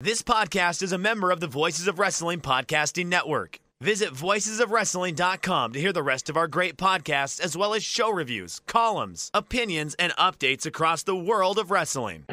This podcast is a member of the Voices of Wrestling Podcasting Network. Visit voicesofwrestling.com to hear the rest of our great podcasts, as well as show reviews, columns, opinions, and updates across the world of wrestling.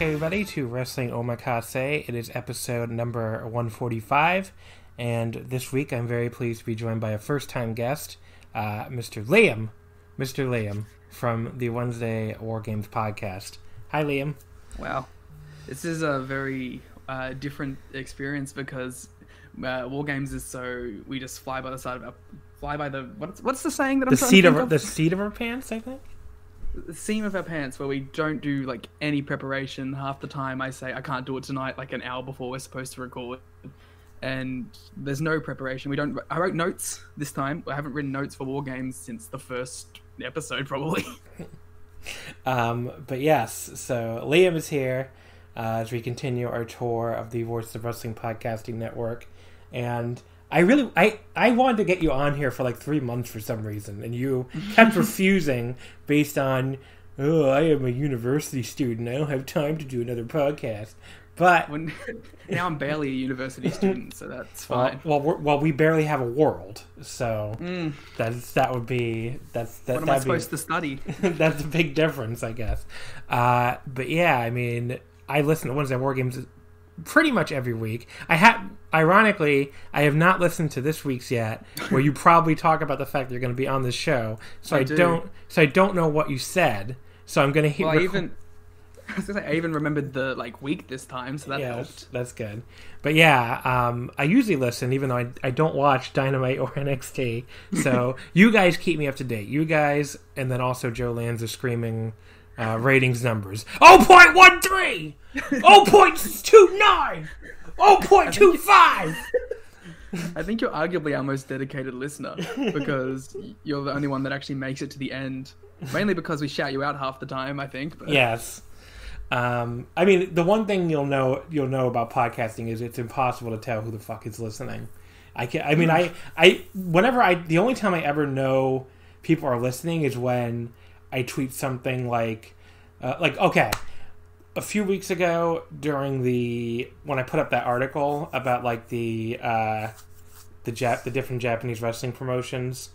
Back, everybody, to Wrestling Omakase. It is episode number 145, and this week I'm very pleased to be joined by a first time guest, uh, Mr. Liam. Mr. Liam from the Wednesday War Games podcast. Hi, Liam. Wow. This is a very uh, different experience because uh, War Games is so. We just fly by the side of our. Fly by the. What's, what's the saying that I'm The seat to of the seat of our pants, I think. The seam of our pants where we don't do like any preparation. Half the time i say i can't do it tonight like an hour before we're supposed to record. And there's no preparation. We don't i wrote notes this time. I haven't written notes for war games since the first episode probably. Um, but yes, so Liam is here uh, as we continue our tour of the Voice of Wrestling podcasting network, and I really I I wanted to get you on here for like three months for some reason, and you kept refusing based on oh I am a university student, I don't have time to do another podcast. But when now i'm barely a university student so that's well, fine well, we're, well, we barely have a world, so Mm, that's that would be that's that. what am i that'd be- supposed to study That's a big difference, I guess. Uh, but yeah, I mean, I listen to Wednesday War Games pretty much every week. I have, ironically, I have not listened to this week's yet, where you probably talk about the fact that you're going to be on this show. So I, I do. don't, so I don't know what you said. So I'm going to hear. well i even I, was gonna say, I even remembered the like week this time so that yeah, helped that's, that's good. But yeah, um, I usually listen, even though I, I don't watch Dynamite or NXT. So you guys keep me up to date. You guys, and then also Joe Lanza screaming uh, ratings numbers. 0.13! 0.29! 0.25! I think you're arguably our most dedicated listener because you're the only one that actually makes it to the end. Mainly because we shout you out half the time, I think. But Yes. Um, I mean, the one thing you'll know you'll know about podcasting is it's impossible to tell who the fuck is listening. I can I mean, I I whenever I the only time I ever know people are listening is when I tweet something like uh, like okay, a few weeks ago during the when I put up that article about like the uh, the Jap the different Japanese wrestling promotions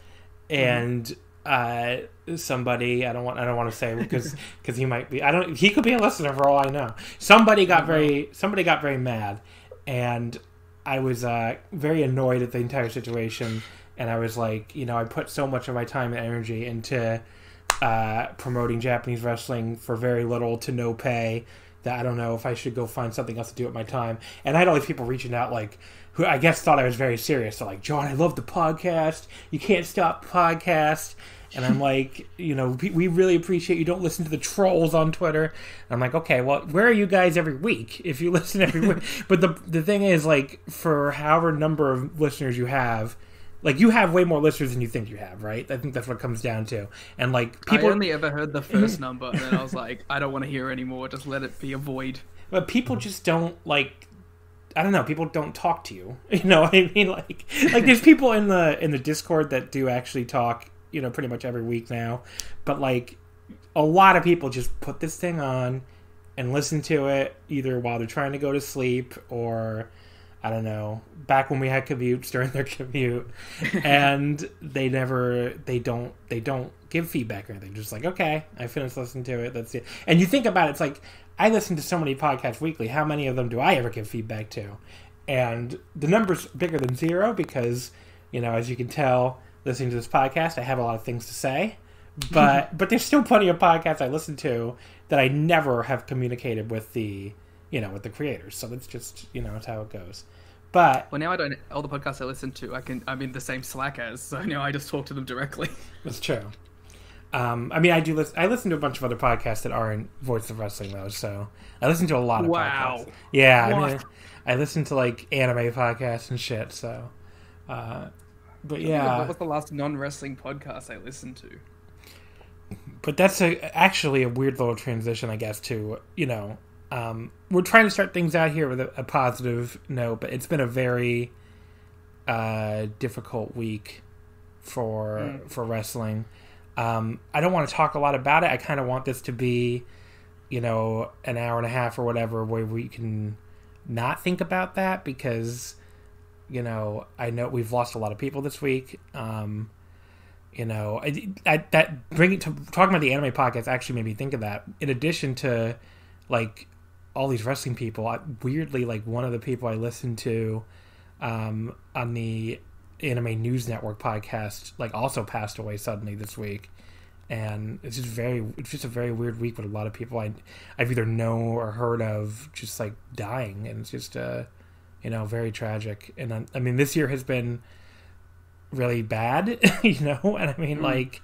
and uh, somebody I don't want I don't want to say because because he might be I don't he could be a listener for all I know. Somebody got very somebody got very mad, and I was uh, very annoyed at the entire situation. And I was like, you know, I put so much of my time and energy into uh, promoting Japanese wrestling for very little to no pay. That I don't know if I should go find something else to do with my time. And I had all these people reaching out, like who I guess thought I was very serious. They're like, John, I love the podcast. You can't stop podcast. And I'm like, you know, we- we really appreciate you don't listen to the trolls on Twitter. I'm like, okay, well, where are you guys every week if you listen every week? But the the thing is, like, for however number of listeners you have, like you have way more listeners than you think you have, right? I think that's what it comes down to. And like people, I only ever heard the first number, and then I was like, I don't want to hear anymore. Just let it be a void. but people just don't like. I don't know. People don't talk to you. You know what I mean? Like, like there's people in the in the Discord that do actually talk. You know, pretty much every week now. But like, a lot of people just put this thing on and listen to it either while they're trying to go to sleep or I don't know, back when we had commutes during their commute, and they never, they don't, they don't give feedback or anything. Just like, okay, I finished listening to it. That's it. And you think about it, it's like I listen to so many podcasts weekly. How many of them do I ever give feedback to? And the number's bigger than zero because, you know, as you can tell, listening to this podcast, I have a lot of things to say. But but there's still plenty of podcasts I listen to that I never have communicated with the you know with the creators. So it's just you know it's how it goes. But Well, now I don't. All the podcasts I listen to, I can. I'm in the same Slack as, so now I just talk to them directly. That's true. Um, I mean, I do. Listen, I listen to a bunch of other podcasts that aren't Voice of Wrestling though. So I listen to a lot of Wow. podcasts. Yeah, I mean, I listen to like anime podcasts and shit. So, uh, but yeah, What was the last non-wrestling podcast I listened to? but that's a, actually a weird little transition, I guess. To you know, um, we're trying to start things out here with a, a positive note, but it's been a very uh, difficult week for for wrestling. Um, I don't want to talk a lot about it. I kind of want this to be, you know, an hour and a half or whatever, where we can not think about that because, you know, I know we've lost a lot of people this week. Um, you know, I, I, that bringing to talking about the anime podcast actually made me think of that. In addition to, like, all these wrestling people, I, weirdly, like one of the people I listened to, um, on the Anime News Network podcast, like also passed away suddenly this week, and it's just very, it's just a very weird week with a lot of people I, I've either know or heard of just like dying, and it's just, uh, you know, very tragic. And I, I mean, this year has been really bad, you know, and I mean, like,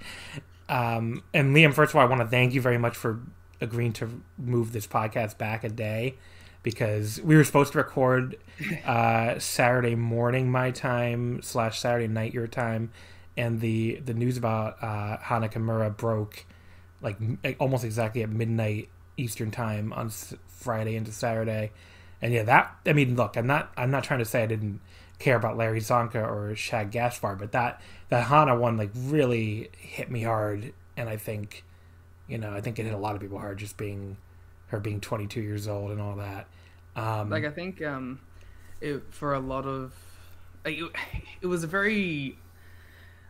um, and Liam, first of all, I want to thank you very much for agreeing to move this podcast back a day because we were supposed to record uh, Saturday morning my time slash Saturday night your time, and the the news about uh, Hana Kimura broke like m- almost exactly at midnight Eastern time on S- Friday into Saturday, and yeah, that I mean, look, I'm not I'm not trying to say I didn't care about Larry Csonka or Shad Gaspard, but that that Hana one like really hit me hard, and I think you know I think it hit a lot of people hard just being her being 22 years old and all that. Um, Like I think um, it, for a lot of, like, it, it was a very.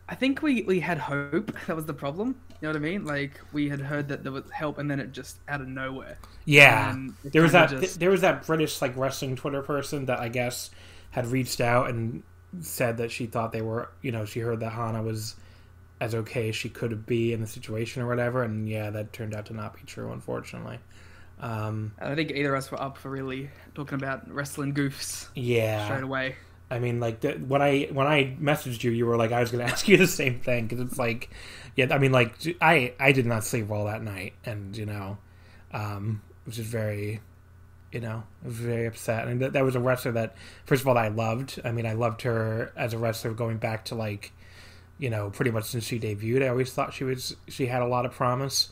I think we we had hope. That was the problem. You know what I mean? Like we had heard that there was help, and then it just out of nowhere. yeah, there was that just- there was that British like wrestling Twitter person that I guess had reached out and said that she thought they were you know she heard that Hana was as okay as she could be in the situation or whatever, and yeah, that turned out to not be true, unfortunately. Um, I think either of us were up for really talking about wrestling goofs yeah, straight away. I mean, like the, when I when I messaged you, you were like, I was going to ask you the same thing because it's like, yeah, I mean, like I I did not sleep well that night, and you know, um, it was just very, you know, very upset, and that, that was a wrestler that, first of all, that I loved. I mean, I loved her as a wrestler going back to like, you know, pretty much since she debuted. I always thought she was she had a lot of promise,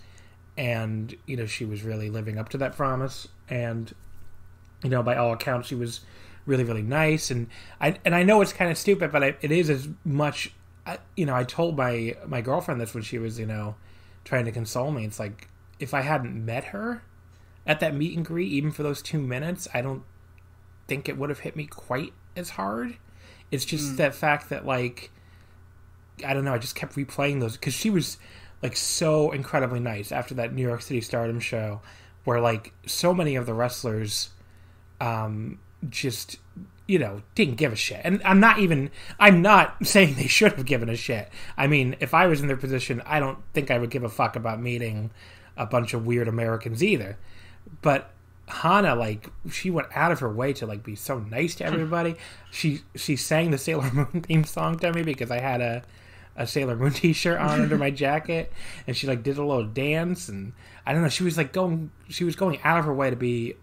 and you know, she was really living up to that promise, and you know, by all accounts, she was really really nice. And i and i know it's kind of stupid but I, it is as much I, you know i told my my girlfriend this when she was you know trying to console me. It's like if i hadn't met her at that meet and greet even for those two minutes i don't think it would have hit me quite as hard. It's just hmm. that fact that like i don't know i just kept replaying those because she was like so incredibly nice after that new york city stardom show where like so many of the wrestlers um just you know didn't give a shit. And i'm not even i'm not saying they should have given a shit. I mean if i was in their position i don't think i would give a fuck about meeting a bunch of weird americans either. But hana like she went out of her way to like be so nice to everybody. She she sang the sailor moon theme song to me because i had a a Sailor Moon t-shirt on under my jacket and she like did a little dance and I don't know she was like going she was going out of her way to be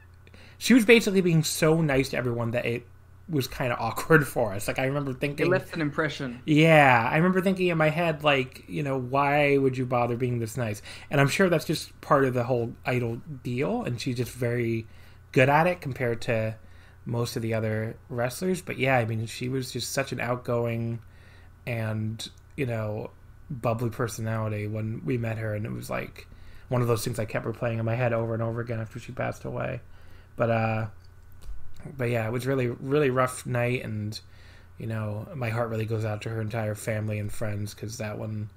she was basically being so nice to everyone that it was kind of awkward for us. Like I remember thinking, It left an impression. yeah, I remember thinking in my head, like, you know, why would you bother being this nice? And I'm sure that's just part of the whole idol deal, and she's just very good at it compared to most of the other wrestlers. But yeah, I mean, she was just such an outgoing and you know bubbly personality when we met her, and it was like one of those things I kept replaying in my head over and over again after she passed away. But uh, but yeah, it was really really rough night, and you know my heart really goes out to her entire family and friends because that one,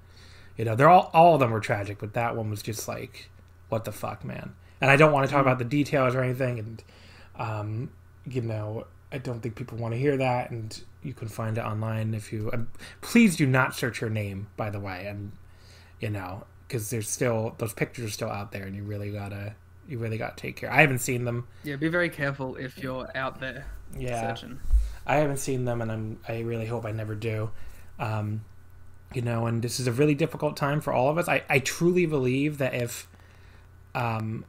you know, they're all all of them were tragic, but that one was just like, what the fuck, man. And I don't want to talk about the details or anything, and um, you know, I don't think people want to hear that, and you can find it online if you. Um, please do not search her name, by the way, and you know, because there's still those pictures are still out there, and you really gotta you really gotta take care. I haven't seen them. Yeah, be very careful if you're out there Yeah. searching. I haven't seen them, and I'm I really hope I never do. Um, you know, and this is a really difficult time for all of us. I, I truly believe that if, um,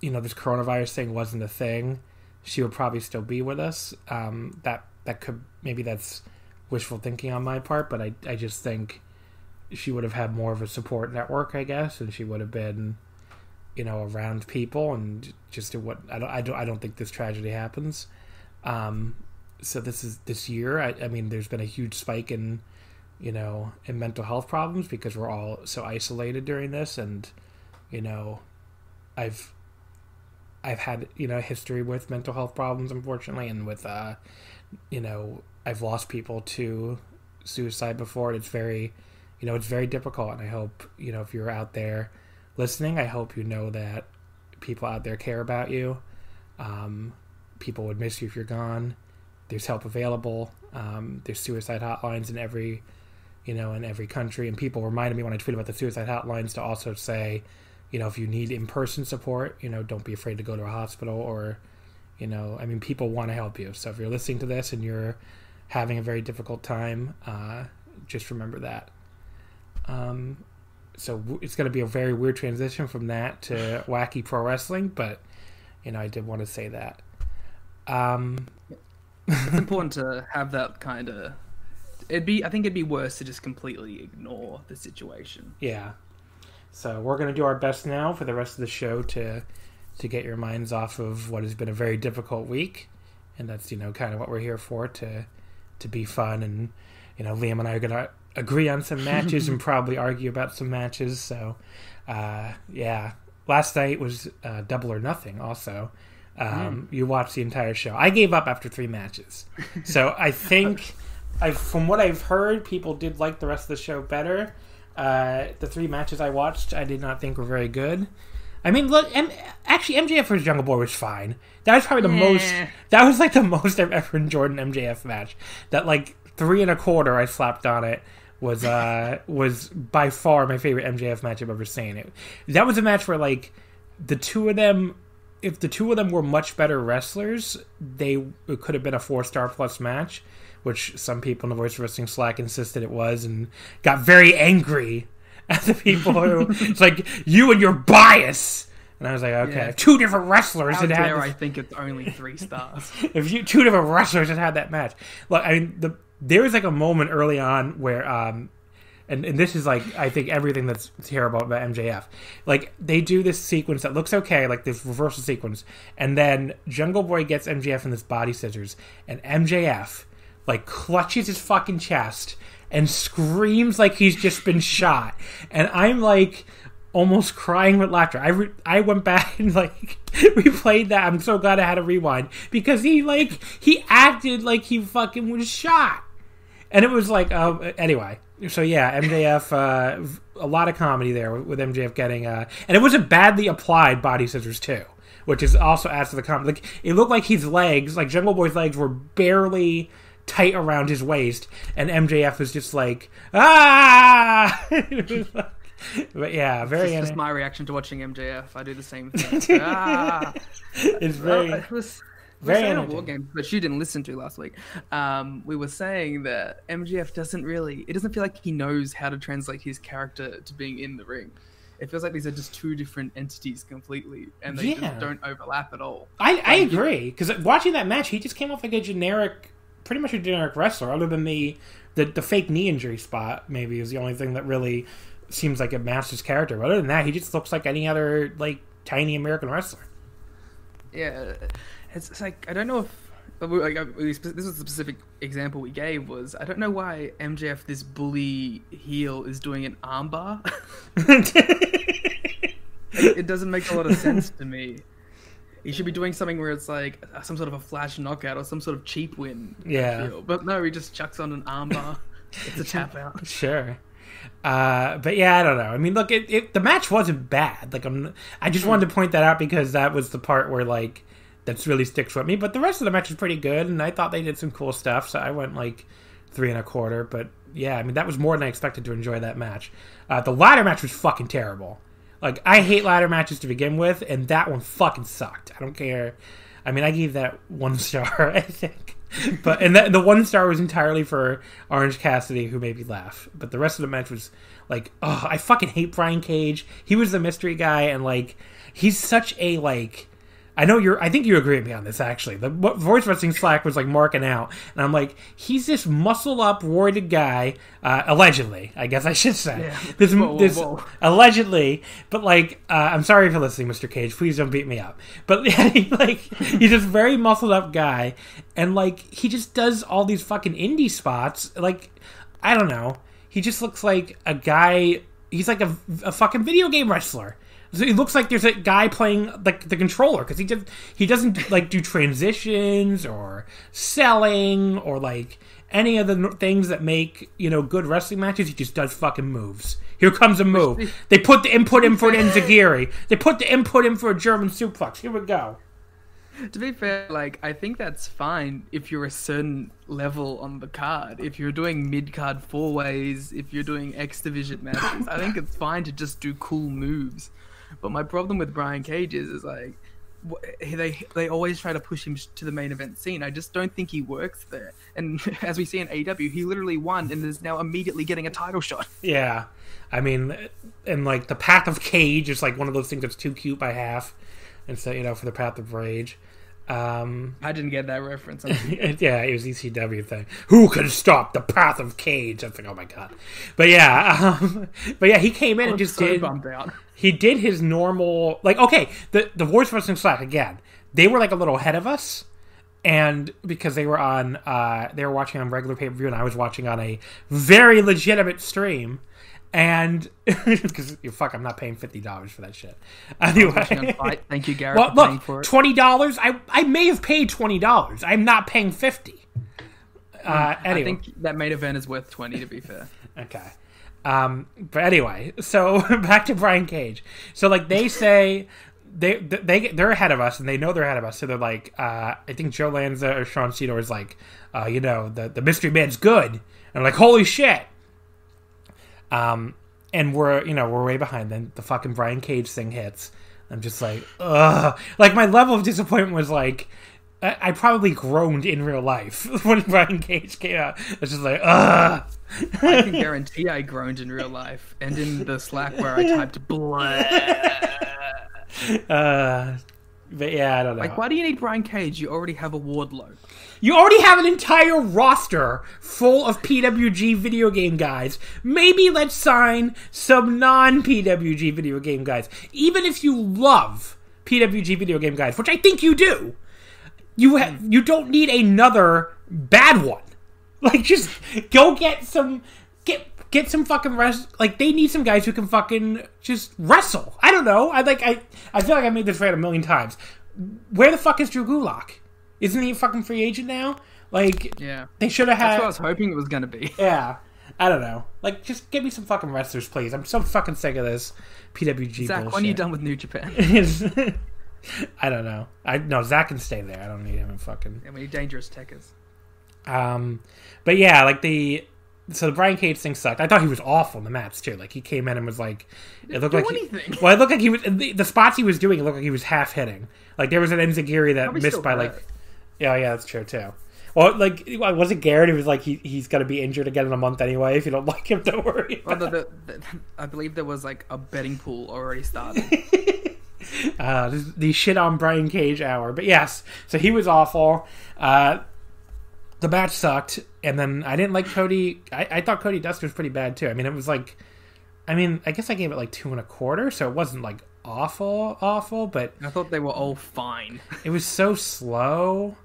you know, this coronavirus thing wasn't a thing, she would probably still be with us. Um, that that could maybe that's wishful thinking on my part, but I I just think she would have had more of a support network, I guess, and she would have been, you know, around people and just what I don't I don't I don't think this tragedy happens. Um, so this is this year. I, I mean, there's been a huge spike in, you know, in mental health problems because we're all so isolated during this, and you know, I've I've had you know history with mental health problems, unfortunately, and with uh, you know, I've lost people to suicide before, and it's very, you know, it's very difficult. And I hope you know if you're out there listening, I hope you know that people out there care about you. Um, people would miss you if you're gone. There's help available. Um, there's suicide hotlines in every, you know, in every country. And people reminded me when I tweeted about the suicide hotlines to also say, you know, if you need in-person support, you know, don't be afraid to go to a hospital or, you know, I mean, people want to help you. So if you're listening to this and you're having a very difficult time, uh, just remember that. Um, so w- it's going to be a very weird transition from that to wacky pro wrestling, but you know, I did want to say that. Um, It's important to have that kind of. It'd be. I think it'd be worse to just completely ignore the situation. yeah. So we're going to do our best now for the rest of the show to to get your minds off of what has been a very difficult week, and that's you know kind of what we're here for to to be fun and you know Liam and I are going to agree on some matches and probably argue about some matches. So uh, yeah, last night was uh, double or nothing. Also, um, you watched the entire show. I gave up after three matches, so I think. I, from what I've heard, people did like the rest of the show better. Uh, the three matches I watched, I did not think were very good. I mean, look, M- actually, MJF versus Jungle Boy was fine. That was probably the most. That was like the most I've ever enjoyed an MJF match. That like three and a quarter I slapped on it was uh was by far my favorite MJF match I've ever seen. It that was a match where like the two of them, if the two of them were much better wrestlers, they it could have been a four star plus match. Which some people in the Voice of Wrestling Slack insisted it was, and got very angry at the people who it's like you and your bias. And I was like, okay, Yeah. two different wrestlers How had had this I think it's only three stars? if you two different wrestlers had had that match. Look, I mean, the there was like a moment early on where, um, and and this is like I think everything that's terrible about MJF. Like they do this sequence that looks okay, like this reversal sequence, and then Jungle Boy gets MJF in this body scissors, and MJF like clutches his fucking chest and screams like he's just been shot, and I'm like almost crying with laughter. I re- I went back and like replayed that. I'm so glad I had a rewind because he like he acted like he fucking was shot, and it was like um anyway. So yeah, MJF uh, a lot of comedy there with, with MJF getting uh and it was a badly applied body scissors too. Which is also adds to the comedy. Like it looked like his legs, like Jungle Boy's legs, were barely tight around his waist, and MJF was just like ah. Like- but yeah, very. It's just ena- my reaction to watching MJF. I do the same thing. ah. it's Well, very. it was very on entertaining. War Games, but you didn't listen to last week. Um, we were saying that MJF doesn't really. It doesn't feel like he knows how to translate his character to being in the ring. It feels like these are just two different entities completely, and they Yeah. just don't overlap at all. I, I agree because watching that match, he just came off like a generic, pretty much a generic wrestler. Other than the the, the fake knee injury spot, maybe is the only thing that really seems like it matched his character. But other than that, he just looks like any other like tiny American wrestler. Yeah, it's, it's like I don't know if. Like, uh, this was the specific example we gave was I don't know why MJF this bully heel is doing an armbar. it doesn't make a lot of sense to me. He should be doing something where it's like some sort of a flash knockout or some sort of cheap win. Yeah. But no, he just chucks on an armbar. it's a tap out. Sure. Uh, but yeah, I don't know. I mean, look, it, it the match wasn't bad. Like I'm, I just wanted to point that out because that was the part where like that's really sticks with me. But the rest of the match was pretty good, and I thought they did some cool stuff. So I went like three and a quarter. But yeah, I mean that was more than I expected to enjoy that match. Uh, the ladder match was fucking terrible. Like I hate ladder matches to begin with, and that one fucking sucked. I don't care. I mean, I gave that one star, I think. But and the, the one star was entirely for Orange Cassidy, who made me laugh. But the rest of the match was like, oh, I fucking hate Brian Cage. He was the mystery guy, and like, he's such a like. I know you're. I think you agree with me on this. Actually, the voice wrestling Slack was like marking out, and I'm like, he's this muscle up, roided guy. Uh, allegedly, I guess I should say Yeah. this. Whoa, whoa, this whoa. allegedly, but like, uh, I'm sorry if you're listening, Mr. Cage. Please don't beat me up. But like, he's this very muscled up guy, and like, he just does all these fucking indie spots. Like, I don't know. He just looks like a guy. He's like a, a fucking video game wrestler. So it looks like there's a guy playing like the controller because he just he doesn't like do transitions or selling or like any of the things that make you know good wrestling matches. He just does fucking moves. Here comes a move. They put the input in for an enziguri. They put the input in for a German suplex. Here we go. To be fair, like I think that's fine if you're a certain level on the card. If you're doing mid card four ways, if you're doing X division matches, I think it's fine to just do cool moves. But my problem with Brian Cage is, is like they they always try to push him to the main event scene. I just don't think he works there. And as we see in AEW, he literally won and is now immediately getting a title shot. Yeah, I mean, and like the Path of Cage is like one of those things that's too cute by half, and so you know for the Path of Rage. Um, I didn't get that reference. yeah, it was ECW thing. Who can stop the Path of Cage? I like, oh my god. But yeah, um, but yeah, he came in and I'm just so did. bummed out. He did his normal like okay the the voice wrestling slack again. They were like a little ahead of us. And because they were on, uh, they were watching on regular pay per view, and I was watching on a very legitimate stream. And because you fuck, I'm not paying fifty dollars for that shit. Anyway. Thank you, Garrett, well, look, for twenty dollars. I I may have paid twenty dollars. I'm not paying fifty. Uh, anyway, I think that main event is worth twenty. To be fair. Okay. Um, but anyway, so back to Brian Cage. So like they say they they they're ahead of us and they know they're ahead of us. So they're like, uh, I think Joe Lanza or Sean Sedor is like, uh, you know, the the mystery man's good. And I'm like, holy shit. Um, and we're you know we're way behind. Then the fucking Brian Cage thing hits. I'm just like, ugh. Like my level of disappointment was like. I I probably groaned in real life when Brian Cage came out. It's just like, ugh. I can guarantee I groaned in real life and in the Slack where I typed blood. Uh, but yeah, I don't know. Like, why do you need Brian Cage? You already have a Wardlow. You already have an entire roster full of PWG video game guys. Maybe let's sign some non PWG video game guys. Even if you love PWG video game guys, which I think you do, you ha- hmm. you don't need another bad one. Like, just go get some get get some fucking rest. Like, they need some guys who can fucking just wrestle. I don't know. I like I I feel like I made this rant a million times. Where the fuck is Drew Gulak? Isn't he a fucking free agent now? Like, Yeah. they should have had. That's what I was hoping it was going to be. Yeah, I don't know. Like, just give me some fucking wrestlers, please. I'm so fucking sick of this PWG Zack, bullshit. when are you done with New Japan? I don't know. I no Zack can stay there. I don't need him in fucking. I mean, Dangerous Tekkers. Um, but yeah, like the so the Brian Cage thing sucked. I thought he was awful in the match too. Like he came in and was like, it looked do like he- well, it looked like he was the, the spots he was doing. It looked like he was half hitting. Like there was an Enziguri that Probably missed by like. Yeah, yeah, that's true too. Well, like was it Garrett? Who was like he he's gonna be injured again in a month anyway. If you don't like him, don't worry. Well, the, the, I believe there was like a betting pool already started. uh, the shit on Brian Cage hour. But yes, so he was awful. Uh, the match sucked, and then I didn't like Cody. I, I thought Cody Dust was pretty bad too. I mean, it was like, I mean, I guess I gave it like two and a quarter, so it wasn't like awful, awful, but I thought they were all fine. it was so slow.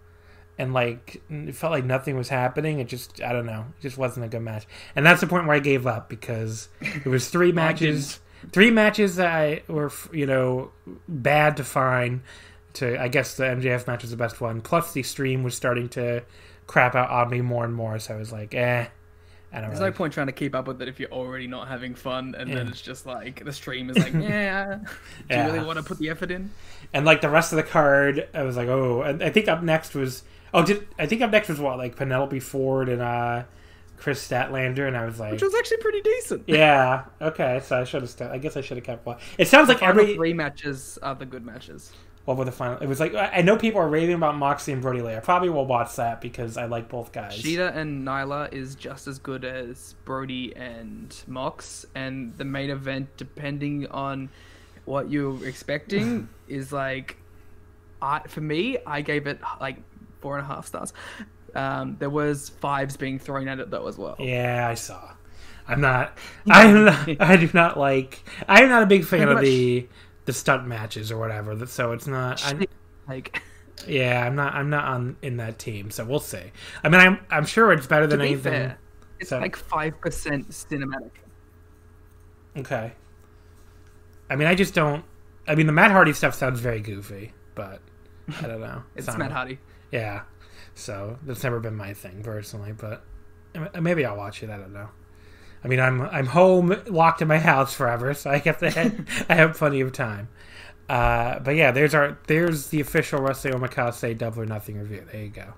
And like it felt like nothing was happening. It just I don't know. It just wasn't a good match. And that's the point where I gave up because it was three matches, three matches that I were you know bad to fine, to I guess the MJF match was the best one. Plus the stream was starting to crap out on me more and more, so I was like, eh. I don't There's really. no point trying to keep up with it if you're already not having fun, and then it's just like the stream is like, yeah, do Yeah. you really want to put the effort in? And like the rest of the card, I was like, oh. And I think up next was oh, did I think up next was what like Penelope Ford and uh Kris Statlander, and I was like, Which was actually pretty decent. yeah, okay. So I should have. St- I guess I should have kept one. It sounds like every three matches are the good matches. what were the final? It was like I I know people are raving about Moxie and Brodie Lee. I probably will watch that because I like both guys. Shida and Nyla is just as good as Brody and Mox, and the main event, depending on what you're expecting, is like, I for me, I gave it like four and a half stars. Um, there was fives being thrown at it though as well. Yeah, I saw. I'm not. I'm not. I do not like. I am not a big fan Pretty of much- the the stunt matches or whatever. So it's not. I'm, Like yeah, I'm not. I'm not on in that team. So we'll see. I mean, I'm. I'm sure it's better than be anything. fair, it's So- like five percent cinematic. Okay. I mean, I just don't. I mean, the Matt Hardy stuff sounds very goofy, but I don't know. It's not- Matt Hardy. Yeah. So that's never been my thing personally, but maybe I'll watch it. I don't know. I mean, I'm I'm home, locked in my house forever, so I have to. I have plenty of time. Uh, but yeah, there's our there's the official Wrestling Omakase Double or Nothing review. There you go.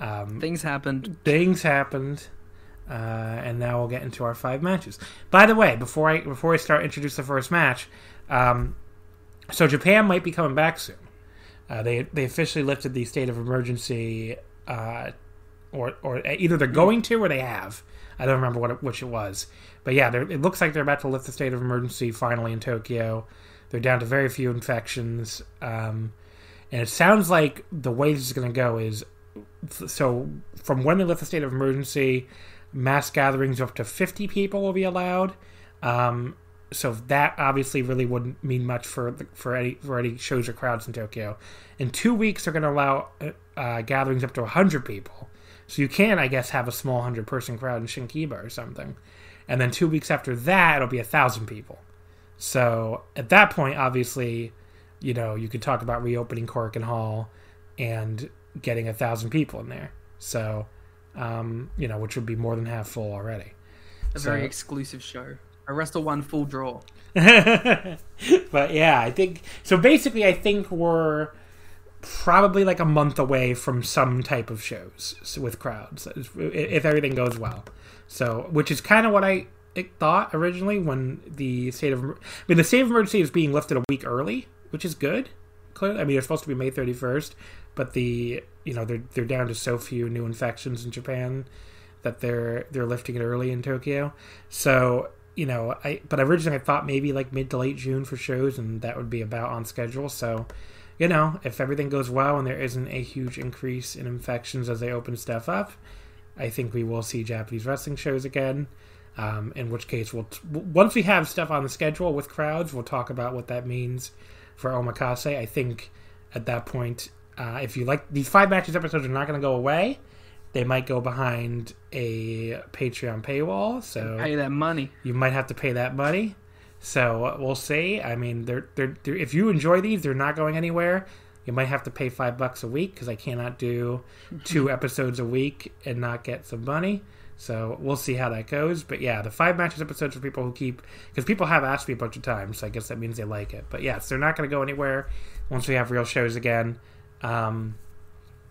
Um, Things happened. things happened, uh, and now we'll get into our five matches. By the way, before I before I start introduce the first match, um, so Japan might be coming back soon. Uh, they they officially lifted the state of emergency, uh, or or either they're going to or they have. I don't remember what it, which it was, but yeah, it looks like they're about to lift the state of emergency finally in Tokyo. They're down to very few infections, um, and it sounds like the way this is going to go is so from when they lift the state of emergency, mass gatherings up to 50 people will be allowed. Um, so that obviously really wouldn't mean much for the- for any for any shows or crowds in Tokyo. In two weeks, they're going to allow uh, uh, gatherings up to 100 people. So you can, I guess, have a small 100 person crowd in Shinkiba or something. And then two weeks after that, it'll be a thousand people. So at that point, obviously, you know, you could talk about reopening Korakuen Hall and getting a thousand people in there. So, um, you know, which would be more than half full already. A So- very exclusive show. A Wrestle One full draw. but yeah, I think so. Basically, I think we're probably like a month away from some type of shows with crowds if if everything goes well. So, which is kind of what I thought originally when the state of I mean the state of emergency is being lifted a week early, which is good. Clearly, I mean it's supposed to be May thirty first, but the you know they're they're down to so few new infections in Japan that they're they're lifting it early in Tokyo. So you know, I but originally I thought maybe like mid to late June for shows, and that would be about on schedule. So, you know, if everything goes well and there isn't a huge increase in infections as they open stuff up, I think we will see Japanese wrestling shows again. Um, in which case, we'll t- once we have stuff on the schedule with crowds, we'll talk about what that means for Omakase. I think at that point, uh, if you like these five matches episodes are not going to go away. They might go behind a Patreon paywall, so Pay that money. you might have to pay that money. So we'll see. I mean, they're, they're, they're if you enjoy these, they're not going anywhere. You might have to pay five bucks a week because I cannot do two episodes a week and not get some money. So we'll see how that goes. But yeah, the five matches episodes for people who keep because people have asked me a bunch of times. So I guess that means they like it. But yes, they're not going to go anywhere once we have real shows again. Um,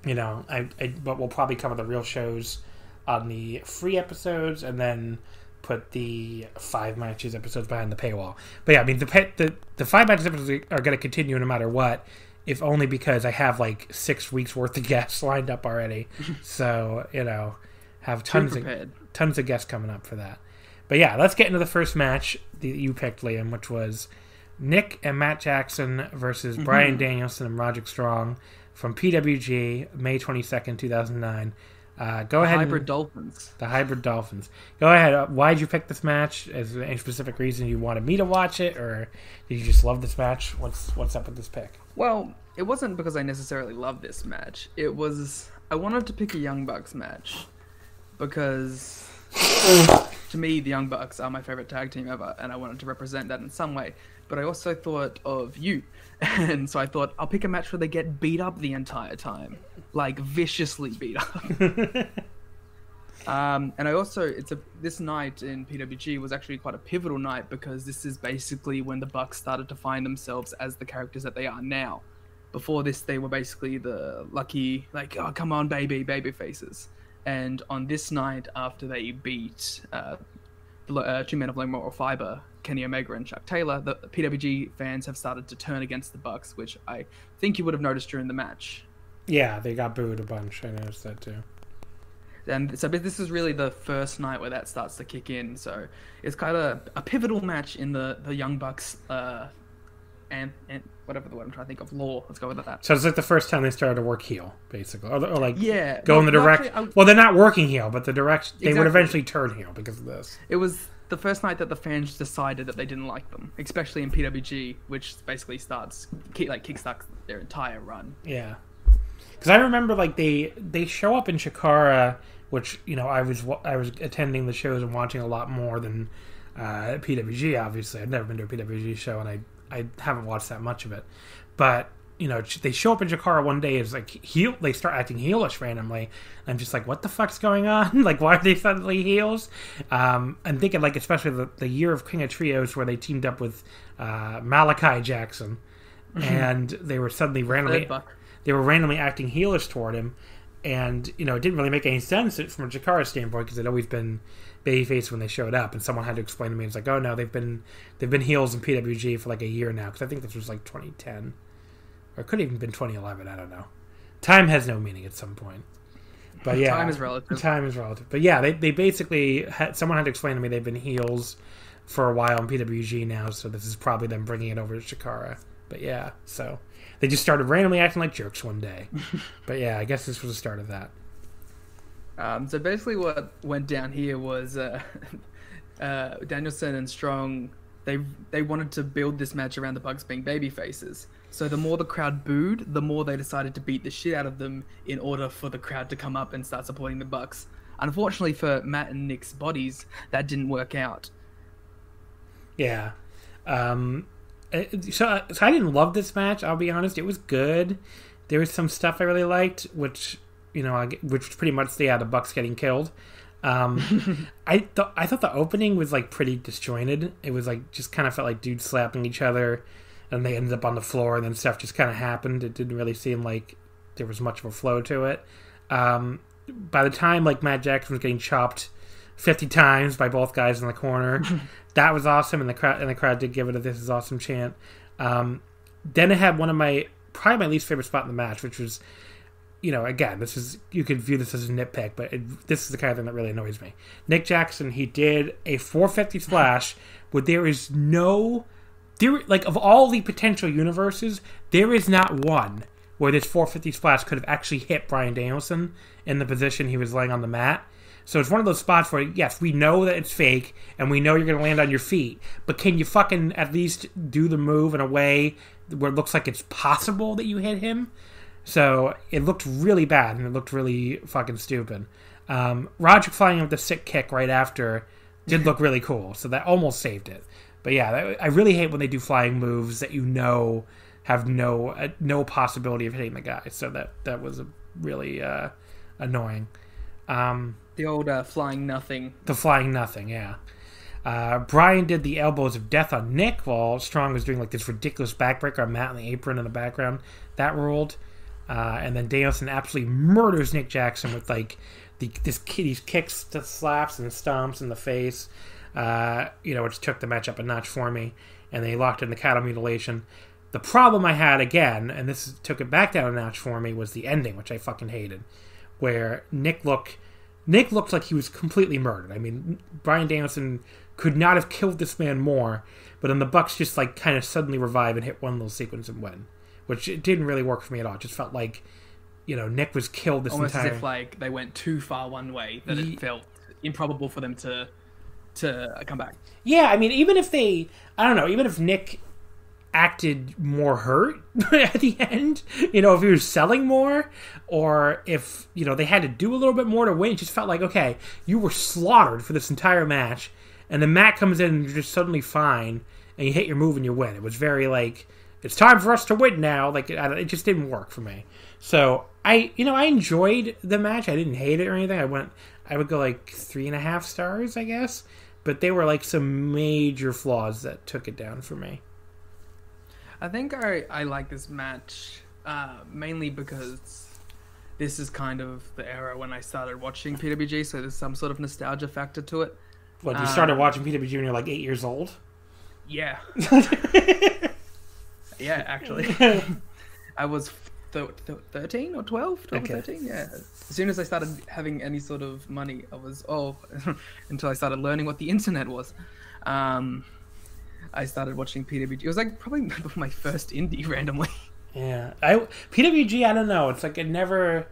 you know, I, I but we'll probably cover the real shows on the free episodes and then put the five matches episodes behind the paywall. But yeah, I mean the the the five matches episodes are going to continue no matter what, if only because I have like six weeks worth of guests lined up already. so you know, have tons of tons of guests coming up for that. But yeah, let's get into the first match that you picked, Liam, which was Nick and Matt Jackson versus Mm-hmm. Bryan Danielson and Roderick Strong from PWG, May twenty second, two thousand nine. Uh, go ahead. Hybrid and, Dolphins. the hybrid Dolphins. Go ahead. Uh, Why'd you pick this match? Is there any specific reason you wanted me to watch it, or did you just love this match? What's What's up with this pick? Well, it wasn't because I necessarily loved this match. It was I wanted to pick a Young Bucks match because to me, the Young Bucks are my favorite tag team ever, and I wanted to represent that in some way. But I also thought of you, and so I thought I'll pick a match where they get beat up the entire time, like viciously beat up. Um, and I also, it's a this night in PWG was actually quite a pivotal night because this is basically when the Bucks started to find themselves as the characters that they are now. Before this, they were basically the lucky, like, oh come on, baby, baby faces. And on this night, after they beat uh, uh, two men of low moral fiber, Kenny Omega and Chuck Taylor, the PWG fans have started to turn against the Bucks, which I think you would have noticed during the match. Yeah, they got booed a bunch. I noticed that too and so this is really the first night where that starts to kick in. So it's kind of a pivotal match in the the Young Bucks uh, and and whatever the word I'm trying to think of law. Let's go with that. So it's like the first time they started to work heel, basically, or, or like yeah, go in the direction. Well, they're not working heel, but the direction they would eventually turn heel because of this. It was the first night that the fans decided that they didn't like them, especially in PWG, which basically starts like kickstarts their entire run. Yeah, because I remember like they they show up in Chikara, which you know I was I was attending the shows and watching a lot more than uh, PWG. Obviously, I've never been to a PWG show, and I I haven't watched that much of it. But you know, they show up in Chikara one day as like heel. They start acting heelish randomly. I'm just like, what the fuck's going on? like, why are they suddenly heels? Um, I'm thinking like especially the, the year of King of Trios where they teamed up with uh, Malachi Jackson, and they were suddenly randomly they were randomly acting heelish toward him, and you know it didn't really make any sense from a Chikara standpoint because they'd always been babyface when they showed up, and someone had to explain to me. It's like, oh no, they've been they've been heels in PWG for like a year now because I think this was like 2010, or it could have even been 2011. I don't know. Time has no meaning at some point. But yeah, Time is relative. Time is relative. But yeah, they, they basically had someone had to explain to me they've been heels for a while in PWG now, so this is probably them bringing it over to Chikara. But yeah, so they just started randomly acting like jerks one day. but yeah, I guess this was the start of that. Um, so basically, what went down here was uh, uh, Danielson and Strong. They they wanted to build this match around the Bucks being baby faces. So the more the crowd booed, the more they decided to beat the shit out of them in order for the crowd to come up and start supporting the Bucks. Unfortunately for Matt and Nick's bodies, that didn't work out. Yeah. Um, so, so I didn't love this match. I'll be honest. It was good. There was some stuff I really liked, which you know, which was pretty much the yeah, the Bucks getting killed. Um, I thought I thought the opening was like pretty disjointed. It was like just kind of felt like dudes slapping each other, and they ended up on the floor, and then stuff just kind of happened. It didn't really seem like there was much of a flow to it. Um, by the time like Matt Jackson was getting chopped fifty times by both guys in the corner, that was awesome, and the crowd and the crowd did give it a "This is awesome" chant. Um, then it had one of my probably my least favorite spot in the match, which was, you know, again, this is you could view this as a nitpick, but it, this is the kind of thing that really annoys me. Nick Jackson, he did a 450 splash, where there is no, there like of all the potential universes, there is not one where this 450 splash could have actually hit Bryan Danielson in the position he was laying on the mat. So it's one of those spots where, yes, we know that it's fake and we know you're going to land on your feet, but can you fucking at least do the move in a way where it looks like it's possible that you hit him? So it looked really bad and it looked really fucking stupid. Um, Roger flying with the sick kick right after did look really cool, so that almost saved it. But yeah, that- I really hate when they do flying moves that you know have no uh, no possibility of hitting the guy. So that that was really uh, annoying. Um, The old uh, flying nothing. the flying nothing, yeah. Uh, Bryan did the elbows of death on Nick while Strong was doing like this ridiculous backbreaker on Matt in the apron in the background. That ruled. Uh, and then Danielson absolutely murders Nick Jackson with like the this these kicks, the slaps and stomps in the face. Uh, you know, which took the match up a notch for me. And they locked in the cattle mutilation. The problem I had again, and this took it back down a notch for me, was the ending, which I fucking hated, where Nick looked Nick looked like he was completely murdered. I mean, Bryan Danielson could not have killed this man more, but then the Bucks just like kind of suddenly revive and hit one little sequence and win, which it didn't really work for me at all. It just felt like, you know, Nick was killed this Almost entire. as if like they went too far one way that Ye- it felt improbable for them to to uh, come back. Yeah, I mean, even if they, I don't know, even if Nick acted more hurt at the end. You know, if he was selling more, or if you know they had to do a little bit more to win. It just felt like okay, you were slaughtered for this entire match, and then Matt comes in and you're just suddenly fine, and you hit your move and you win. It was very like it's time for us to win now. Like it, it just didn't work for me. So I, you know, I enjoyed the match. I didn't hate it or anything. I went, I would go like three and a half stars, I guess. But they were like some major flaws that took it down for me. I think I, I like this match uh, mainly because this is kind of the era when I started watching PWG, so there's some sort of nostalgia factor to it. What, you started watching PWG when you're like eight years old? Yeah. yeah, actually. I was th- th- 13 or 12? 12 Okay. or 13? Yeah. As soon as I started having any sort of money, I was, oh, until I started learning what the internet was. Um, I started watching PWG. It was like probably my first indie randomly. Yeah, I PWG. I don't know. It's like it never.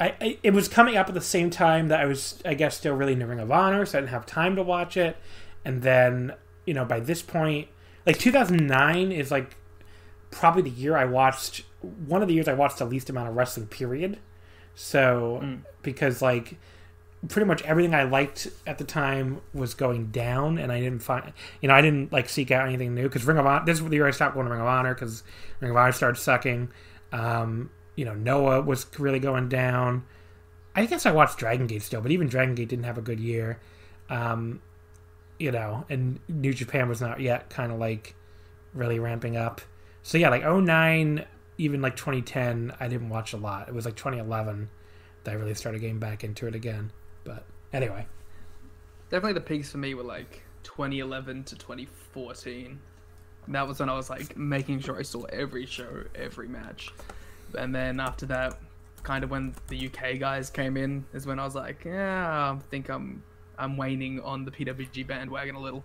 I, I it was coming up at the same time that I was, I guess, still really into Ring of Honor, so I didn't have time to watch it. And then, you know, by this point, like 2009 is like probably the year I watched one of the years I watched the least amount of wrestling. Period. So because like pretty much everything I liked at the time was going down, and I didn't find, you know, I didn't like seek out anything new because Ring of Honor. This is the year I stopped going to Ring of Honor because Ring of Honor started sucking. Um, you know, Noah was really going down. I guess I watched Dragon Gate still, but even Dragon Gate didn't have a good year. Um, you know, and New Japan was not yet kind of like really ramping up. So yeah, like 09, even like 2010, I didn't watch a lot. It was like 2011 that I really started getting back into it again. But anyway, Definitely the peaks for me were like 2011 to 2014. That was when I was like making sure I saw every show, every match. And then after that, kind of when the UK guys came in, is when I was like, yeah, I think I'm I'm waning on the PWG bandwagon a little.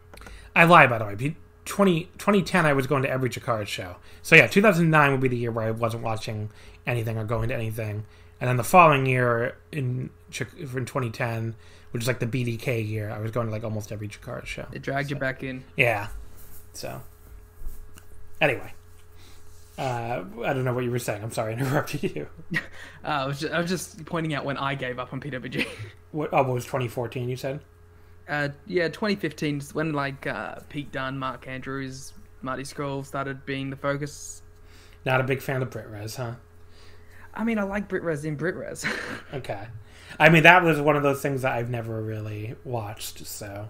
I lie by the way. P- 20, 2010, I was going to every Chikara show. So yeah, 2009 would be the year where I wasn't watching anything or going to anything. And then the following year in in 2010, which is like the BDK year, I was going to like almost every Chikara show. It dragged you back in. Yeah. So anyway, uh, I don't know what you were saying. I'm sorry, I interrupted you. Uh, I, was just, I was just pointing out when I gave up on PWG. What? Oh, what was 2014? You said. Uh, yeah, 2015 is when like uh, Pete Dunne, Mark Andrews, Marty Scurll started being the focus. Not a big fan of Brit Res, huh? I mean, I like Brit Res in Brit Res. Okay. I mean, that was one of those things that I've never really watched, so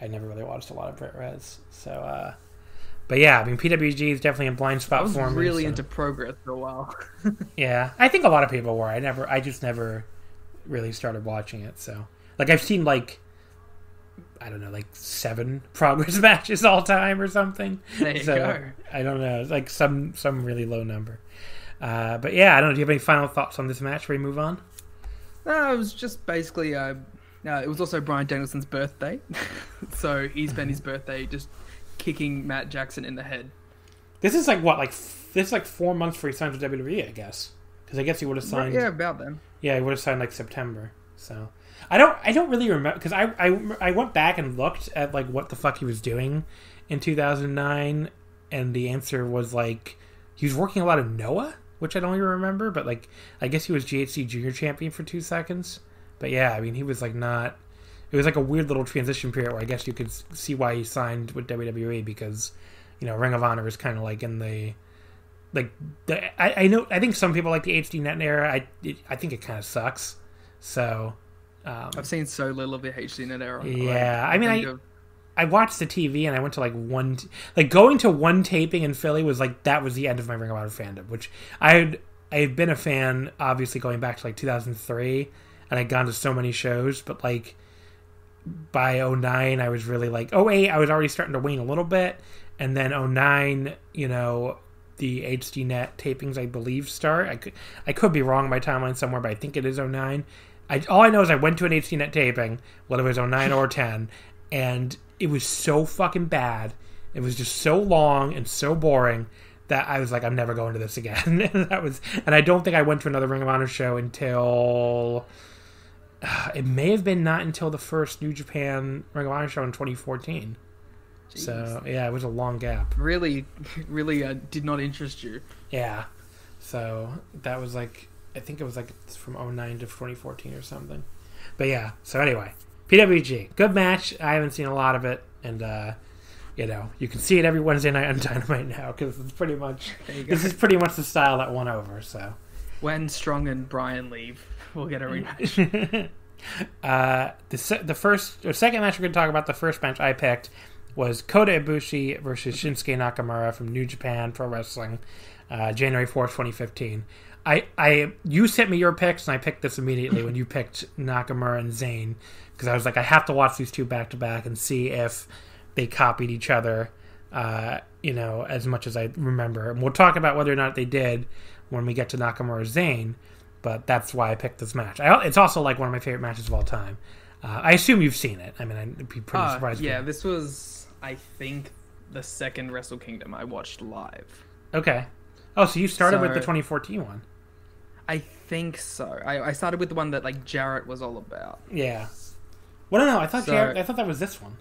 I never really watched a lot of Brit Res. So, uh, but yeah, I mean, PWG is definitely a blind spot I was for me. really so- into Progress for a while. Yeah, I think a lot of people were. I never, I just never really started watching it. So, like, I've seen like, I don't know, like seven progress matches all time or something. There you so, go. I don't know, it's like some some really low number. Uh, but yeah, I don't know. Do you have any final thoughts on this match before we move on? no, it was just basically. Uh, it was also Bryan Danielson's birthday, so he spent his birthday just kicking Matt Jackson in the head. This is like what, like f- this is like four months before he signed with WWE, I guess. Because I guess he would have signed. Yeah, about then. Yeah, he would have signed like September. So I don't I don't really remember because I, I I went back and looked at like what the fuck he was doing in 2009, and the answer was like he was working a lot of Noah, which I don't even remember. But like I guess he was GHC Junior Champion for two seconds. But yeah, I mean he was like not. It was like a weird little transition period where I guess you could see why he signed with WWE because you know Ring of Honor is kind of like in the like the, I, I know I think some people like the HDNet era. I it, I think it kind of sucks. So um, I've seen so little of the HDNet era. Yeah, I mean, I- of- I watched the TV and I went to like one t- like going to one taping in Philly was like that was the end of my Ring of Honor fandom. Which I had I had been a fan obviously going back to like 2003 and I'd gone to so many shows, but like by 09 I was really like 08 I was already starting to wane a little bit and then 09 you know the HDNet tapings I believe start I could I could be wrong on my timeline somewhere but I think it is 09 I, all I know is I went to an HDNet taping whether it was on 09 or 10 and it was so fucking bad it was just so long and so boring that I was like I'm never going to this again and that was and I don't think I went to another Ring of Honor show until it may have been not until the first New Japan Ring of Honor show in 2014. So yeah, it was a long gap. Really, really uh, did not interest you. Yeah. So that was like I think it was like from 09 to 2014 or something. But yeah. So anyway, PWG, good match. I haven't seen a lot of it, and uh, you know you can see it every Wednesday night on Dynamite now because it's pretty much There you go. this is pretty much the style that won over. So. When Strong and Bryan leave, we'll get a rematch. Uh, the se- the first or second match we're going to talk about. The first match I picked was Kota Ibushi versus Shinsuke Nakamura from New Japan Pro Wrestling, uh, January fourth, twenty fifteen. I, I you sent me your picks and I picked this immediately when you picked Nakamura and Zayn because I was like I have to watch these two back to back and see if they copied each other, uh, you know, as much as I remember. And we'll talk about whether or not they did when we get to Nakamura Zayn but that's why I picked this match. I, it's also like one of my favorite matches of all time. Uh, I assume you've seen it. I mean, I'd be pretty Uh, surprised. yeah, this was, I think, the second Wrestle Kingdom I watched live. Okay. Oh, so you started with the 2014 one. I think so. I, I started with the one that like Jarrett was all about. Yeah. Well, no, no. I thought So- Jarrett, I thought that was this one.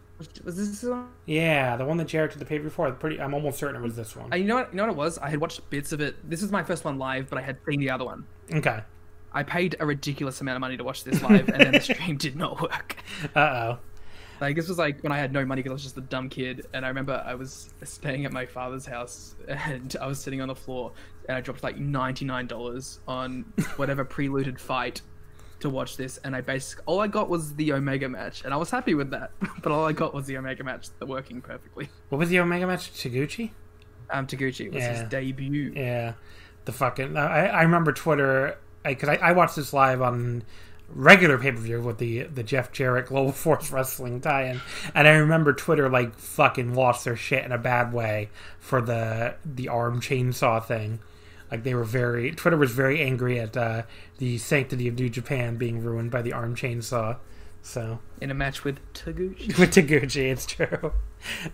Was, this the one? Yeah, the one that Jarrett did the pay before. Pretty. I'm almost certain it was this one. You know what? You know what it was? I had watched bits of it. This was my first one live, but I had seen the other one. Okay. I paid a ridiculous amount of money to watch this live, and then the stream did not work. Uh oh. Like this was like when I had no money because I was just a dumb kid, and I remember I was staying at my father's house, and I was sitting on the floor, and I dropped like ninety nine dollars on whatever pre-looted fight to watch this, and I basically all I got was the Omega match, and I was happy with that, but all I got was the Omega match that working perfectly. What was the Omega match? Taguchi. Um, Taguchi was Yeah. his debut. Yeah, the fucking. I, I remember Twitter because I, I, watched this live on regular pay per view with the the Jeff Jarrett Global Force Wrestling tie-in, and I remember Twitter like fucking lost their shit in a bad way for the the arm chainsaw thing. Like they were very Twitter was very angry at uh, the sanctity of New Japan being ruined by the arm chainsaw. So in a match with Taguchi. with Taguchi, it's true.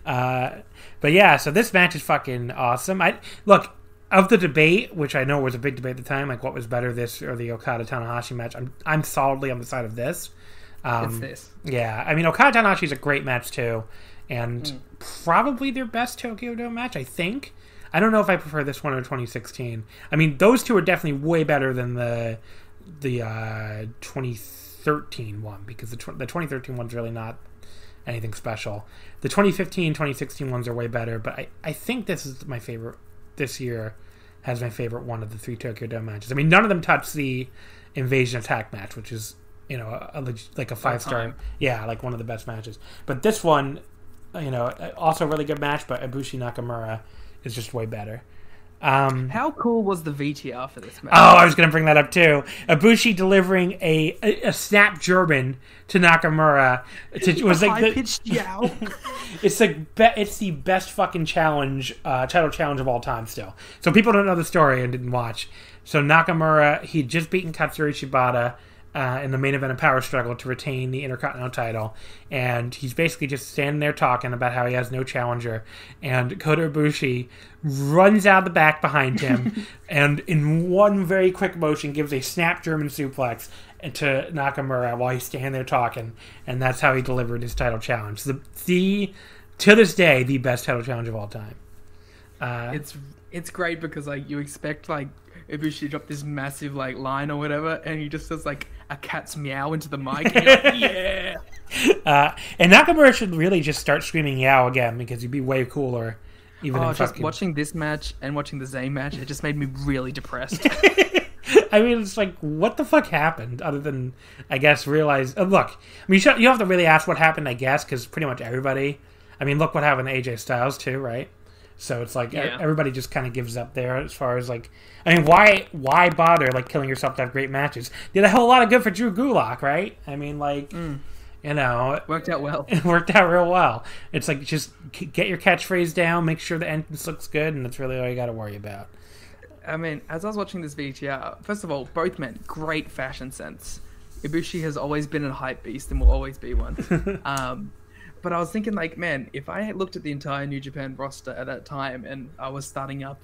Uh, but yeah, so this match is fucking awesome. I look of the debate, which I know was a big debate at the time, like what was better, this or the Okada Tanahashi match. I'm I'm solidly on the side of this. Um, it's this. Yeah, I mean Okada Tanahashi is a great match too, and probably their best Tokyo Dome match. I think. I don't know if I prefer this one or 2016. I mean, those two are definitely way better than the the uh, 2013 one because the tw- the 2013 one's really not anything special. The 2015, 2016 ones are way better, but I, I think this is my favorite this year has my favorite one of the three Tokyo Dome matches. I mean, none of them touch the Invasion Attack match, which is you know a, a like a five star, yeah, like one of the best matches. But this one, you know, also a really good match, but Ibushi Nakamura is just way better. Um, How cool was the VTR for this match? Oh, I was going to bring that up too. Ibushi delivering a a, a snap German to Nakamura. To, was like high the, pitched yow. it's like be, it's the best fucking challenge, uh, title challenge of all time. Still, so people don't know the story and didn't watch. So Nakamura, he'd just beaten Katsuyori Shibata. Uh, in the main event of Power Struggle to retain the Intercontinental title, and he's basically just standing there talking about how he has no challenger. And Kota Ibushi runs out the back behind him, and in one very quick motion gives a snap German suplex to Nakamura while he's standing there talking, and that's how he delivered his title challenge. The, the to this day the best title challenge of all time. Uh, it's it's great because like you expect like Ibushi to drop this massive like line or whatever, and he just does like a cat's meow into the mic. And you're like, yeah. uh, and Nakamura should really just start screaming "Yow" again because he'd be way cooler. Even Oh, just fucking, watching this match and watching the Zayn match, it just made me really depressed. I mean, it's like, what the fuck happened? Other than, I guess, realize. Uh, look, I mean, you, should, you have to really ask what happened, I guess, because pretty much everybody. I mean, look what happened to AJ Styles too, right? So it's like e- Yeah. everybody just kind of gives up there as far as like, I mean, why why bother like killing yourself to have great matches? Did a whole lot of good for Drew Gulak, right? I mean, like, you know, it Worked out well. it worked out real well. It's like just get your catchphrase down, make sure the entrance looks good, and that's really all you got to worry about. I mean, as I was watching this VTR, first of all, both men great fashion sense. Ibushi has always been a hype beast and will always be one. um, but I was thinking, like, man, if I looked at the entire New Japan roster at that time and I was starting up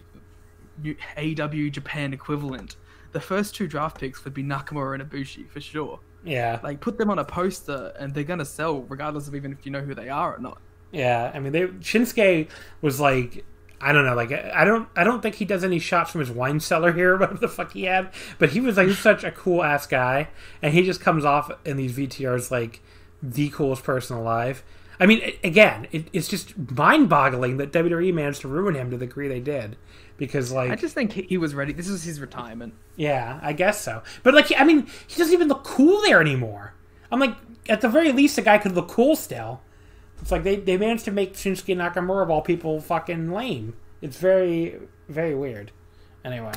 New AEW Japan equivalent, the first two draft picks would be Nakamura and Ibushi for sure. Yeah, Like, put them on a poster and they're gonna sell regardless of even if you know who they are or not. Yeah, I mean, they Shinsuke was like, I don't know, like I don't, I don't think he does any shots from his wine cellar here, whatever the fuck he had. But he was like such a cool ass guy, and he just comes off in these VTRs like the coolest person alive. I mean, again, it, it's just mind-boggling that WWE managed to ruin him to the degree they did, because like, I just think he, was ready. This was his retirement. yeah, I guess so. But like, I mean, he doesn't even look cool there anymore. I'm like, at the very least, a guy could look cool still. It's like they, they managed to make Shinsuke Nakamura of all people fucking lame. It's very very weird. Anyway,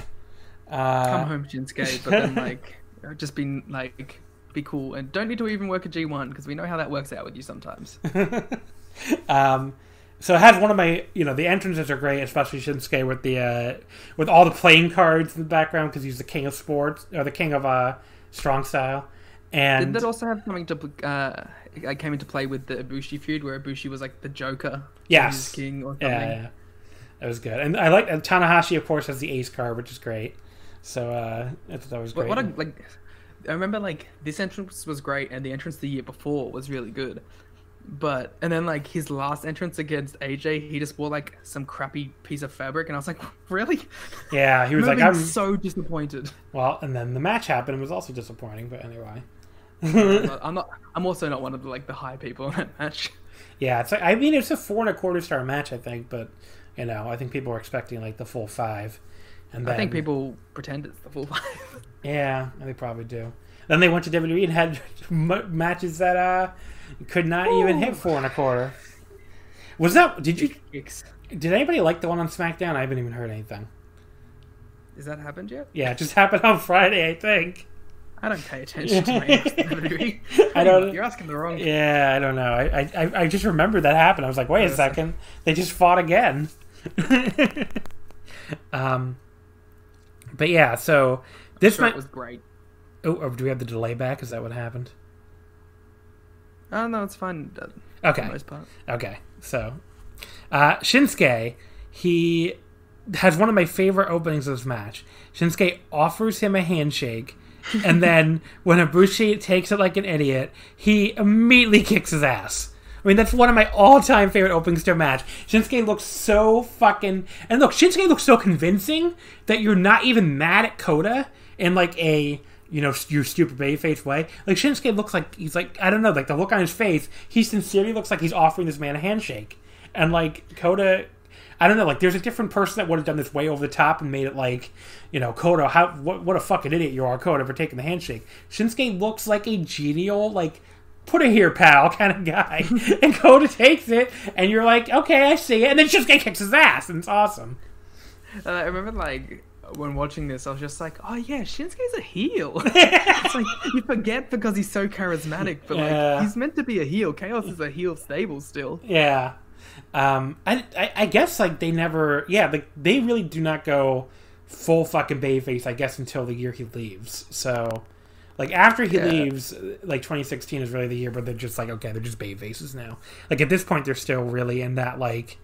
uh, Come home, Shinsuke, but then like just be like be cool and don't need to even work a G1 because we know how that works out with you sometimes. um, so it has one of my you know the entrances are great, especially Shinsuke with the uh, with all the playing cards in the background because he's the king of sports or the king of uh, strong style. And Did that also have something to uh, I came into play with the Ibushi feud where Ibushi was like the Joker, Yes. King or something. Yeah, yeah. That was good. And I like and Tanahashi, of course, has the ace card, which is great. So uh, I that was What, great. what a, like I remember like this entrance was great and the entrance the year before was really good. But and then like his last entrance against AJ, he just wore like some crappy piece of fabric and I was like, Really? yeah, he was like, I'm so disappointed. well, and then the match happened and was also disappointing. But anyway, I'm not, I'm not I'm also not one of the like the high people in that match. yeah, it's like I mean, it's a four and a quarter star match, I think, but you know, I think people were expecting like the full five. And then, I think people pretend it's the full five. yeah, they probably do. Then they went to WWE and had m- matches that uh could not even hit four and a quarter. Was that? Did you? Did anybody like the one on SmackDown? I haven't even heard anything. Has that happened yet? Yeah, it just happened on Friday, I think. I don't pay attention to my WWE. I don't- You're asking the wrong. Yeah, I don't know. I I, I just remembered that happened. I was like, wait a second, they just fought again. um, but yeah, so this Sure, might. was great. Oh, oh, do we have the delay back? Is that what happened? Oh no, it's fine. Okay, okay. So, uh, Shinsuke, he has one of my favorite openings of this match. Shinsuke offers him a handshake, and then when Ibushi takes it like an idiot, he immediately kicks his ass. I mean, that's one of my all-time favorite openings to a match. Shinsuke looks so fucking, and look, Shinsuke looks so convincing that you're not even mad at Kota in like a you know your stupid babyface way. Like Shinsuke looks like he's like I don't know, like the look on his face, he sincerely looks like he's offering this man a handshake, and like Kota. I don't know. Like, there's a different person that would have done this way over the top and made it like, you know, Kota, how what, what a fucking idiot you are, Kota, for taking the handshake. Shinsuke looks like a genial, like, put it here, pal, kind of guy, and Kota takes it, and you're like, okay, I see it, and then Shinsuke kicks his ass, and it's awesome. Uh, I remember like when watching this, I was just like, oh yeah, Shinsuke's a heel. it's like you forget because he's so charismatic, but Yeah. like he's meant to be a heel. Chaos is a heel stable still. Yeah. Um, I, I, I guess like they never, yeah, like they really do not go full fucking babyface. I guess until the year he leaves. So, like after he Yeah. leaves, like 2016 is really the year where they're just like, okay, they're just babyfaces now. Like at this point, they're still really in that like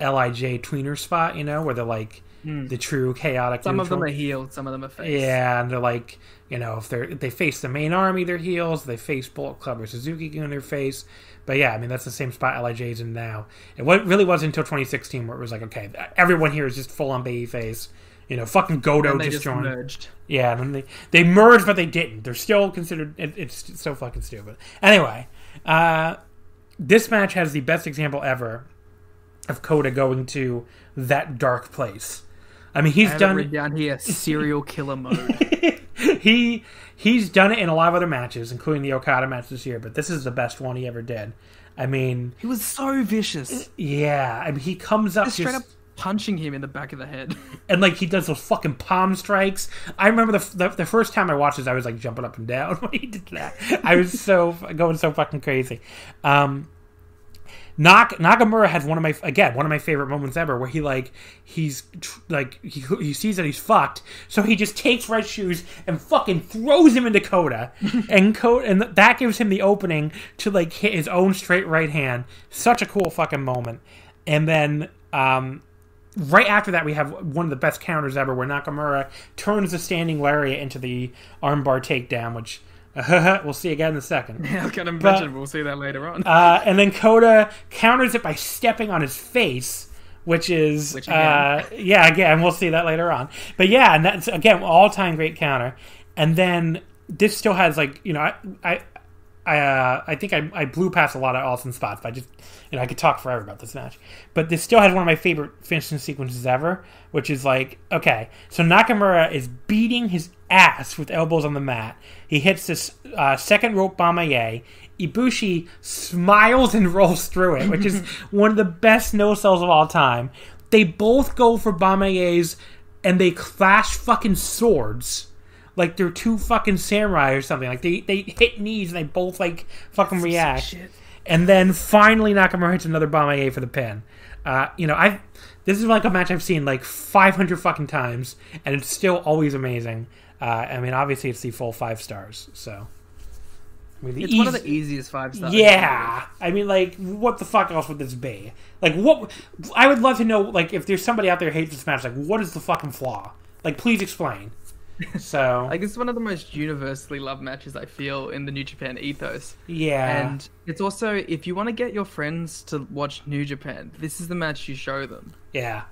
Lij tweener spot, you know, where they're like hmm. the true chaotic. Some of them are heel, some of them are face. Yeah, and they're like, you know, if they're if they face the main army, they're heels. They face Bullet Club or Suzuki in their face. But yeah, I mean that's the same spot Lij's in now. It really wasn't until 2016 where it was like, okay, everyone here is just full on baby face. You know, fucking Godo just, just joined. merged. Yeah, and they they merged, but they didn't. They're still considered. It, it's so fucking stupid. Anyway, uh, this match has the best example ever of Kota going to that dark place. I mean, he's I done it down here serial killer mode. he he's done it in a lot of other matches, including the Okada match this year. But this is the best one he ever did. I mean, he was so vicious. yeah. I mean, he comes up Just just, straight up punching him in the back of the head. and like he does those fucking palm strikes. I remember the, the the first time I watched this, I was like jumping up and down when he did that. I was so going so fucking crazy. Um, Nak, Nakamura has one of my again one of my favorite moments ever, where he like he's tr- like he, he sees that he's fucked, so he just takes Red Shoes and fucking throws him into Kota, and Kota and that gives him the opening to like hit his own straight right hand. Such a cool fucking moment, and then um, right after that, we have one of the best counters ever, where Nakamura turns the standing lariat into the armbar takedown, which we'll see again in a second. Yeah, I can imagine. we'll see that later on. Uh, and then Kota counters it by stepping on his face, which is Which uh, yeah, again we'll see that later on. But yeah, and that's again all time great counter. And then this still has like you know I I I, uh, I think I, I blew past a lot of awesome spots. But I just you know I could talk forever about this match. But this still has one of my favorite finishing sequences ever, which is like okay, so Nakamura is beating his ass with elbows on the mat. He hits this uh, second rope Bomaye. Ibushi smiles and rolls through it, which is one of the best no cells of all time. They both go for Bomayes and they clash fucking swords. Like they're two fucking samurai or something. Like they, they hit knees and they both like fucking react. And then finally Nakamura hits another Bomaye for the pin. Uh, you know, I this is like a match I've seen like 500 fucking times, and it's still always amazing. Uh, I mean, obviously it's the full five stars, so. I mean, the It's one of the easiest five stars. yeah, I mean, like, what the fuck else would this be? Like, what? I would love to know, like, if there's somebody out there who hates this match, like, what is the fucking flaw? Like, please explain. So, Like it's one of the most universally loved matches I feel in the New Japan ethos. yeah, And it's also if you want to get your friends to watch New Japan, this is the match you show them. yeah.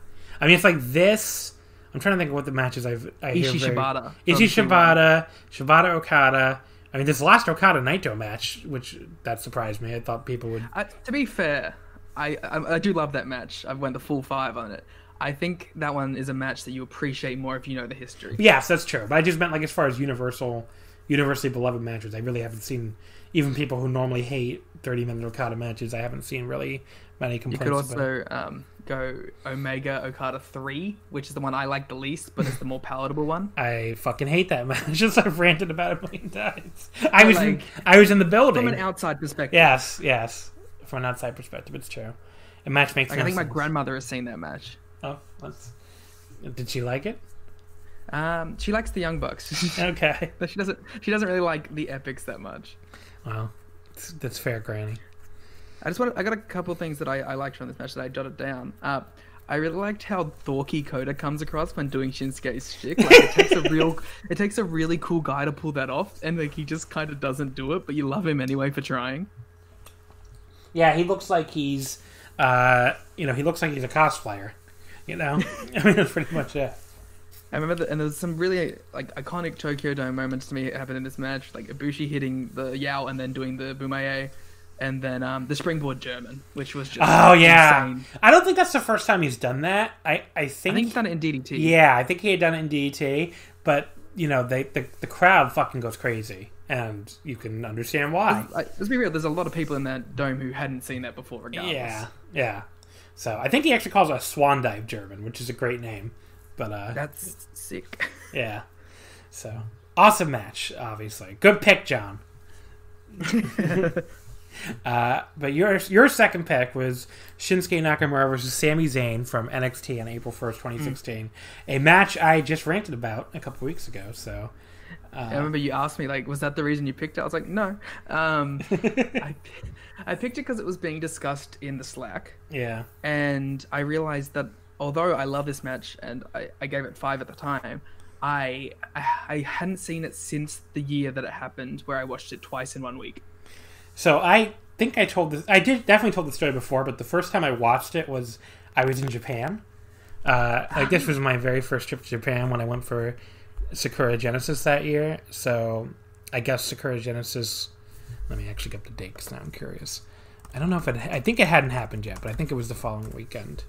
I mean, it's like this. I'm trying to think of what the matches I've I Ishii very- Shibata Ishii Shibata, Shibata Okada. I mean, this last Okada Naito match, which that surprised me. I thought people would. I, to be fair, I, I I do love that match. I went the full five on it. I think that one is a match that you appreciate more if you know the history. Yes, that's true. But I just meant like as far as universal, universally beloved matches. I really haven't seen even people who normally hate 30 minute Okada matches. I haven't seen really many complaints. You could also um, go Omega Okada three, which is the one I like the least, but it's the more palatable one. I fucking hate that match. Just I've ranted about it a million times. I was in, I was in the building. From an outside perspective, yes, yes. From an outside perspective, it's true. A match makes. like, I think my sense. grandmother has seen that match. That's. Did she like it? Um, she likes the Young Bucks, Okay. but she doesn't. She doesn't really like the epics that much. Well, that's- that's fair, Granny. I just want. I got a couple things that I, I liked from this match that I jotted down. Uh, I really liked how Thorky Kota comes across when doing Shinsuke's shtick. Like, it takes a real, it takes a really cool guy to pull that off, and like he just kind of doesn't do it, but you love him anyway for trying. Yeah, he looks like he's, uh, you know, he looks like he's a cosplayer. You know, I mean, that's pretty much it. I remember, that, and there's some really like iconic Tokyo Dome moments to me Happened in this match, like Ibushi hitting the Yao and then doing the Bomaye, and then um, the springboard German, which was just Oh yeah, insane. I don't think that's the first time he's done that. I I think, I think he's done it in DDT. yeah, I think he had done it in DT, but you know, they the, the crowd fucking goes crazy, and you can understand why. Like, let's be real. There's a lot of people in that dome who hadn't seen that before, regardless. Yeah, yeah. So I think he actually calls it a swan dive German, which is a great name. But uh, That's sick. yeah, so awesome match, obviously. Good pick, John. uh, but your your second pick was Shinsuke Nakamura versus Sami Zayn from NXT on April first, twenty sixteen. A match I just ranted about a couple weeks ago. So I remember you asked me like, was that the reason you picked it? I was like, no. Um, I, I picked it because it was being discussed in the Slack, yeah, and I realized that although I love this match and I, I gave it five at the time, I, I I hadn't seen it since the year that it happened, where I watched it twice in one week. So I think I told this. I did definitely told the story before, but the first time I watched it was I was in Japan. Uh, like this was my very first trip to Japan when I went for Sakura Genesis that year. So I guess Sakura Genesis. Let me actually get the date because now I'm curious. I don't know if it. I think it hadn't happened yet, but I think it was the following weekend,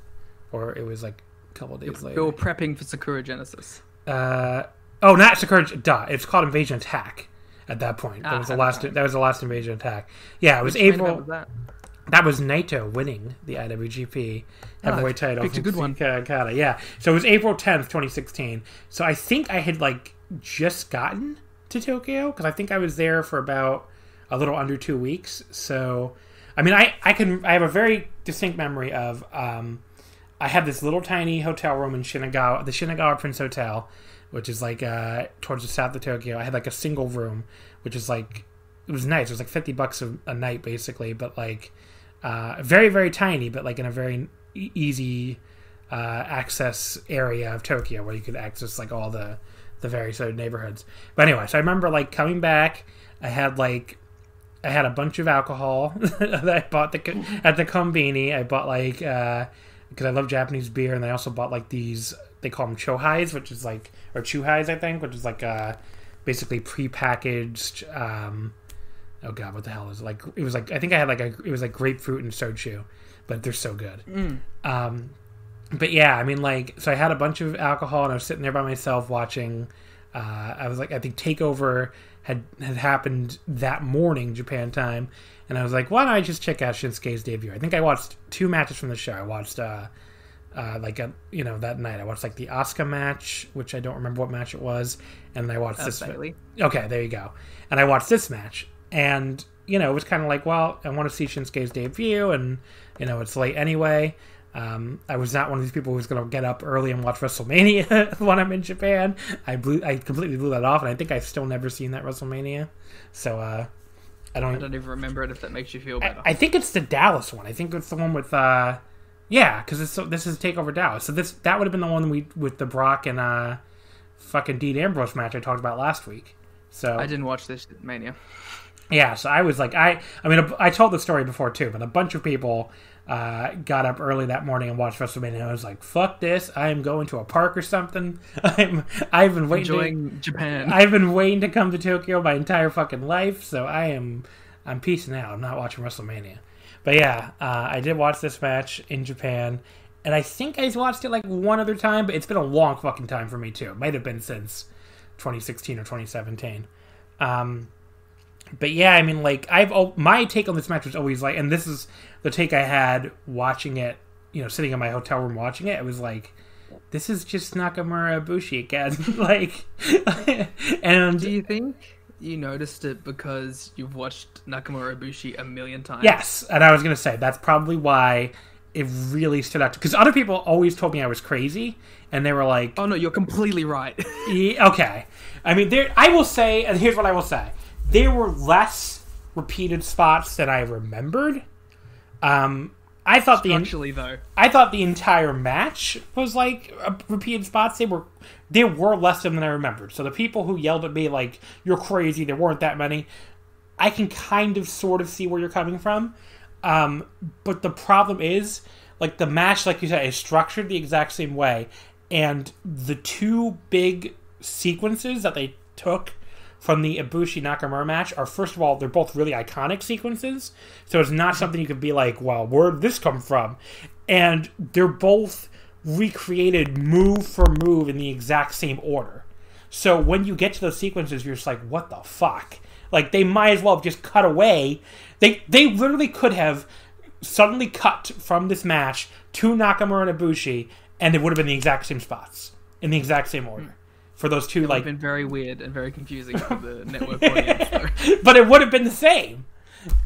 or it was like a couple days We later. were prepping for Sakura Genesis. Uh, oh, not Sakura. Duh, it's called Invasion Attack. At that point, that Ah, was the last. That was the last Invasion Attack. Yeah, it was April. was that? That was Naito winning the IWGP heavyweight title. picked a good one. Okada. Yeah. So it was April 10th, 2016. So I think I had like just gotten to Tokyo because I think I was there for about a little under two weeks. So, I mean, I, I can, I have a very distinct memory of, um, I had this little tiny hotel room in Shinagawa, the Shinagawa Prince Hotel, which is like, uh, towards the south of Tokyo. I had like a single room, which is like, it was nice. It was like 50 bucks a, a night basically, but like, uh, very very tiny, but like in a very easy uh, access area of Tokyo where you could access like all the the various other neighborhoods. But anyway, so I remember like coming back. I had like I had a bunch of alcohol that I bought the at the Kombini. I bought like because I love Japanese beer, and I also bought like these they call them chohais, which is like or chuhais, I think, which is like uh basically prepackaged. Um, oh god, what the hell is it? like? It was like I think I had like a it was like grapefruit and soju, but they're so good. Um, but yeah, I mean, like, so I had a bunch of alcohol and I was sitting there by myself watching. Uh, I was like, I think Takeover had had happened that morning, Japan time, and I was like, why don't I just check out Shinsuke's debut? I think I watched two matches from the show. I watched, uh, uh, like, a, you know, that night I watched like the Asuka match, which I don't remember what match it was, and I watched That's this. Bayley. Okay, there you go. And I watched this match, and you know, it was kind of like, well, I want to see Shinsuke's debut, and you know, it's late anyway. Um, I was not one of these people who's going to get up early and watch WrestleMania when I'm in Japan. I blew, I completely blew that off, and I think I've still never seen that WrestleMania. So uh, I don't. I don't even remember it if that makes you feel better. I, I think it's the Dallas one. I think it's the one with. Uh, yeah, because so, this is Takeover Dallas. So this that would have been the one we with the Brock and uh, fucking Dean Ambrose match I talked about last week. So I didn't watch this Mania. Yeah, so I was like, I, I mean, I told the story before too, but a bunch of people uh, got up early that morning and watched WrestleMania. And I was like, fuck this! I am going to a park or something. I'm, I've been waiting. Enjoying To, Japan. I've been waiting to come to Tokyo my entire fucking life, so I am, I'm peacing out. I'm not watching WrestleMania. But yeah, uh, I did watch this match in Japan, and I think I watched it like one other time, but it's been a long fucking time for me too. It might have been since 2016 or 2017. Um, but yeah, I mean, like I've oh, my take on this match was always like, and this is the take I had watching it. You know, sitting in my hotel room watching it, it was like, this is just Nakamura Ibushi again. like, and Do you think you noticed it because you've watched Nakamura Ibushi a million times? yes, and I was gonna say that's probably why it really stood out because other people always told me I was crazy, and they were like, Oh no, you're completely right. Yeah, okay. I mean, there. I will say, and here's what I will say: there were less repeated spots than I remembered. Um, I thought the Actually, though, I thought the entire match was like repeated spots. They were there were less of them than I remembered. So the people who yelled at me like "You're crazy," there weren't that many. I can kind of sort of see where you're coming from, um, but the problem is like the match, like you said, is structured the exact same way, and the two big sequences that they took from the Ibushi Nakamura match are first of all they're both really iconic sequences, so it's not mm-hmm. something you could be like, well, where did this come from? And they're both recreated move for move in the exact same order. So when you get to those sequences, you're just like, what the fuck? Like they might as well have just cut away. They they literally could have suddenly cut from this match to Nakamura and Ibushi, and it would have been the exact same spots in the exact same order mm-hmm. For those two. like Like, been very weird and very confusing for the network audience. Though. but it would have been the same.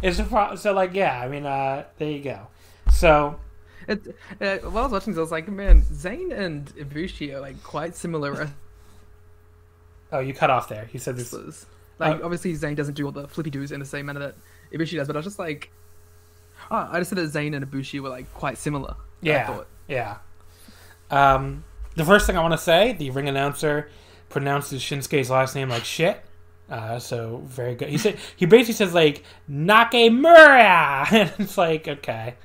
It's a pro- so like yeah. I mean, uh, there you go. So It, uh, while I was watching this, I was like, man, Zayn and Ibushi are like quite similar oh, you cut off there. You said this. wrestlers. Like, Uh, obviously, Zayn doesn't do all the flippy doos in the same manner that Ibushi does, but I was just like, oh, I just said that Zayn and Ibushi were like quite similar. I Yeah, thought. yeah. Um, the first thing I want to say, the ring announcer pronounces Shinsuke's last name like shit. Uh, so very good. He said he basically says like Nakamura, and it's like okay,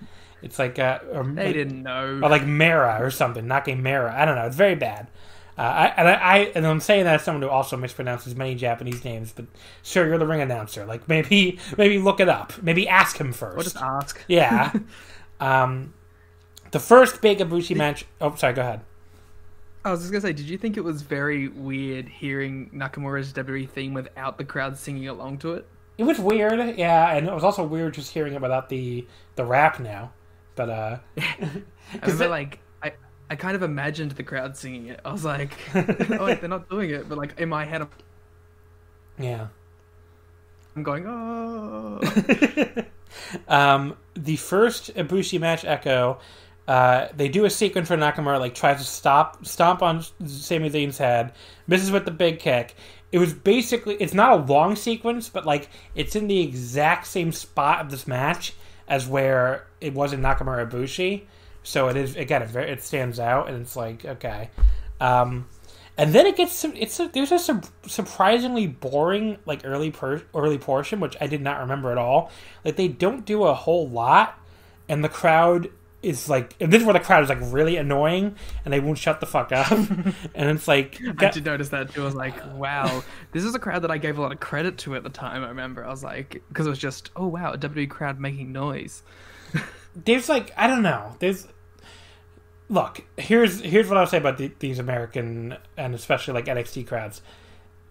it's like uh, or, They like, didn't know. or like Mara or something, Nakamura. I don't know. It's very bad. Uh, I, and I, I and I'm saying that as someone who also mispronounces many Japanese names, but sure, you're the ring announcer. Like maybe maybe look it up. Maybe ask him first. or just ask. Yeah. um, the first big Ibushi match. Oh, sorry. Go ahead. I was just gonna say, did you think it was very weird hearing Nakamura's WWE theme without the crowd singing along to it? It was weird, yeah, and it was also weird just hearing it without the the rap now. But uh, I remember, it- like, I, I kind of imagined the crowd singing it. I was like, oh, wait, they're not doing it, but like in my head, I'm- yeah. I'm going, oh. um, the first Ibushi match, Echo. Uh, they do a sequence where Nakamura like tries to stop stomp on Sami Zayn's head, misses with the big kick. It was basically it's not a long sequence, but like it's in the exact same spot of this match as where it was in Nakamura Ibushi. So it is again it, it stands out, and it's like okay. Um, and then it gets it's a, there's a sur- surprisingly boring like early per, early portion, which I did not remember at all. Like they don't do a whole lot, and the crowd is like and this is where the crowd is like really annoying and they won't shut the fuck up and it's like I did notice that too. I was like, wow, this is a crowd that I gave a lot of credit to at the time. I remember I was like, because it was just, oh wow, a WWE crowd making noise. there's like I don't know. There's look here's here's what I'll say about the, these American and especially like NXT crowds.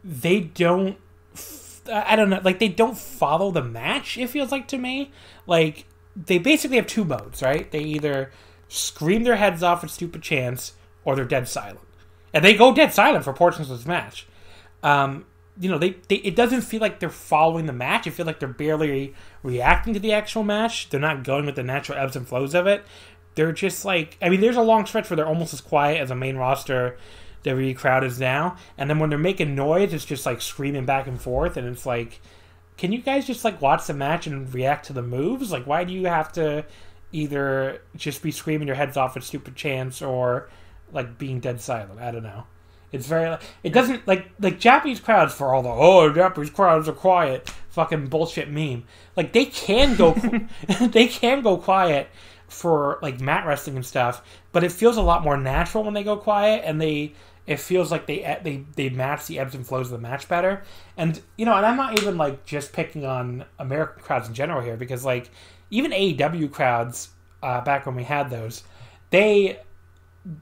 They don't. f- I don't know. Like they don't follow the match. It feels like to me. Like they basically have two modes, right? They either scream their heads off at stupid chants or they're dead silent, and they go dead silent for portions of this match. Um, you know, they, they it doesn't feel like they're following the match. It feels like they're barely reacting to the actual match. They're not going with the natural ebbs and flows of it. They're just like, I mean, there's a long stretch where they're almost as quiet as a main roster WWE crowd is now, and then when they're making noise, it's just like screaming back and forth, and it's like, can you guys just like watch the match and react to the moves? Like, why do you have to either just be screaming your heads off at stupid chants or like being dead silent? I don't know. It's very. It doesn't like like Japanese crowds for all the oh Japanese crowds are quiet fucking bullshit meme. Like they can go they can go quiet for like mat wrestling and stuff, but it feels a lot more natural when they go quiet and they it feels like they they they match the ebbs and flows of the match better. And you know, and I'm not even like just picking on American crowds in general here because like even AEW crowds uh, back when we had those, they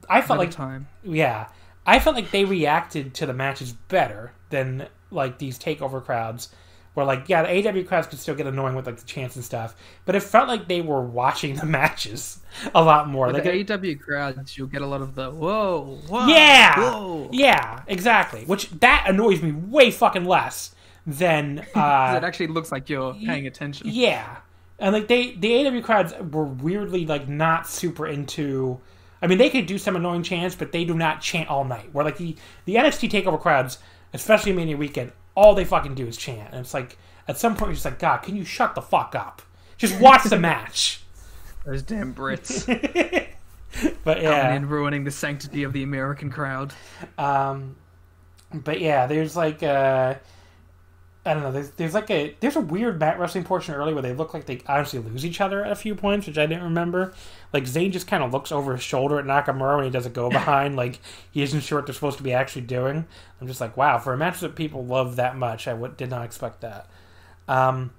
I felt like time. yeah, I felt like they reacted to the matches better than like these takeover crowds. Where like yeah, the AEW crowds could still get annoying with like the chants and stuff, but it felt like they were watching the matches a lot more. With Like the AEW crowds, you'll get a lot of the whoa, whoa, yeah, whoa. yeah, exactly. Which that annoys me way fucking less than uh, it actually looks like you're paying attention. Yeah, and like they the AEW crowds were weirdly like not super into. I mean, they could do some annoying chants, but they do not chant all night. Where like the the NXT Takeover crowds, especially Mania weekend, all they fucking do is chant, and it's like at some point you're just like, God, can you shut the fuck up? Just watch the match. Those damn Brits But yeah, and ruining the sanctity of the American crowd. Um, but yeah, there's like uh, I don't know. There's, there's like a there's a weird mat wrestling portion early where they look like they honestly lose each other at a few points, which I didn't remember. Like Zayn just kind of looks over his shoulder at Nakamura when he does a go behind, like he isn't sure what they're supposed to be actually doing. I'm just like, wow, for a match that people love that much, I w- did not expect that. Um,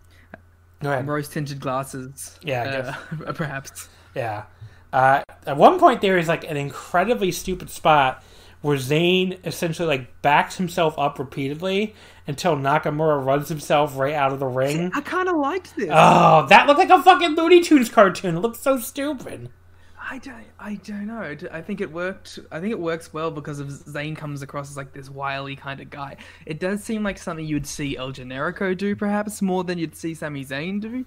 go ahead. Rose tinted glasses. Yeah, I uh, perhaps. Yeah. Uh, at one point, there is like an incredibly stupid spot where Zayn essentially like backs himself up repeatedly until Nakamura runs himself right out of the ring. I kind of liked this. Oh, that looked like a fucking Looney Tunes cartoon. It looked so stupid. I don't, I don't know. I think it worked. I think it works well because of Zayn comes across as like this wily kind of guy. It does seem like something you'd see El Generico do, perhaps more than you'd see Sami Zayn do.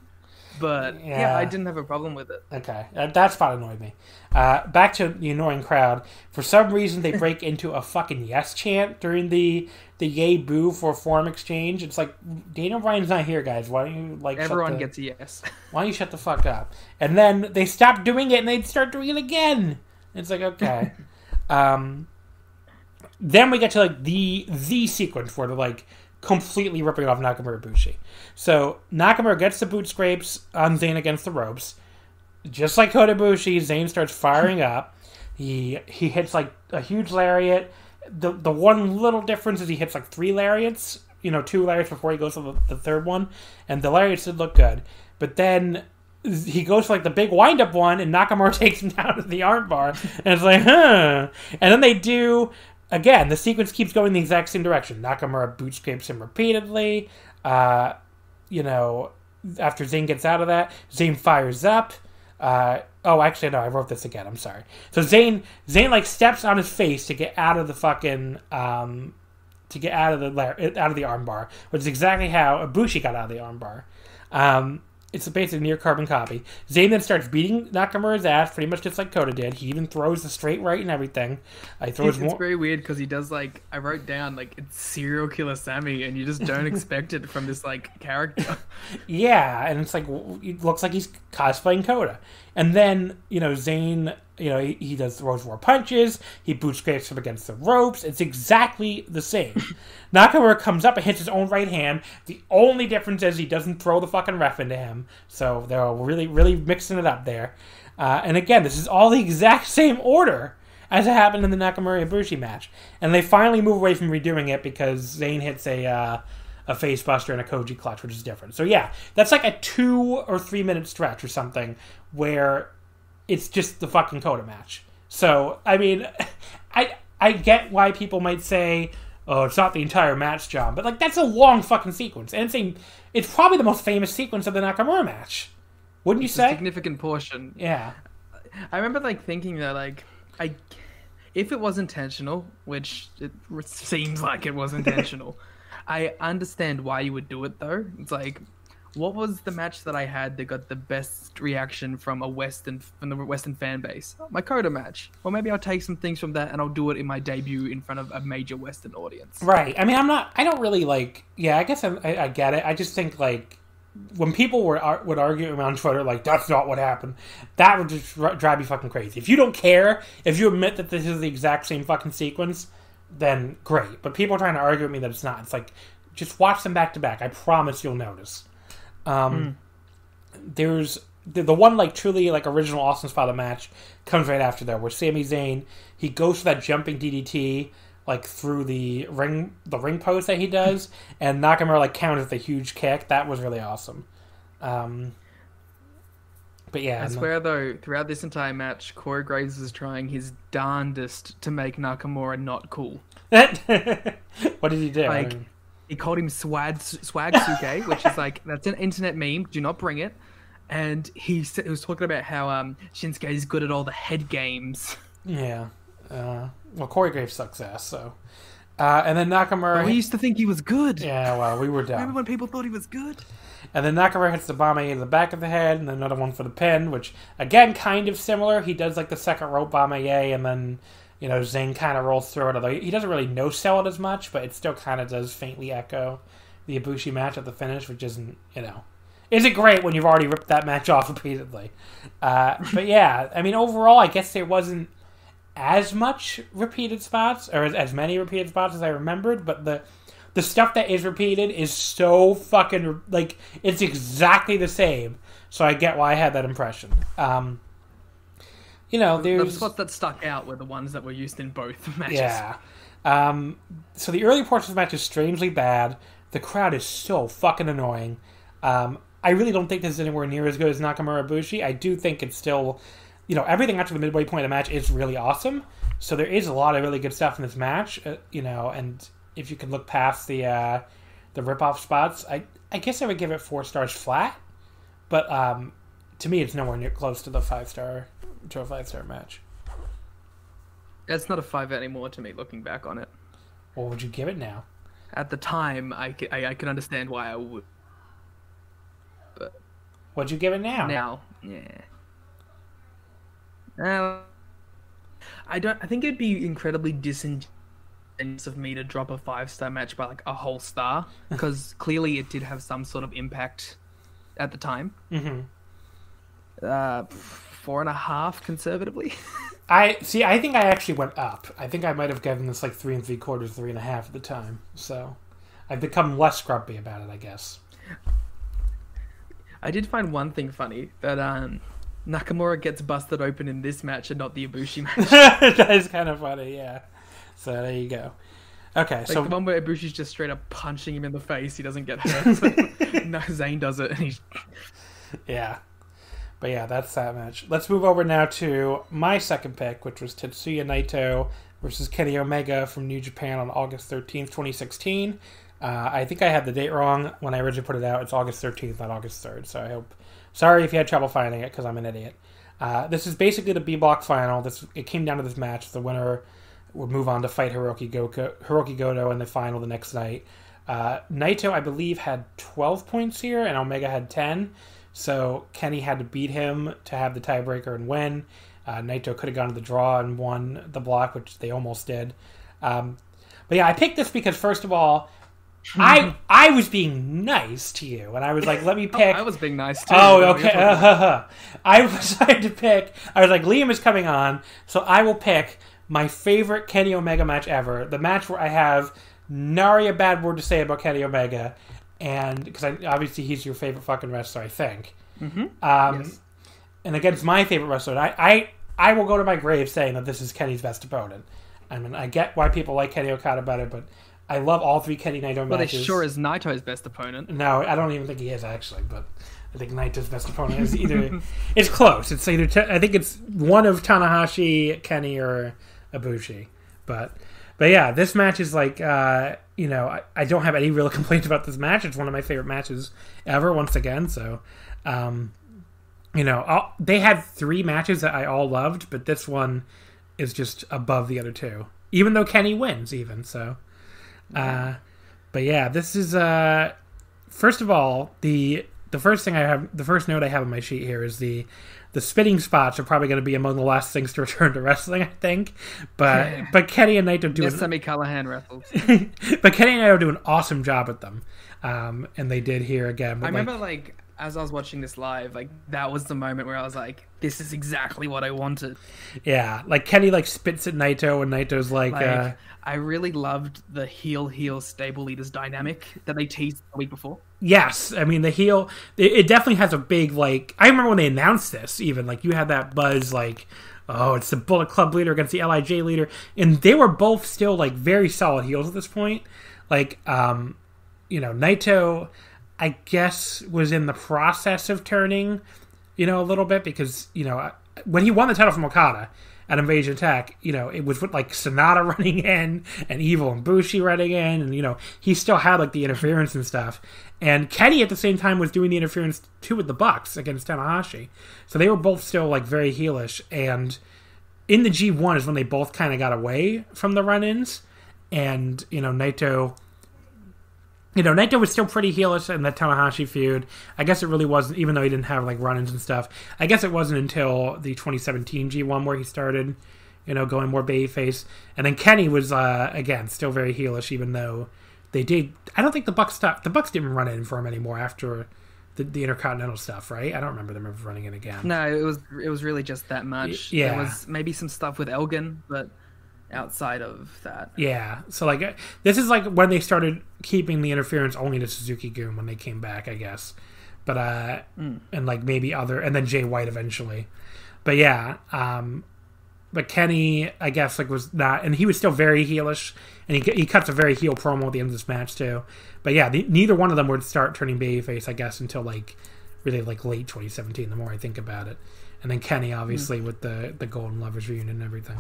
But yeah, Yeah. I didn't have a problem with it. Okay, uh, that spot annoyed me. Uh, back to the annoying crowd. For some reason, they break into a fucking yes chant during the the yay boo for form exchange. It's like Daniel Bryan's not here, guys. Why don't you like shut Everyone the- gets a yes. why don't you shut the fuck up? And then they stop doing it and they'd start doing it again. It's like, okay. um, then we get to like the the sequence where they're like completely ripping off Nakamura Bushi. So Nakamura gets the boot scrapes on Zayn against the ropes. Just like Kota Bushi, Zayn starts firing up. He he hits like a huge lariat. The the one little difference is he hits like three lariats, you know, two lariats before he goes to the, the third one, and the lariats did look good. But then he goes for like the big wind up one, and Nakamura takes him down to the armbar, and it's like, huh. And then they do again. The sequence keeps going the exact same direction. Nakamura boot scrapes him repeatedly. Uh, you know, after Zayn gets out of that, Zayn fires up. Uh, oh, actually, no, I wrote this again. I'm sorry. So Zayn, Zayn like steps on his face to get out of the fucking um, to get out of the out of the armbar, which is exactly how Ibushi got out of the armbar. Um, it's a basic near carbon copy. Zayn then starts beating Nakamura's ass, pretty much just like Kota did. He even throws the straight right and everything. I throws It's, it's very weird because he does like I wrote down like it's serial killer Sami, and you just don't expect it from this like character. Yeah, and it's like it looks like he's cosplaying Kota. And then you know Zayn You know, he, he does throws more punches. He boot scrapes him against the ropes. It's exactly the same. Nakamura comes up and hits his own right hand. The only difference is he doesn't throw the fucking ref into him. So they're really, really mixing it up there. Uh, and again, this is all the exact same order as it happened in the Nakamura Ibushi match. And they finally move away from redoing it because Zayn hits a uh, a face buster and a Koji clutch, which is different. So yeah, that's like a two or three minute stretch or something where it's just the fucking Kota match. So I mean, I I get why people might say, "Oh, it's not the entire match, John," but like that's a long fucking sequence, and it's a, it's probably the most famous sequence of the Nakamura match. Wouldn't you It's a say? significant portion. Yeah. I remember like thinking that like I if it was intentional, which it seems like it was intentional, I understand why you would do it though. It's like what was the match that I had that got the best reaction from a Western from the Western fan base? My Kota match. Well, maybe I'll take some things from that and I'll do it in my debut in front of a major Western audience. Right. I mean, I'm not. I don't really like. Yeah, I guess I, I, get it. I just think like when people were would argue on Twitter like that's not what happened, that would just r- drive you fucking crazy. If you don't care, if you admit that this is the exact same fucking sequence, then great. But people are trying to argue with me that it's not. It's like just watch them back to back. I promise you'll notice. Um, There's the, the one like truly like original Austin's Father match comes right after there, where Sami Zayn he goes for that jumping DDT like through the ring the ring post that he does, and Nakamura like counters the huge kick. That was really awesome. Um, but yeah, I no- swear though, throughout this entire match, Corey Graves was trying his darndest to make Nakamura not cool. what did he do? I Like- mean- he called him swag swag suke, which is like that's an internet meme. Do not bring it. And he, he was talking about how um, Shinsuke is good at all the head games. yeah. Uh, well, Corey Graves sucks ass. So, uh, and then Nakamura. We used to think he was good. yeah, well, we were down. Remember when people thought he was good? And then Nakamura hits the bomb in the back of the head, and then another one for the pin, which again kind of similar. He does like the second rope bomb and then you know Zayn kind of rolls through it. Although he doesn't really no sell it as much, but it still kind of does faintly echo the Ibushi match at the finish, which isn't you know isn't great when you've already ripped that match off repeatedly. Uh, but yeah, I mean overall, I guess there wasn't as much repeated spots or as, as many repeated spots as I remembered, but the the stuff that is repeated is so fucking like it's exactly the same. So I get why I had that impression. Um, you know, The there's spots that stuck out were the ones that were used in both matches. yeah. Um, so the early portion of the match is strangely bad. The crowd is so fucking annoying. Um, I really don't think this is anywhere near as good as Nakamura Ibushi. I do think it's still, you know, everything after the midway point of the match is really awesome. So there is a lot of really good stuff in this match, uh, you know. And if you can look past the uh, the rip off spots, I I guess I would give it four stars flat. But um, to me, it's nowhere near close to the five star to a five star match. It's not a five anymore to me, looking back on it. What would you give it now? At the time, I can understand why I would. But What'd you give it now? Now, yeah. Uh, I don't. I think it'd be incredibly disingenuous of me to drop a five star match by like a whole star because clearly it did have some sort of impact at the time. hmm Uh, four and a half conservatively. I see. I think I actually went up. I think I might have given this like three and three quarters, three and a half at the time. So I've become less grumpy about it, I guess. I did find one thing funny that um, Nakamura gets busted open in this match and not the Ibushi match. that is kind of funny, yeah. So there you go. Okay, Like so the one where Ibushi's just straight up punching him in the face, he doesn't get hurt. no, Zayn does it, and he's yeah, but yeah, that's that match. Let's move over now to my second pick, which was Tetsuya Naito versus Kenny Omega from New Japan on August thirteenth, twenty sixteen. Uh, I think I had the date wrong when I originally put it out. It's August 13th, not August 3rd. So I hope. Sorry if you had trouble finding it because I'm an idiot. Uh, this is basically the B block final. This it came down to this match. The winner would move on to fight Hirooki, Goko, Hirooki Goto in the final the next night. Uh, Naito, I believe, had 12 points here, and Omega had 10. So Kenny had to beat him to have the tiebreaker and win. Uh, Naito could have gone to the draw and won the block, which they almost did. Um, but yeah, I picked this because, first of all, I I was being nice to you, and I was like, let me pick. I was being nice too. Oh, What are you okay. I decided to pick. I was like, Liam is coming on, so I will pick my favorite Kenny Omega match ever. The match where I have nary a bad word to say about Kenny Omega, and because obviously he's your favorite fucking wrestler, I think. Mm-hmm. Um, Yes. And against my favorite wrestler, and I, I I will go to my grave saying that this is Kenny's best opponent. I mean, I get why people like Kenny Okada better, but I love all three Kenny Naito Well, matches. it sure is Naito's best opponent. No, I don't even think he is actually, but I think Naito's best opponent is either. it's close. It's either. I think it's one of Tanahashi, Kenny, or Ibushi. But, but yeah, this match is like, uh, you know, I, I don't have any real complaints about this match. It's one of my favorite matches ever. Once again, so, um, you know, they had three matches that I all loved, but this one is just above the other two. Even though Kenny wins, even so. Uh, but yeah, this is uh first of all, the the first thing I have the first note I have on my sheet here is the the spitting spots are probably going to be among the last things to return to wrestling, I think. But but Kenny and Naito do Yes, an, Sami Callihan wrestles. but Kenny and Naito do an awesome job at them, um, and they did here again. I like, remember, like, as I was watching this live, like, that was the moment where I was like, this is exactly what I wanted. yeah, like Kenny like spits at Naito, and Naito's like, Like, uh, I really loved the heel heel stable leaders dynamic that they teased the week before. Yes, I mean the heel. It, it definitely has a big like. I remember when they announced this. Even like you had that buzz like, oh, it's the Bullet Club leader against the LIJ leader, and they were both still like very solid heels at this point. Like, um, you know, Naito, I guess was in the process of turning, you know, a little bit because you know when he won the title from Okada at Invasion Attack, you know, it was with like Sanada running in and Evil and Bushi running in, and you know, he still had like the interference and stuff. And Kenny at the same time was doing the interference too with the Bucks against Tanahashi, so they were both still like very heelish. And in the G one is when they both kind of got away from the run-ins, and you know, Naito you know, Naito was still pretty heelish in the Tanahashi feud. I guess it really wasn't, even though he didn't have like run-ins and stuff. I guess it wasn't until the 2017 G1 where he started, you know, going more babyface. And then Kenny was uh, again still very heelish, even though they did. I don't think the Bucks stopped. The Bucks didn't run in for him anymore after the, the Intercontinental stuff, right? I don't remember them ever running in again. No, it was it was really just that much. Yeah. There was maybe some stuff with Elgin, but outside of that. Yeah, so like uh, this is like when they started keeping the interference only to Suzuki-gun when they came back, I guess. But uh, and like maybe other, and then Jay White eventually. But yeah, um, but Kenny, I guess, like was not, and he was still very heelish, and he he cuts a very heel promo at the end of this match too. But yeah, the, neither one of them would start turning babyface, I guess, until like really like late 2017. The more I think about it, and then Kenny obviously with the the Golden Lovers reunion and everything.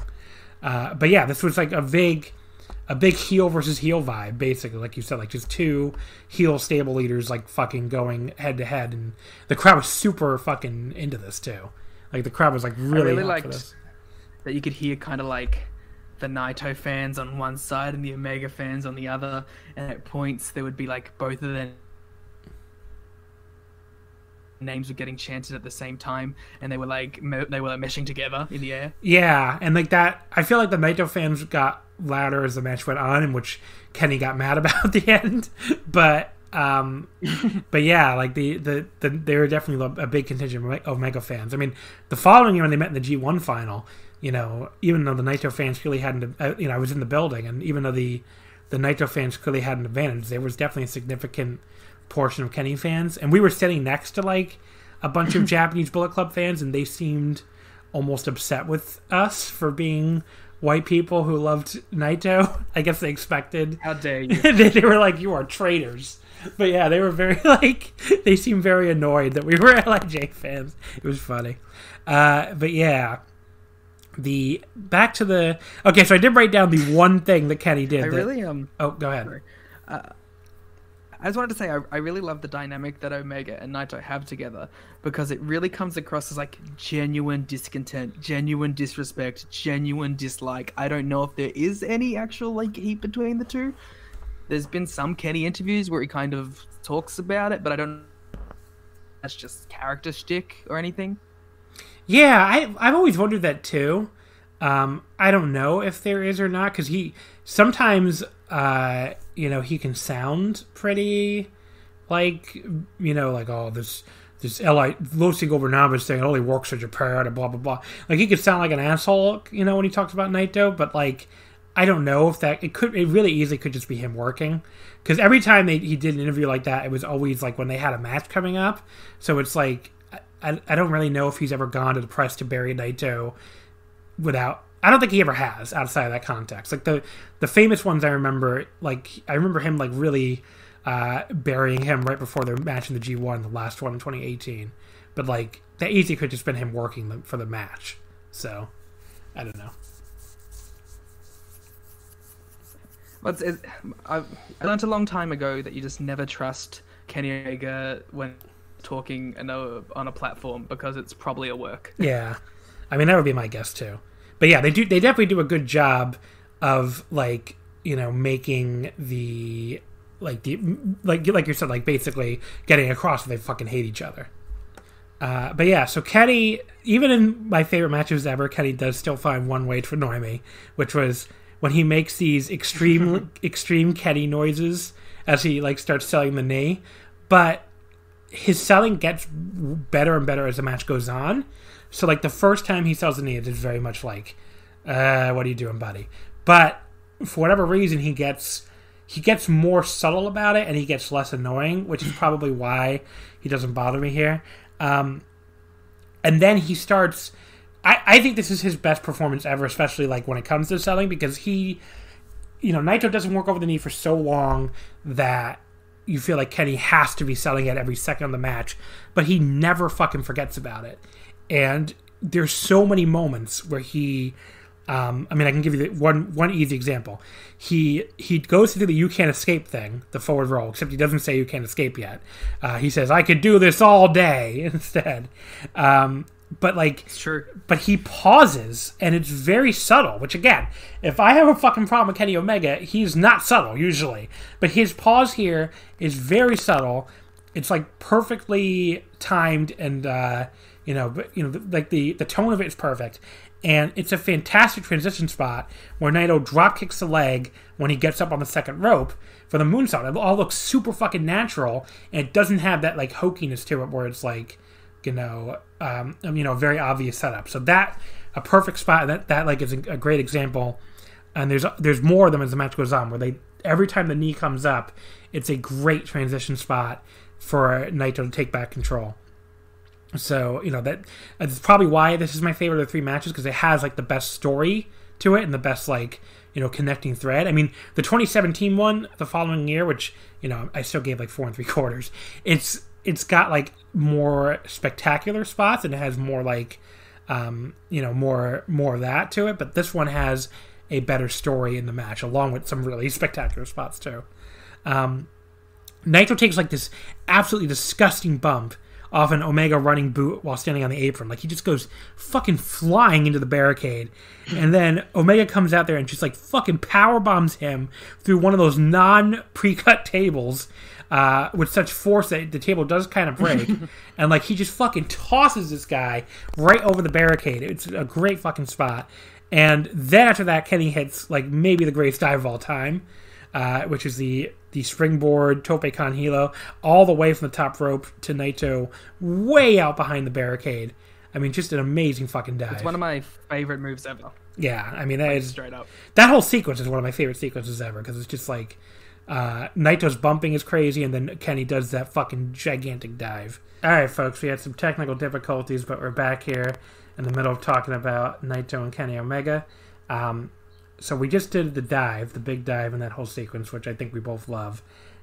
Uh, but yeah, this was like a big, a big heel versus heel vibe, basically. Like you said, like just two heel stable leaders like fucking going head to head, and the crowd was super fucking into this too. Like the crowd was like really, really up for liked- this. That you could hear kind of like the Naito fans on one side and the Omega fans on the other, and at points there would be like both of their names were getting chanted at the same time, and they were like me- they were like meshing together in the air. Yeah, and like that, I feel like the Naito fans got louder as the match went on, in which Kenny got mad about at the end. But um, but yeah, like the, the the they were definitely a big contingent of Omega fans. I mean, the following year when they met in the G one final, you know, even though the Naito fans clearly hadn't, uh, you know, I was in the building, and even though the the Naito fans clearly had an advantage, there was definitely a significant portion of Kenny fans, and we were sitting next to like a bunch of Japanese Bullet Club fans, and they seemed almost upset with us for being white people who loved Naito. I guess they expected. How dare you? they, they were like, "You are traitors." But yeah, they were very like they seemed very annoyed that we were LIJ fans. It was funny. Uh, but yeah, the back to the okay. So I did write down the one thing that Kenny did. I that- really um Oh, go ahead. I just wanted to say I, I really love the dynamic that Omega and Naito have together because it really comes across as like genuine discontent, genuine disrespect, genuine dislike. I don't know if there is any actual like heat between the two. There's been some Kenny interviews where he kind of talks about it, but I don't. That's just character shtick or anything. Yeah, I I've always wondered that too. Um, I don't know if there is or not because he sometimes, uh, you know, he can sound pretty like you know, like oh this this Li Los Ingobernables thing it only works in Japan and blah blah blah. Like he could sound like an asshole, you know, when he talks about Naito, but like I don't know if that it could it really easily could just be him working because every time they, he did an interview like that, it was always like when they had a match coming up. So it's like I, I don't really know if he's ever gone to the press to bury Naito without. I don't think he ever has outside of that context. Like the the famous ones I remember, like I remember him like really uh, burying him right before their match in the G1, the last one in 2018. But like that easy could just been him working for the match. So I don't know. It's, it's, I, I learned a long time ago that you just never trust Kenny Omega when talking a, on a platform because it's probably a work. Yeah, I mean that would be my guess too. But yeah, they do. They definitely do a good job of like you know making the like the like like you said like basically getting across that they fucking hate each other. Uh, but yeah, so Kenny, even in my favorite matches ever, Kenny does still find one way to annoy me, which was when he makes these extreme extreme Kenny noises as he like starts selling the knee. But his selling gets better and better as the match goes on. So like the first time he sells the knee, it's very much like, uh, "What are you doing, buddy?" But for whatever reason, he gets he gets more subtle about it and he gets less annoying, which is probably why he doesn't bother me here. Um, and then he starts. I, I think this is his best performance ever, especially like when it comes to selling, because he, you know, Naito doesn't work over the knee for so long that you feel like Kenny has to be selling it every second of the match, but he never fucking forgets about it. And there's so many moments where he um, I mean, I can give you the, one one easy example. He he goes to do the "you can't escape" thing, the forward roll, except he doesn't say "you can't escape" yet. Uh, he says, "I could do this all day" instead. Um, but like, sure. But he pauses, and it's very subtle. Which again, if I have a fucking problem with Kenny Omega, he's not subtle usually. But his pause here is very subtle. It's like perfectly timed, and uh, you know, but you know, like the the tone of it is perfect and it's a fantastic transition spot where Naito drop kicks the leg when he gets up on the second rope for the moonsault. It all looks super fucking natural, and it doesn't have that like hokiness to it where it's like, you know, um, you know, very obvious setup. So that a perfect spot. That that like is a great example. And there's there's more of them as the match goes on where they every time the knee comes up, it's a great transition spot for Naito to take back control. So you know that that's probably why this is my favorite of the three matches because it has like the best story to it and the best like you know connecting thread. I mean, the 2017 one, the following year, which you know I still gave like four and three quarters. It's it's got like more spectacular spots and it has more like um, you know more more of that to it. But this one has a better story in the match along with some really spectacular spots too. Um, Naito takes like this absolutely disgusting bump off an Omega running boot while standing on the apron. Like he just goes fucking flying into the barricade. And then Omega comes out there and just like fucking power bombs him through one of those non pre-cut tables uh, with such force that the table does kind of break. and like he just fucking tosses this guy right over the barricade. It's a great fucking spot. And then after that, Kenny hits like maybe the greatest dive of all time, uh, which is the the springboard tope con hilo all the way from the top rope to Naito, way out behind the barricade. I mean, just an amazing fucking dive. It's one of my favorite moves ever. Yeah, I mean that like, is straight up. That whole sequence is one of my favorite sequences ever because it's just like uh, Naito's bumping is crazy, and then Kenny does that fucking gigantic dive. All right, folks, we had some technical difficulties, but we're back here in the middle of talking about Naito and Kenny Omega. Um, so we just did the dive, the big dive, and that whole sequence, which I think we both love.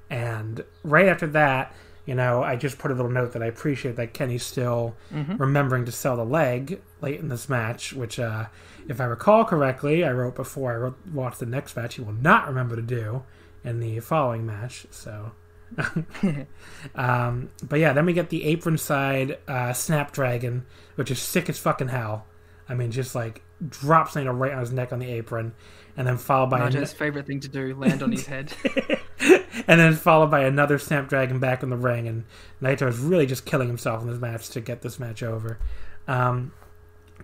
And right after that, you know, I just put a little note that I appreciate that Kenny's still mm-hmm. remembering to sell the leg late in this match, which, uh, if I recall correctly, I wrote before I wrote, watched the next match, he will not remember to do in the following match. So, um, but yeah, then we get the apron side uh, Snapdragon, which is sick as fucking hell. I mean, just like drops Naito right on his neck on the apron, and then followed by his favorite thing to do, land on his head, and then followed by another Snapdragon back in the ring, and Naito is really just killing himself in this match to get this match over. Um,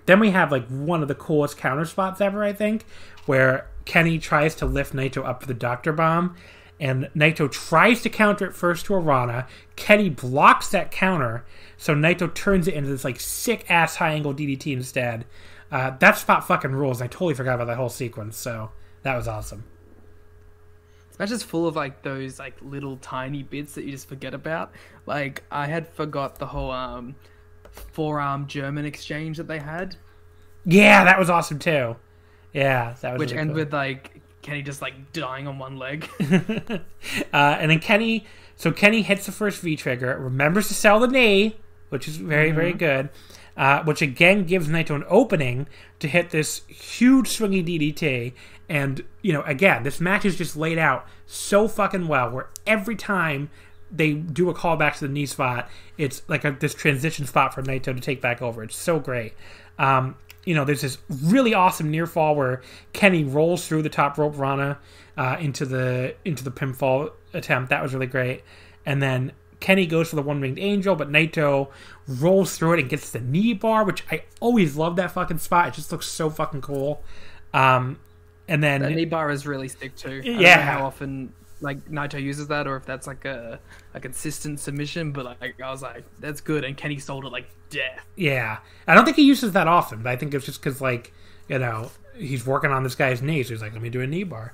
Then we have like one of the coolest counter spots ever, I think, where Kenny tries to lift Naito up for the Doctor Bomb, and Naito tries to counter it first to Arana. Kenny blocks that counter, so Naito turns it into this like sick ass high angle DDT instead. Uh, that spot fucking rules. I totally forgot about that whole sequence, so that was awesome. This match is full of like those like little tiny bits that you just forget about. Like I had forgot the whole um forearm German exchange that they had, Yeah, that was awesome too. Yeah, that was which really ended cool. with like Kenny just like dying on one leg. uh, and then Kenny, so Kenny hits the first V trigger, remembers to sell the knee, which is very, very good. Uh, which again gives Naito an opening to hit this huge swingy DDT. And, you know, again, this match is just laid out so fucking well, where every time they do a callback to the knee spot, it's like a, this transition spot for Naito to take back over. It's so great. Um, you know, there's this really awesome near fall where Kenny rolls through the top rope Rana uh, into the into the pinfall attempt. That was really great. And then Kenny goes for the one winged angel, but Naito rolls through it and gets the knee bar, which I always love that fucking spot. It just looks so fucking cool. Um, and then that knee bar is really sick too. I don't know Yeah. how often like Naito uses that, or if that's like a a consistent submission. But like I was like, that's good, and Kenny sold it like death. Yeah, I don't think he uses that often, but I think it's just because like you know he's working on this guy's knee, so he's like, let me do a knee bar.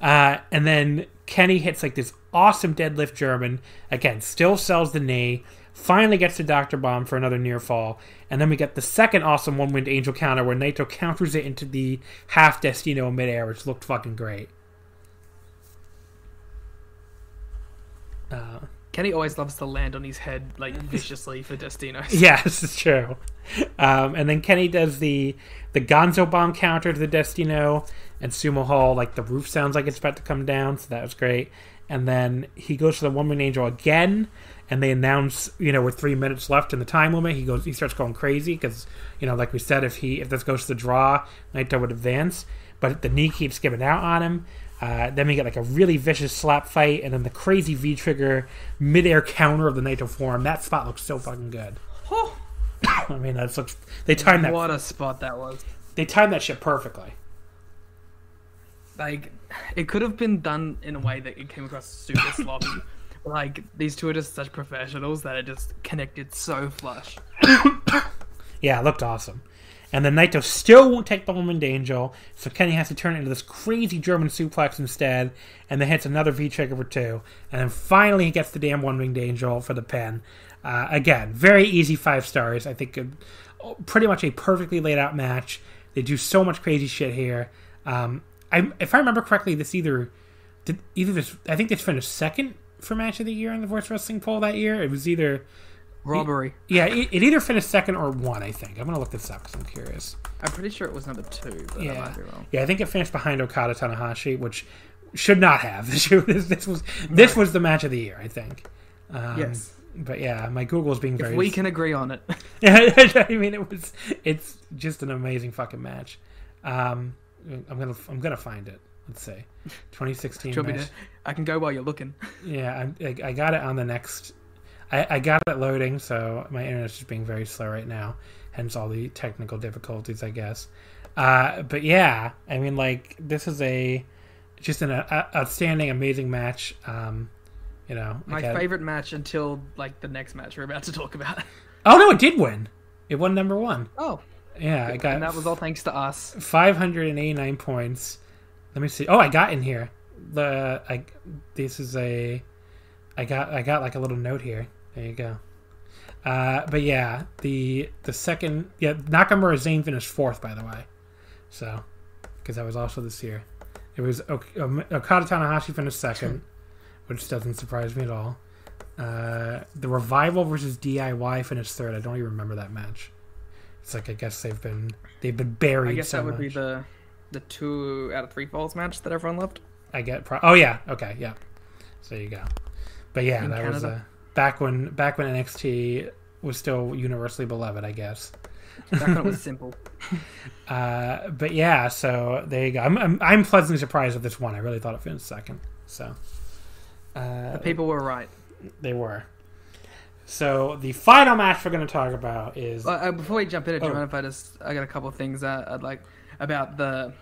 Uh, and then Kenny hits like this awesome deadlift German again, still sells the knee. Finally gets to Doctor Bomb for another near fall, and then we get the second awesome one winged angel counter where Naito counters it into the half Destino midair, which looked fucking great. Uh, Kenny always loves to land on his head like viciously for Destino. Yeah, this is true. Um, and then Kenny does the the Gonzo bomb counter to the Destino, and Sumo Hall like the roof sounds like it's about to come down, so that was great. And then he goes to the One Winged Angel again, and they announce you know with three minutes left in the time limit, he goes he starts going crazy because you know like we said if he if this goes to the draw, Naito would advance, but the knee keeps giving out on him. Uh, then we get like a really vicious slap fight, and then the crazy V trigger midair counter of the Naito form. That spot looks so fucking good. I mean, that's looks. They timed that. What a spot that was. They timed that shit perfectly. Like, it could have been done in a way that it came across super sloppy. Like, these two are just such professionals that it just connected so flush. Yeah, it looked awesome. And then Naito still won't take the one winged angel, so Kenny has to turn it into this crazy German suplex instead, and then hits another V trigger for two, and then finally he gets the damn one winged angel for the pin. Uh, again, very easy five stars. I think pretty much a perfectly laid out match. They do so much crazy shit here. Um, I, if I remember correctly, this either did either this. I think this finished second for match of the year on the Voice Wrestling poll that year. It was either Robbery. yeah, it, it either finished second or one. I think I'm gonna look this up because I'm curious. I'm pretty sure it was number two, but I Yeah, might be wrong. yeah, I think it finished behind Okada Tanahashi, which should not have. This, this was this was the match of the year, I think. Um, Yes. but yeah, my Google's being very. If we can agree on it. I mean, it was. It's just an amazing fucking match. Um, I'm gonna I'm gonna find it. Let's see, 2016 Do you want me match. to- I can go while you're looking. Yeah, I, I got it on the next. I, I got it loading, so my internet's just being very slow right now. Hence all the technical difficulties, I guess. Uh, but yeah, I mean, like this is a just an uh, outstanding, amazing match. Um, you know, My favorite match until like the next match we're about to talk about. Oh no, it did win. It won number one. Oh, Yeah, I got and that was all thanks to us. 589 points. Let me see. Oh, I got in here. The I this is a I got I got like a little note here. There you go. Uh, but yeah, the the second yeah Nakamura Zayn finished fourth by the way, so because that was also this year. It was Ok- um, Okada Tanahashi finished second, which doesn't surprise me at all. Uh, the Revival versus DIY finished third. I don't even remember that match. It's like I guess they've been they've been buried. I guess so that would be the the two out of three falls match that everyone loved. I get. Pro- oh yeah. Okay. Yeah. So you go. But yeah, In that was a, back when back when NXT was still universally beloved, I guess. Back when it was simple. Uh, but yeah, so there you go. I'm, I'm I'm pleasantly surprised with this one. I really thought it finished second. So uh, The people were right. they were. So the final match we're going to talk about is Uh, uh, before we jump in, do you Oh. if I just I got a couple of things uh, I'd like about the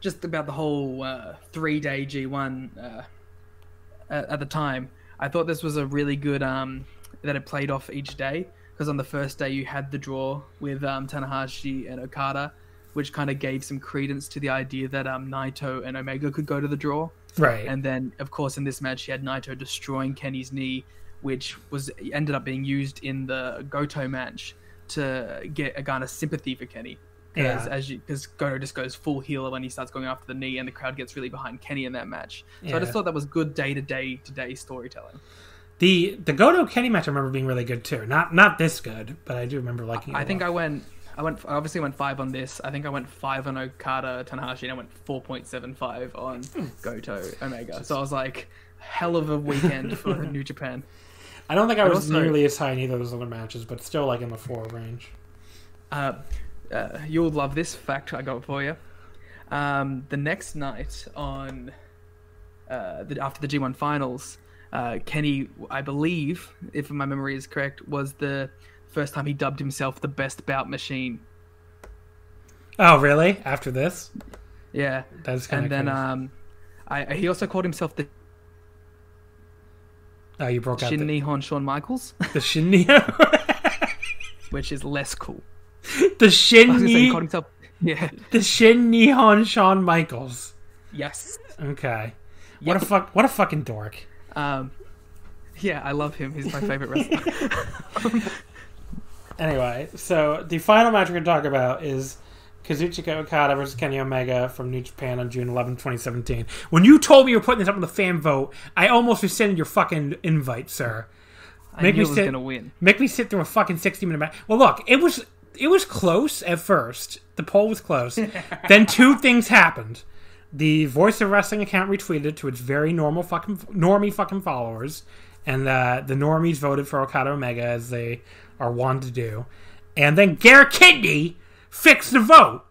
just about the whole uh, three day G one uh, at, at the time. I thought this was a really good um, that it played off each day because on the first day you had the draw with um, Tanahashi and Okada, which kind of gave some credence to the idea that um, Naito and Omega could go to the draw. right. And then, of course, in this match, you had Naito destroying Kenny's knee, which was ended up being used in the Goto match to get garner sympathy for Kenny. Because Yeah. as you because Goto just goes full healer when he starts going after the knee, and the crowd gets really behind Kenny in that match. So I just thought that was good day to day to day storytelling. the the Goto Kenny match I remember being really good too. Not not this good, but I do remember liking. it I think lot. I went. I went. I obviously went five on this. I think I went five on Okada Tanahashi, and I went four point seven five on Hmm. Goto Omega. So I was like, hell of a weekend for New Japan. I don't think I was nearly as high in either of those other matches, but still like in the four range. Uh, uh, you'll love this fact I got for you. Um, the next night on uh, the, after the G1 finals, uh, Kenny, I believe, if my memory is correct, was the first time he dubbed himself the best bout machine. Oh really? After this, Yeah, that's kind and of. then um, I, he also called himself the oh, you broke out Shin the, Nihon Shawn Michaels, the Shin which is less cool. the I Shin was gonna say he called himself. Yeah. the Shin Nihon Shawn Michaels. Yes. Okay. What a fuck! What a fucking dork. Um, yeah, I love him. He's my favorite wrestler. Anyway, so the final match we're to talk about is Kazuchika Okada versus Kenny Omega from New Japan on June 11, 2017. When you told me you were putting this up on the fan vote, I almost rescinded your fucking invite, sir. I Make knew me sit- gonna win. Make me sit through a fucking 60 minute match. Well, look, it was it was close at first. The poll was close. then two things happened. The Voice of Wrestling account retweeted to its very normal fucking normie fucking followers, and uh, the normies voted for Okada Omega as they are wont to do. And then Garrett Kidney fixed the vote,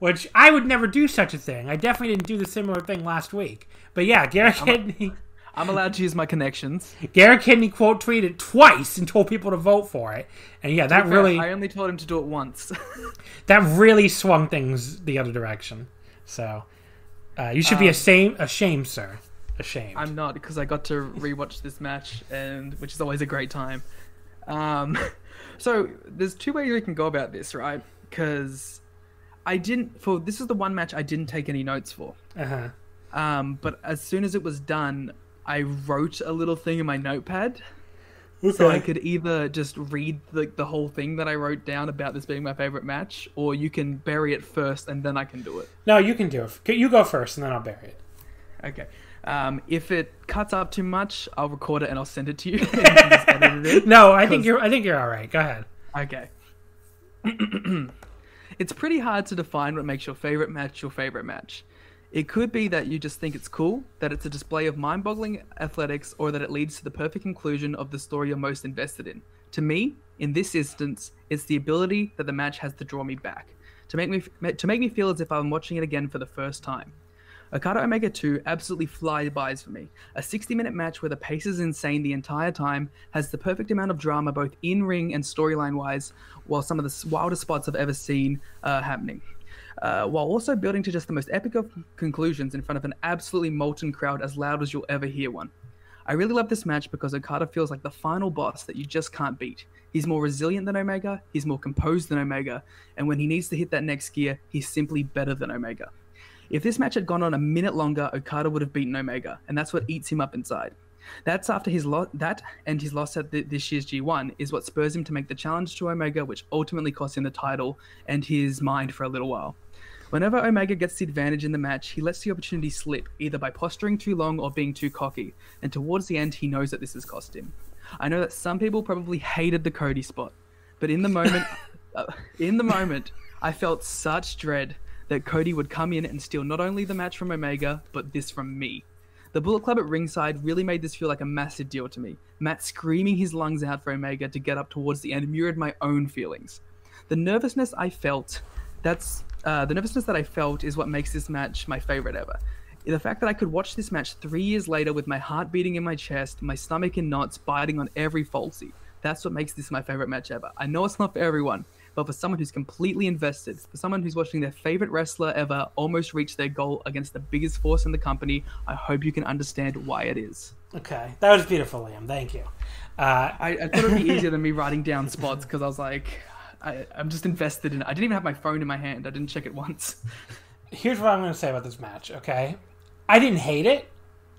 which I would never do such a thing. I definitely didn't do the similar thing last week. But yeah, Garrett Kidney. I'm allowed to use my connections. Garrett Kidney quote tweeted twice and told people to vote for it. And yeah, that really I only told him to do it once. that really swung things the other direction. So uh, you should be ashamed, ashamed, sir. Ashamed. I'm not because I got to rewatch this match, and which is always a great time. Um, so there's two ways we can go about this, right? Because I didn't for this is the one match I didn't take any notes for. uh-huh. Um, but as soon as it was done, I wrote a little thing in my notepad. So I could either just read the, the whole thing that I wrote down about this being my favorite match, or you can bury it first and then I can do it. No, you can do it. You go first, and then I'll bury it. Okay. Um, if it cuts up too much, I'll record it and I'll send it to you. you can just edit it. No, I think you're. I think you're all right. Go ahead. Okay. it's pretty hard to define what makes your favorite match your favorite match. It could be that you just think it's cool, that it's a display of mind boggling athletics, or that it leads to the perfect conclusion of the story you're most invested in. To me, in this instance, it's the ability that the match has to draw me back, to make me, to make me feel as if I'm watching it again for the first time. Okada Omega 2 absolutely flybys for me. A 60 minute match where the pace is insane the entire time, has the perfect amount of drama both in ring and storyline wise, while some of the wildest spots I've ever seen uh, happening. Uh, while also building to just the most epic of conclusions in front of an absolutely molten crowd as loud as you'll ever hear one. I really love this match because Okada feels like the final boss that you just can't beat. He's more resilient than Omega, he's more composed than Omega, and when he needs to hit that next gear, he's simply better than Omega. If this match had gone on a minute longer, Okada would have beaten Omega, and that's what eats him up inside. That's after his lo- that and his loss at the- this year's G1 is what spurs him to make the challenge to Omega, which ultimately costs him the title and his mind for a little while. Whenever Omega gets the advantage in the match, he lets the opportunity slip, either by posturing too long or being too cocky, and towards the end, he knows that this has cost him. I know that some people probably hated the Cody spot, but in the moment, uh, in the moment, I felt such dread that Cody would come in and steal not only the match from Omega, but this from me. The Bullet Club at ringside really made this feel like a massive deal to me. Matt screaming his lungs out for Omega to get up towards the end mirrored my own feelings. The nervousness I felt, that's uh, the nervousness that I felt is what makes this match my favorite ever. The fact that I could watch this match three years later with my heart beating in my chest, my stomach in knots, biting on every falsy, That's what makes this my favorite match ever. I know it's not for everyone, but for someone who's completely invested, for someone who's watching their favorite wrestler ever almost reach their goal against the biggest force in the company, I hope you can understand why it is. Okay, that was beautiful, Liam. Thank you. Uh, I, I thought it'd be easier than me writing down spots because I was like, I, I'm just invested in it. I didn't even have my phone in my hand. I didn't check it once. here's what I'm going to say about this match. Okay, I didn't hate it.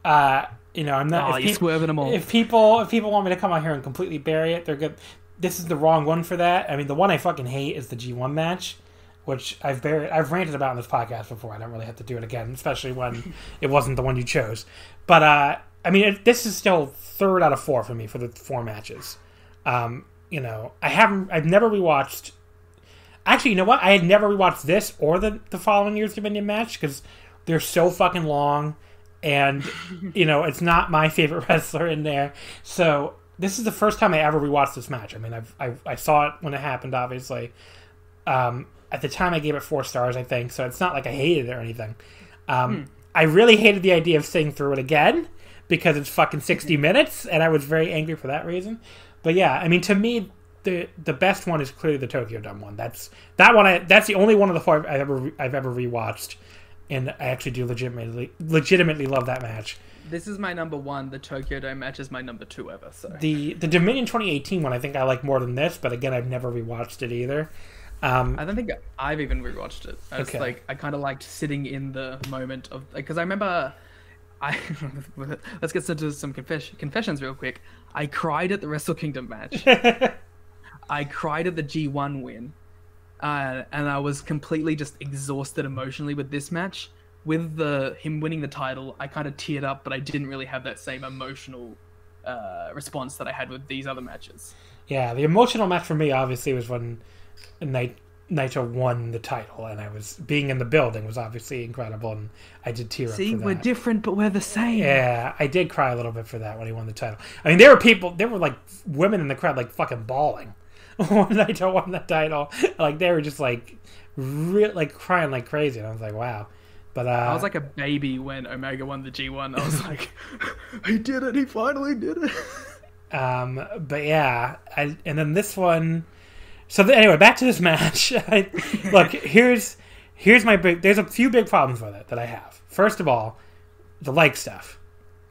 Uh, you know, I'm not. Oh, if you peop- swerving them all. If people, if people want me to come out here and completely bury it, they're good. This is the wrong one for that. I mean, the one I fucking hate is the G1 match, which I've buried. I've ranted about in this podcast before. I don't really have to do it again, especially when it wasn't the one you chose. But uh, I mean, it, this is still third out of four for me for the four matches. Um, you know, I haven't. I've never rewatched. Actually, you know what? I had never rewatched this or the the following year's Dominion match because they're so fucking long, and you know it's not my favorite wrestler in there. So this is the first time I ever rewatched this match. I mean, I've, i I saw it when it happened, obviously. Um, at the time, I gave it four stars, I think. So it's not like I hated it or anything. Um, I really hated the idea of sitting through it again because it's fucking sixty minutes, and I was very angry for that reason. But yeah, I mean, to me, the the best one is clearly the Tokyo Dome one. That's that one. I, that's the only one of the four I've ever I've ever rewatched, and I actually do legitimately legitimately love that match. This is my number one. The Tokyo Dome match is my number two ever. So The the Dominion 2018 one I think I like more than this, but again I've never rewatched it either. Um, I don't think I've even rewatched it. I Okay. like, I kind of liked sitting in the moment of because I remember. I let's get into some confess- confessions real quick. I cried at the Wrestle Kingdom match. I cried at the G1 win, uh, and I was completely just exhausted emotionally with this match. With the him winning the title, I kind of teared up, but I didn't really have that same emotional uh, response that I had with these other matches. yeah, the emotional match for me obviously was when Night Naito won the title, and I was being in the building was obviously incredible, and I did tear up. See, for we're different, but we're the same. Yeah, I did cry a little bit for that when he won the title. I mean, there were people, there were like women in the crowd, like fucking bawling when Naito won the title. Like they were just like, re- like crying like crazy. And I was like, wow. But uh, I was like a baby when Omega won the G1. I was like, he did it. He finally did it. Um, but yeah, I, and then this one. So th- anyway, back to this match. I, look, here's here's my big. There's a few big problems with it that I have. First of all, the like stuff,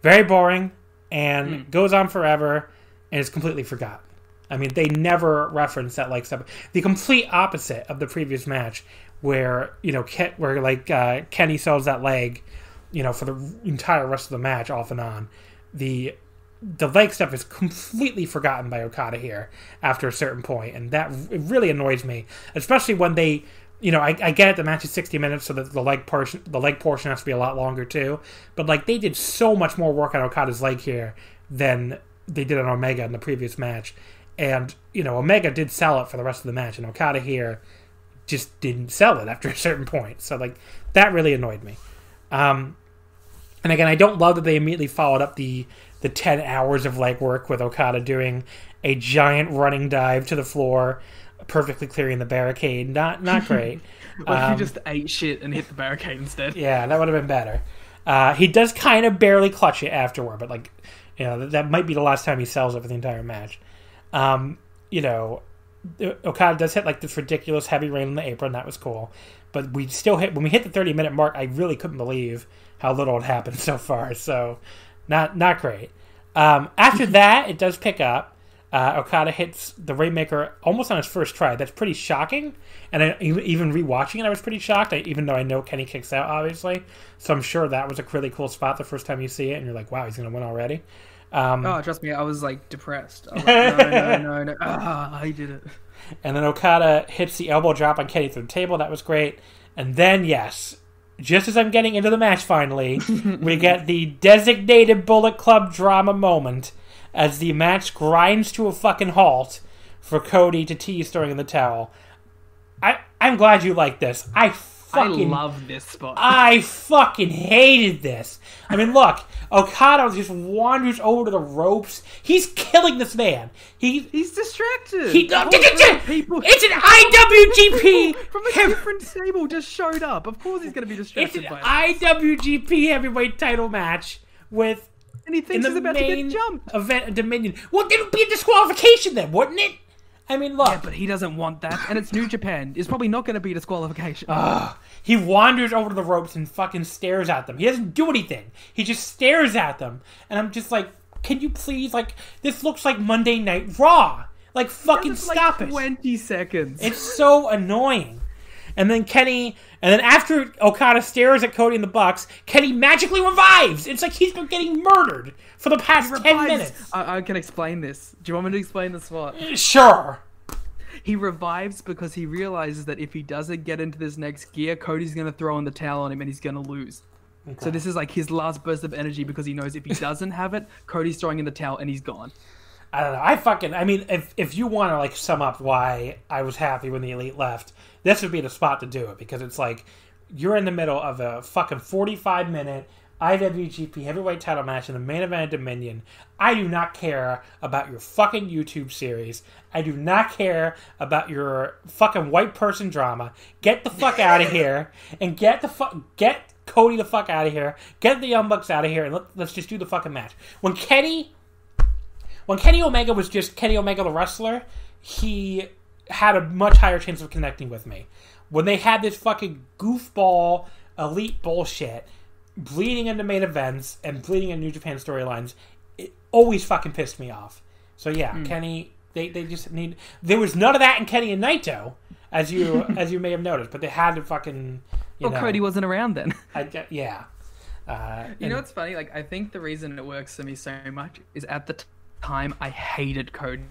very boring, and goes on forever, and is completely forgotten. I mean, they never reference that like stuff. The complete opposite of the previous match, where you know, Ken, where like uh, Kenny sells that leg, you know, for the entire rest of the match, off and on. The the leg stuff is completely forgotten by Okada here after a certain point, and that really annoys me, especially when they, you know, I, I get it, the match is sixty minutes, so that the leg portion, the leg portion has to be a lot longer too. But like they did so much more work on Okada's leg here than they did on Omega in the previous match, and you know, Omega did sell it for the rest of the match, and Okada here just didn't sell it after a certain point. So like that really annoyed me. Um, and again, I don't love that they immediately followed up the the ten hours of legwork with Okada doing a giant running dive to the floor, perfectly clearing the barricade. Not not great. If Um, he just ate shit and hit the barricade instead? yeah, that would have been better. Uh, he does kind of barely clutch it afterward, but like, you know, that, that might be the last time he sells it for the entire match. Um, you know, Okada does hit like this ridiculous heavy rain on the apron. That was cool, but we still hit when we hit the thirty minute mark. I really couldn't believe how little had happened so far. So, not not great. Um, after that, it does pick up. Uh, Okada hits the Rainmaker almost on his first try. That's pretty shocking. And I, even even rewatching it, I was pretty shocked. I, even though I know Kenny kicks out, obviously, so I'm sure that was a really cool spot the first time you see it, and you're like, "Wow, he's going to win already." Um, Oh, trust me, I was like depressed. I was like, no, no, no, no. Ah, I did it. And then Okada hits the elbow drop on Kenny through the table. That was great. And then, yes, just as I'm getting into the match finally, we get the designated Bullet Club drama moment as the match grinds to a fucking halt for Cody to tease throwing in the towel. I, I'm glad you like this. I fucking I love this spot. I fucking hated this. I mean, look, Okada just wanders over to the ropes. He's killing this man. He He's distracted. he. Uh, a whole bunch of people It's an IWGP. from a different stable just showed up. Of course, he's gonna be distracted. It's an. IWGP Heavyweight Title match with And he thinks in he's about to get jumped. event of Dominion. Well, it would be a disqualification then, wouldn't it? I mean, look. Yeah, but he doesn't want that, and it's New Japan. It's probably not going to be a disqualification. He wanders over to the ropes and fucking stares at them. He doesn't do anything. He just stares at them. And I'm just like, can you please, like, this looks like Monday Night Raw. Like, fucking stop like it. Twenty seconds. It's so annoying. And then Kenny, and then after Okada stares at Cody and the Bucks, Kenny magically revives. It's like he's been getting murdered for the past ten minutes. I, I can explain this. Do you want me to explain the spot? Sure. He revives because he realizes that if he doesn't get into this next gear, Cody's going to throw in the towel on him and he's going to lose. So this is like his last burst of energy because he knows if he doesn't have it, Cody's throwing in the towel and he's gone. I don't know. I fucking. I mean, if if you want to like sum up why I was happy when the elite left, this would be the spot to do it because it's like you're in the middle of a fucking 45 minute IWGP heavyweight title match in the main event of Dominion. I do not care about your fucking YouTube series. I do not care about your fucking white person drama. Get the fuck out of here and get the fuck get Cody the fuck out of here. Get the Young Bucks out of here and let, let's just do the fucking match. When Kenny when Kenny Omega was just Kenny Omega the wrestler, he had a much higher chance of connecting with me. When they had this fucking goofball elite bullshit bleeding into main events and bleeding into New Japan storylines, it always fucking pissed me off. So yeah, Kenny, they, they just need. There was none of that in Kenny and Naito, as you as you may have noticed, but they had to fucking. You Well, know, Cody wasn't around then. I yeah. Uh, You know what's funny? Like, I think the reason it works for me so much is at the t- time I hated Cody.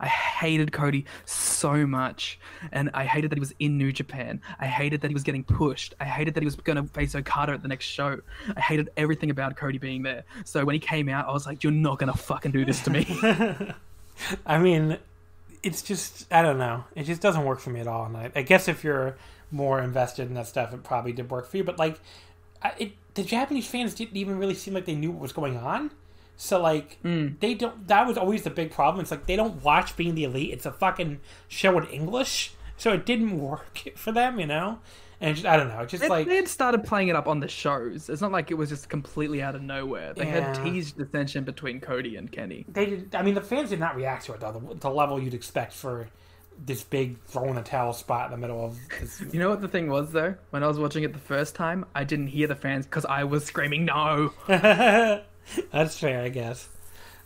I hated Cody so much, and I hated that he was in New Japan. I hated that he was getting pushed. I hated that he was going to face Okada at the next show. I hated everything about Cody being there. So when he came out, I was like, "You're not going to fucking do this to me." I mean, it's just I don't know. It just doesn't work for me at all. And I, I guess if you're more invested in that stuff, it probably did work for you. But like, I, it, the Japanese fans didn't even really seem like they knew what was going on. So like, mm. they don't. That was always the big problem. It's like they don't watch Being the Elite. It's a fucking show in English, so it didn't work for them. You know. And just, I don't know. Just They, like they had started playing it up on the shows. It's not like it was just completely out of nowhere. They had teased the tension between Cody and Kenny. they did. I mean, the fans did not react to it though. The, the level you'd expect for this big throwing a towel spot in the middle of. This, You know what the thing was though? When I was watching it the first time, I didn't hear the fans because I was screaming no. That's fair, I guess.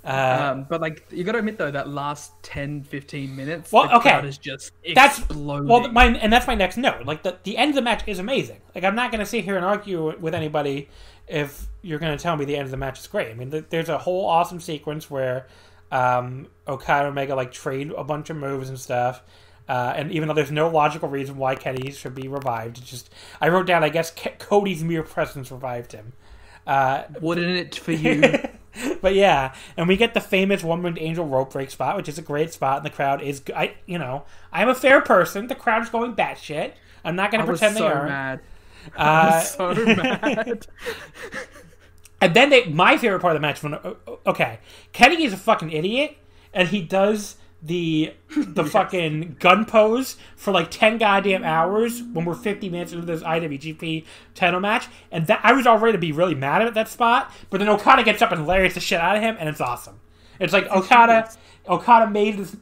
Uh, Um, but like you got to admit though, that last 10, 15 minutes, Well, the okay. crowd is just that's exploding. well, my and that's my next note. Like the the end of the match is amazing. Like I'm not going to sit here and argue with anybody if you're going to tell me the end of the match is great. I mean, th- there's a whole awesome sequence where um, Okada and Omega like trade a bunch of moves and stuff. Uh, and even though there's no logical reason why Kenny should be revived, it's just I wrote down. I guess Ke- Cody's mere presence revived him. Uh, Wouldn't it for you? but yeah, and we get the famous one winged angel rope break spot, which is a great spot, and the crowd is. I you know I'm a fair person. The crowd's going batshit. I'm not going I to was pretend so they are. mad. I Uh, was so mad. and then they, my favorite part of the match when o- okay, Kenny is a fucking idiot, and he does the the fucking gun pose for like ten goddamn hours when we're fifty minutes into this IWGP title match, and that I was already to be really mad at that spot, but then Okada gets up and lariats the shit out of him, and it's awesome. It's like Okada Okada made this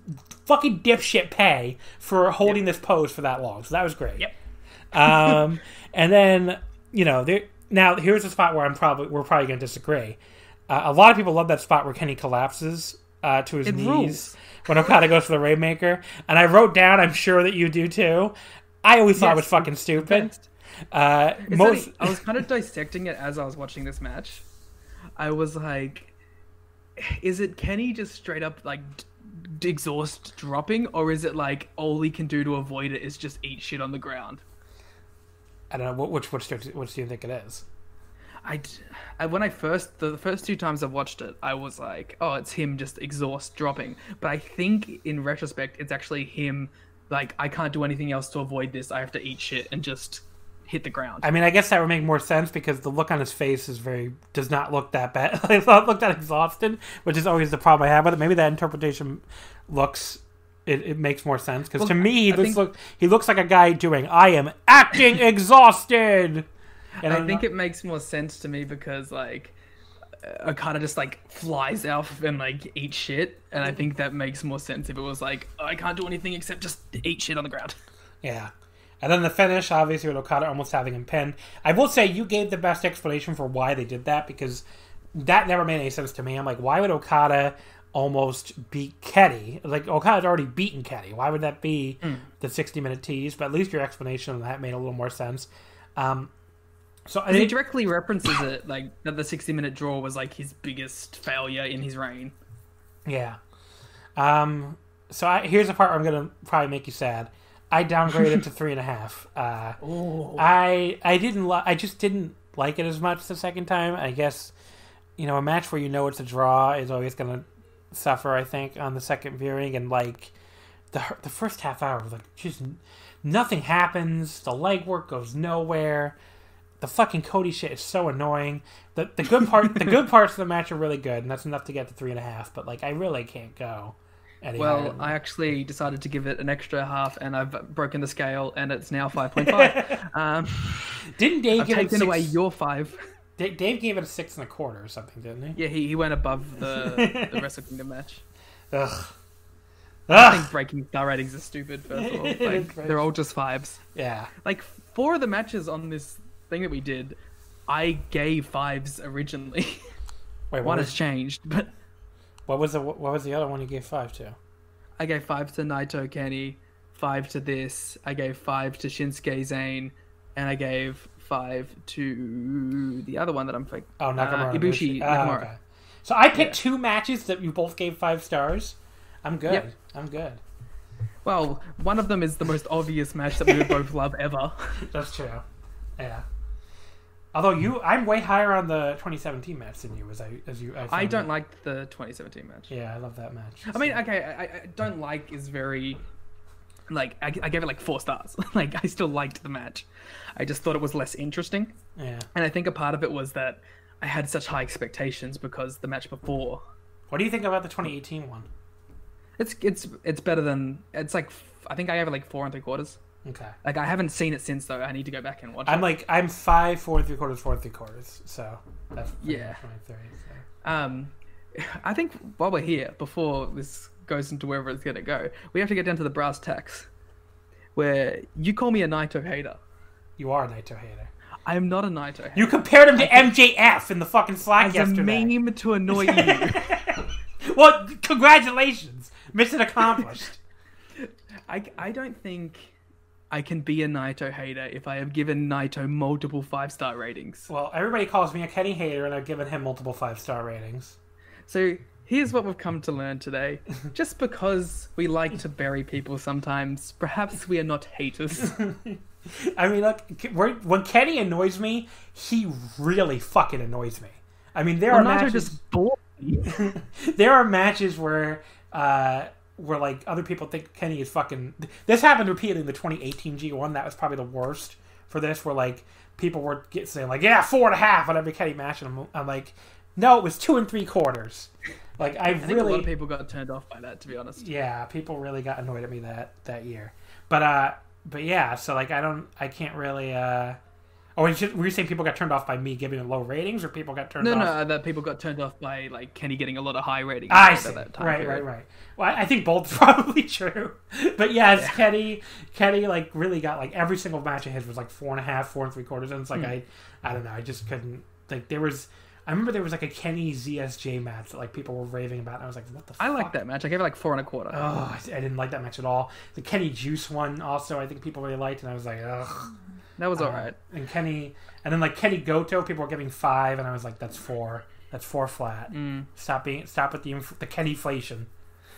fucking dipshit pay for holding this pose for that long, so that was great. Yep. Um, and then you know there. Now here's a spot where I'm probably we're probably going to disagree. Uh, a lot of people love that spot where Kenny collapses uh, to his It knees rules. when Okada goes for the Rainmaker, and I wrote down. I'm sure that you do too. I always thought it was fucking stupid. Uh, most funny, I was kind of dissecting it as I was watching this match. I was like, is it Kenny just straight up like d- exhaust dropping, or is it like all he can do to avoid it is just eat shit on the ground? I don't know what which which which do you think it is? I, I- when I first the, the first two times I've watched it, I was like, oh, it's him just exhaust dropping. But I think in retrospect, it's actually him. Like I can't do anything else to avoid this. I have to eat shit and just hit the ground. I mean, I guess that would make more sense because the look on his face is very does not look that bad. It's not look that exhausted, which is always the problem I have with it. Maybe that interpretation looks it, it makes more sense because Well, to me he I looks think- look he looks like a guy doing I am acting exhausted. And I I'm think not- it makes more sense to me because like Okada just like flies off and like eats shit, and I think that makes more sense if it was like oh, I can't do anything except just eat shit on the ground. Yeah. And then the finish, obviously, with Okada almost having him pinned. I will say you gave the best explanation for why they did that because that never made any sense to me. I'm like, why would Okada almost beat Kenny? Like, Okada's already beaten Kenny. Why would that be the 60 minute tease? But at least your explanation of that made a little more sense. Um, so I He directly references it like that the 60 minute draw was like his biggest failure in his reign. yeah. Um, so I, here's the part where I'm going to probably make you sad. I downgraded to three and a half. Uh, I I didn't li- I just didn't like it as much the second time. I guess you know a match where you know it's a draw is always going to suffer. I think on the second viewing and like the the first half hour like just nothing happens. The legwork goes nowhere. The fucking Cody shit is so annoying. The the good part the good parts of the match are really good, and that's enough to get to three and a half. But like I really can't go. Well, I actually decided to give it an extra half, and I've broken the scale, and it's now 5.5. um, didn't Dave I've give it taken six, away your five. Da- Dave gave it a six and a quarter or something, didn't he? Yeah, he, he went above the the Wrestle Kingdom match. Ugh. I think breaking star ratings is stupid. First of all, like, they're all just fives. Yeah. Like four of the matches on this thing that we did, I gave fives originally. Wait, what One was, has changed, but what was the what was the other one you gave five to? I gave five to Naito Kenny, five to this. I gave five to Shinsuke Zayn, and I gave five to the other one that I'm fake. Oh, Nakamura. Uh, Ibushi, Ah, Nakamura. okay. So I picked two matches that you both gave five stars. I'm good. Yep. I'm good. Well, one of them is the most obvious match that we would both love ever. That's true. Yeah. Although you, I'm way higher on the 2017 match than you, as I as you. I, I don't it. like the 2017 match. Yeah, I love that match. I mean, okay, I, I don't like is very like I, I gave it like four stars. like I still liked the match. I just thought it was less interesting, yeah. and I think a part of it was that I had such high expectations because the match before. What do you think about the 2018 one? It's it's it's better than it's like I think I gave it like four and three quarters. Okay. Like I haven't seen it since though. I need to go back and watch it. I'm it. like I'm five, four and three quarters, four and three quarters. So that's Yeah. much my theory. So. Um, I think while we're here, before this goes into wherever it's gonna go, we have to get down to the brass tacks, where you call me a Naito hater. You are a Naito hater. I am not a Naito hater. You compared him to MJF in the fucking Slack As yesterday. a meme to annoy you. Well, congratulations, mission accomplished. I, I don't think I can be a Naito hater if I have given Naito multiple five star ratings. well, everybody calls me a Kenny hater, and I've given him multiple five star ratings. So here's what we've come to learn today. Just because we like to bury people sometimes, perhaps we are not haters. I mean, look, when Kenny annoys me, he really fucking annoys me. I mean, there Well, are Naito matches. just bored me. there are matches where uh where like other people think Kenny is fucking this happened repeatedly in the 2018 G1 that was probably the worst for this where like people were get, saying like yeah four and a half on every Kenny match and I'm, I'm like no it was two and three quarters like I, I think a lot of people got turned off by that, to be honest. yeah people really got annoyed at me that that year but uh but yeah so like I don't I can't really uh oh it's just, were you saying people got turned off by me giving them low ratings or people got turned No, off no, no, that people got turned off by like Kenny getting a lot of high ratings. I see. that time Right, period. right, right. Well, I think both probably true. But yes, Kenny, Kenny, like really got like every single match of his was like four and a half, four and three quarters, and it's Hmm. like I, I don't know, I just couldn't like there was. I remember there was like a Kenny ZSJ match that like people were raving about, and I was like, what the. I like that match. I gave it like four and a quarter. Oh, I I didn't like that match at all. The Kenny Juice one also, I think people really liked, and I was like, ugh. That was Uh, alright. And Kenny, and then like Kenny Goto, people were giving five, and I was like, that's four. That's four flat. Mm. Stop being, stop with the inf- the Kennyflation.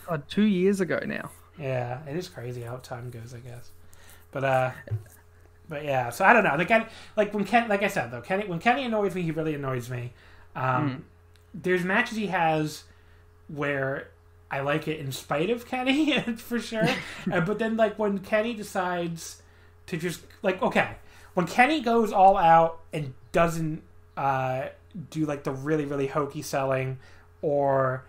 God, two years ago now. Yeah, it is crazy how time goes, I guess. But uh, but yeah. So I don't know. The Ken, like when Ken, like I said though, Kenny, when Kenny annoys me, he really annoys me. Um, There's matches he has where I like it in spite of Kenny, for sure. uh, but then like when Kenny decides to just like okay, when Kenny goes all out and doesn't uh, do like the really really hokey selling or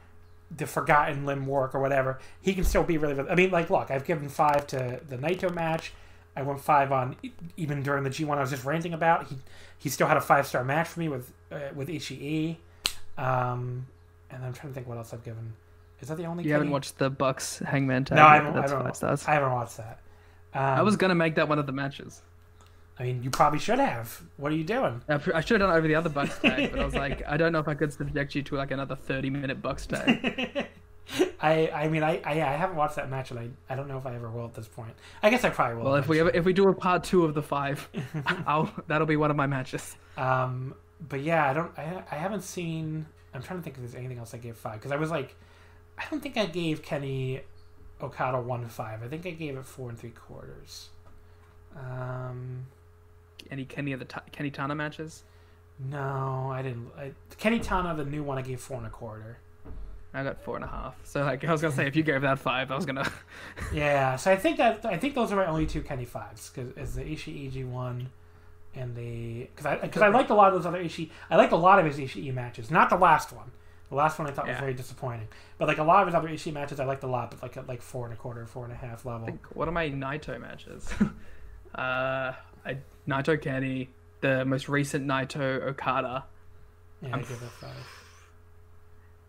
the forgotten limb work or whatever, he can still be really. really I mean, like, look, I've given five to the Naito match. I went five on even during the G1 I was just ranting about. He he still had a five star match for me with uh, with Ishii. Um, and I'm trying to think what else I've given. Is that the only? Game? You haven't watched the Bucks Hangman tag? No, I haven't. I, haven't. I haven't watched that. Um, I was gonna make that one of the matches. I mean, you probably should have. What are you doing? I, pr- I should have done over the other Bucks tag, but I was like, I don't know if I could subject you to like another thirty minute Bucks tag. I I mean I, I I haven't watched that match and I, I don't know if I ever will at this point. I guess I probably will. Well, if we ever, if we do a part two of the five, I'll that'll be one of my matches. Um, but yeah, I don't. I, I haven't seen. I'm trying to think if there's anything else I gave five because I was like, I don't think I gave Kenny Okada one five. I think I gave it four and three quarters. Um, Any Kenny of the Kenny Tana matches? no, I didn't. I, Kenny Tana, the new one, I gave four and a quarter. I got four and a half. So like I was gonna say, if you gave that five, I was gonna. Yeah, so I think that I think those are my only two Kenny fives because is the Ishii G one and the because I because I liked a lot of those other Ishii. I liked a lot of his Ishii matches, not the last one. The last one I thought was very disappointing, but like a lot of his other Ishii matches I liked a lot, but like at like four and a quarter, four and a half level. what are my Naito matches? uh, I, Naito Kenny, the most recent Naito Okada. Yeah, I give it five.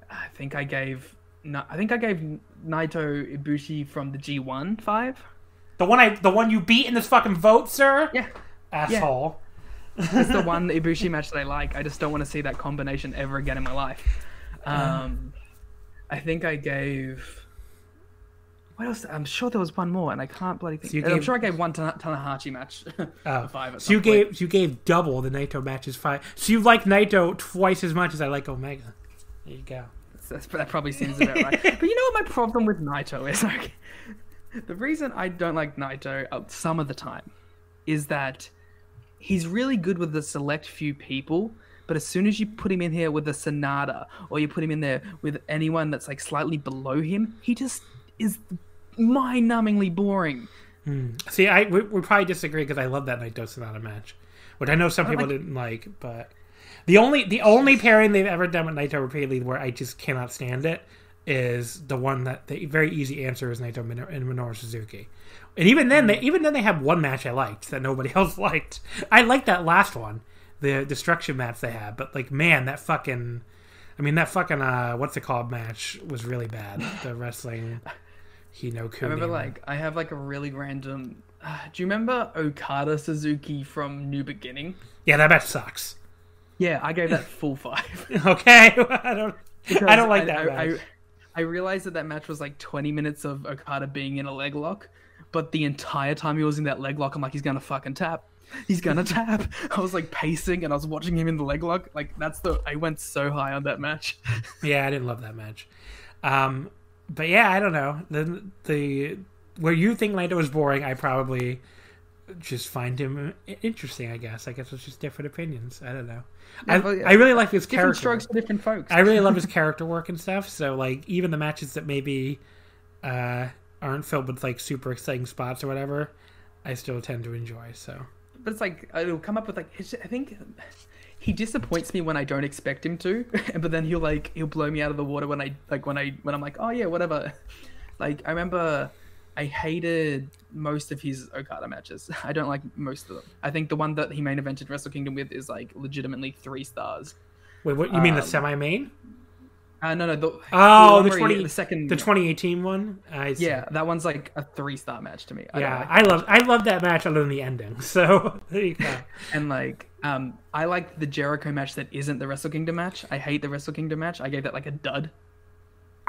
I think I gave. I think I gave Naito Ibushi from the G1 five. The one I the one you beat in this fucking vote, sir. Yeah, Asshole. it's the one Ibushi match that I like. I just don't want to see that combination ever again in my life. Um, I think I gave. What else? I'm sure there was one more, and I can't bloody think. So you I'm sure I gave one Tana- Tanahashi match. Oh. five at so you point. gave you gave double the Naito matches five. So you like Naito twice as much as I like Omega. There you go. That's, that probably seems about right. but you know what my problem with Naito is? Like, the reason I don't like Naito uh, some of the time is that he's really good with the select few people, but as soon as you put him in here with a Sanada or you put him in there with anyone that's like slightly below him, he just is mind-numbingly boring. See, I we, we probably disagree because I love that Naito Sanada match, which I know some people like- didn't like, but the only the only pairing they've ever done with Naito repeatedly where I just cannot stand it is the one that the very easy answer is Naito and Minoru Suzuki. And even then, they even then they have one match I liked that nobody else liked. I liked that last one, the destruction match they had, but like man, that fucking, I mean that fucking uh, what's it called match was really bad. The wrestling, Hino I remember like I have like a really random. Uh, do you remember Okada Suzuki from New Beginning? yeah, that match sucks. Yeah, I gave that full five. Okay, I don't. I don't like I, that I, match. I, I realized that that match was like 20 minutes of Okada being in a leg lock, but the entire time he was in that leg lock, I'm like, he's gonna fucking tap. He's gonna tap. I was like pacing and I was watching him in the leg lock. Like that's the I went so high on that match. yeah, I didn't love that match. Um, but yeah, I don't know. The the where you think Lando is boring, I probably just find him interesting. I guess. I guess it's just different opinions. I don't know. I, well, yeah. I really like his Different character. strokes for different folks. I really love his character work and stuff. So like even the matches that maybe uh, aren't filled with like super exciting spots or whatever, I still tend to enjoy. So but it's like it'll come up with like I think he disappoints me when I don't expect him to, but then he'll like he'll blow me out of the water when I like when I when I'm like oh yeah whatever. Like I remember I hated most of his Okada matches. I don't like most of them. I think the one that he main evented Wrestle Kingdom with is like legitimately three stars. wait, what you mean the Um, semi main? Uh, no, no, the Oh, one the where he- twenty the second, the 2018 one. I see. yeah, that one's like a three star match to me. I yeah, like I love I love that match other than the ending. So there you go. And like, um, I like the Jericho match that isn't the Wrestle Kingdom match. I hate the Wrestle Kingdom match. I gave that like a dud.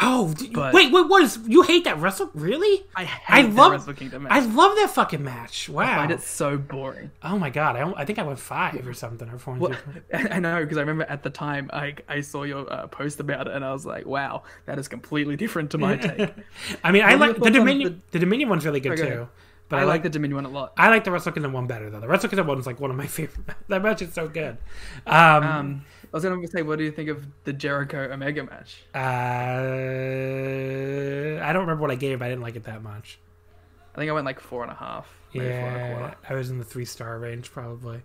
Oh, But- wait, wait, what is you hate that wrestle? Really? I hate I the love Wrestle Kingdom match. I love that fucking match. Wow. I find it so boring. Oh my god, I, I think I went five or something or four. Well. I know because I remember at the time I I saw your uh, post about it and I was like, wow, that is completely different to my take. I mean, I like the Dominion. The, Dominion one's really good go too. But I like the Dominion one a lot. I like the Wrestle Kingdom one better though. The Wrestle Kingdom one's like one of my favorite. that match is so good. Um, Um, I was gonna say, what do you think of the Jericho Omega match? uh, I don't remember what I gave. but I didn't like it that much. I think I went like four and a half, maybe four and a Yeah, quarter. I was in the three star range probably.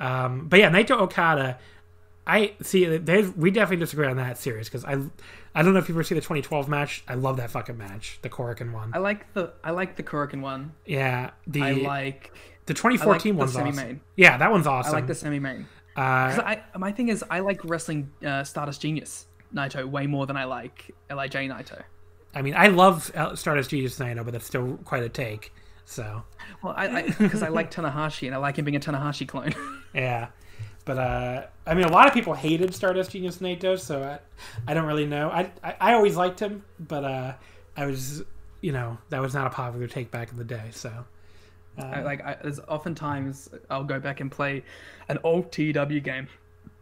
Um, but yeah, Naito Okada. I see. There's, we definitely disagree on that series because I, I don't know if you ever see the 2012 match. I love that fucking match, the Korakuen one. I like the I like the Korakuen one. yeah, the I like the 2014 I like one's the awesome. Yeah, that one's awesome. I like the semi main. Uh, I my thing is I like wrestling uh, Stardust Genius Naito way more than I like LIJ Naito. I mean, I love Stardust Genius Naito, but that's still quite a take. So Well, I because I, like Tanahashi and I like him being a Tanahashi clone. yeah, but uh, I mean, a lot of people hated Stardust Genius Naito, so I, I don't really know. I, I I always liked him, but uh, I was you know that was not a popular take back in the day. So I, like I, there's oftentimes I'll go back and play an old TW game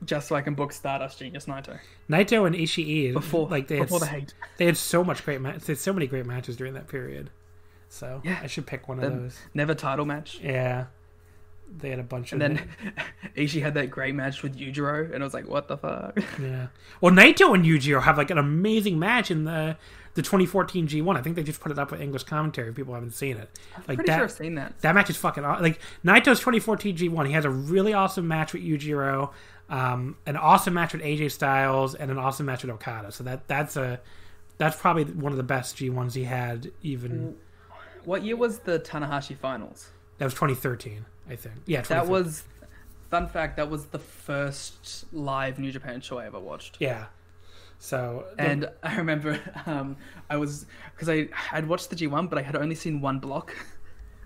just so I can book Stardust Genius Naito Naito and Ishii before like they before had, the hate. they had so much great matches. They had so many great matches during that period. So Yeah. I should pick one of those. never title match. Yeah, they had a bunch And of And then Ishii had that great match with Yujiro, and I was like, "What the fuck?" Yeah. Well, Naito and Yujiro have like an amazing match in the the 2014 G1. I think they just put it up with English commentary. If people haven't seen it, like Pretty that. sure I've seen that. That match is fucking aw- like Naito's 2014 G1. He has a really awesome match with Yujiro, um, an awesome match with AJ Styles, and an awesome match with Okada. So that that's a that's probably one of the best G1s he had. Even What year was the Tanahashi finals? that was 2013, I think. Yeah, That was, fun fact, that was the first live New Japan show I ever watched. yeah. So the- And I remember um, I was because I I'd watched the G1, but I had only seen one block,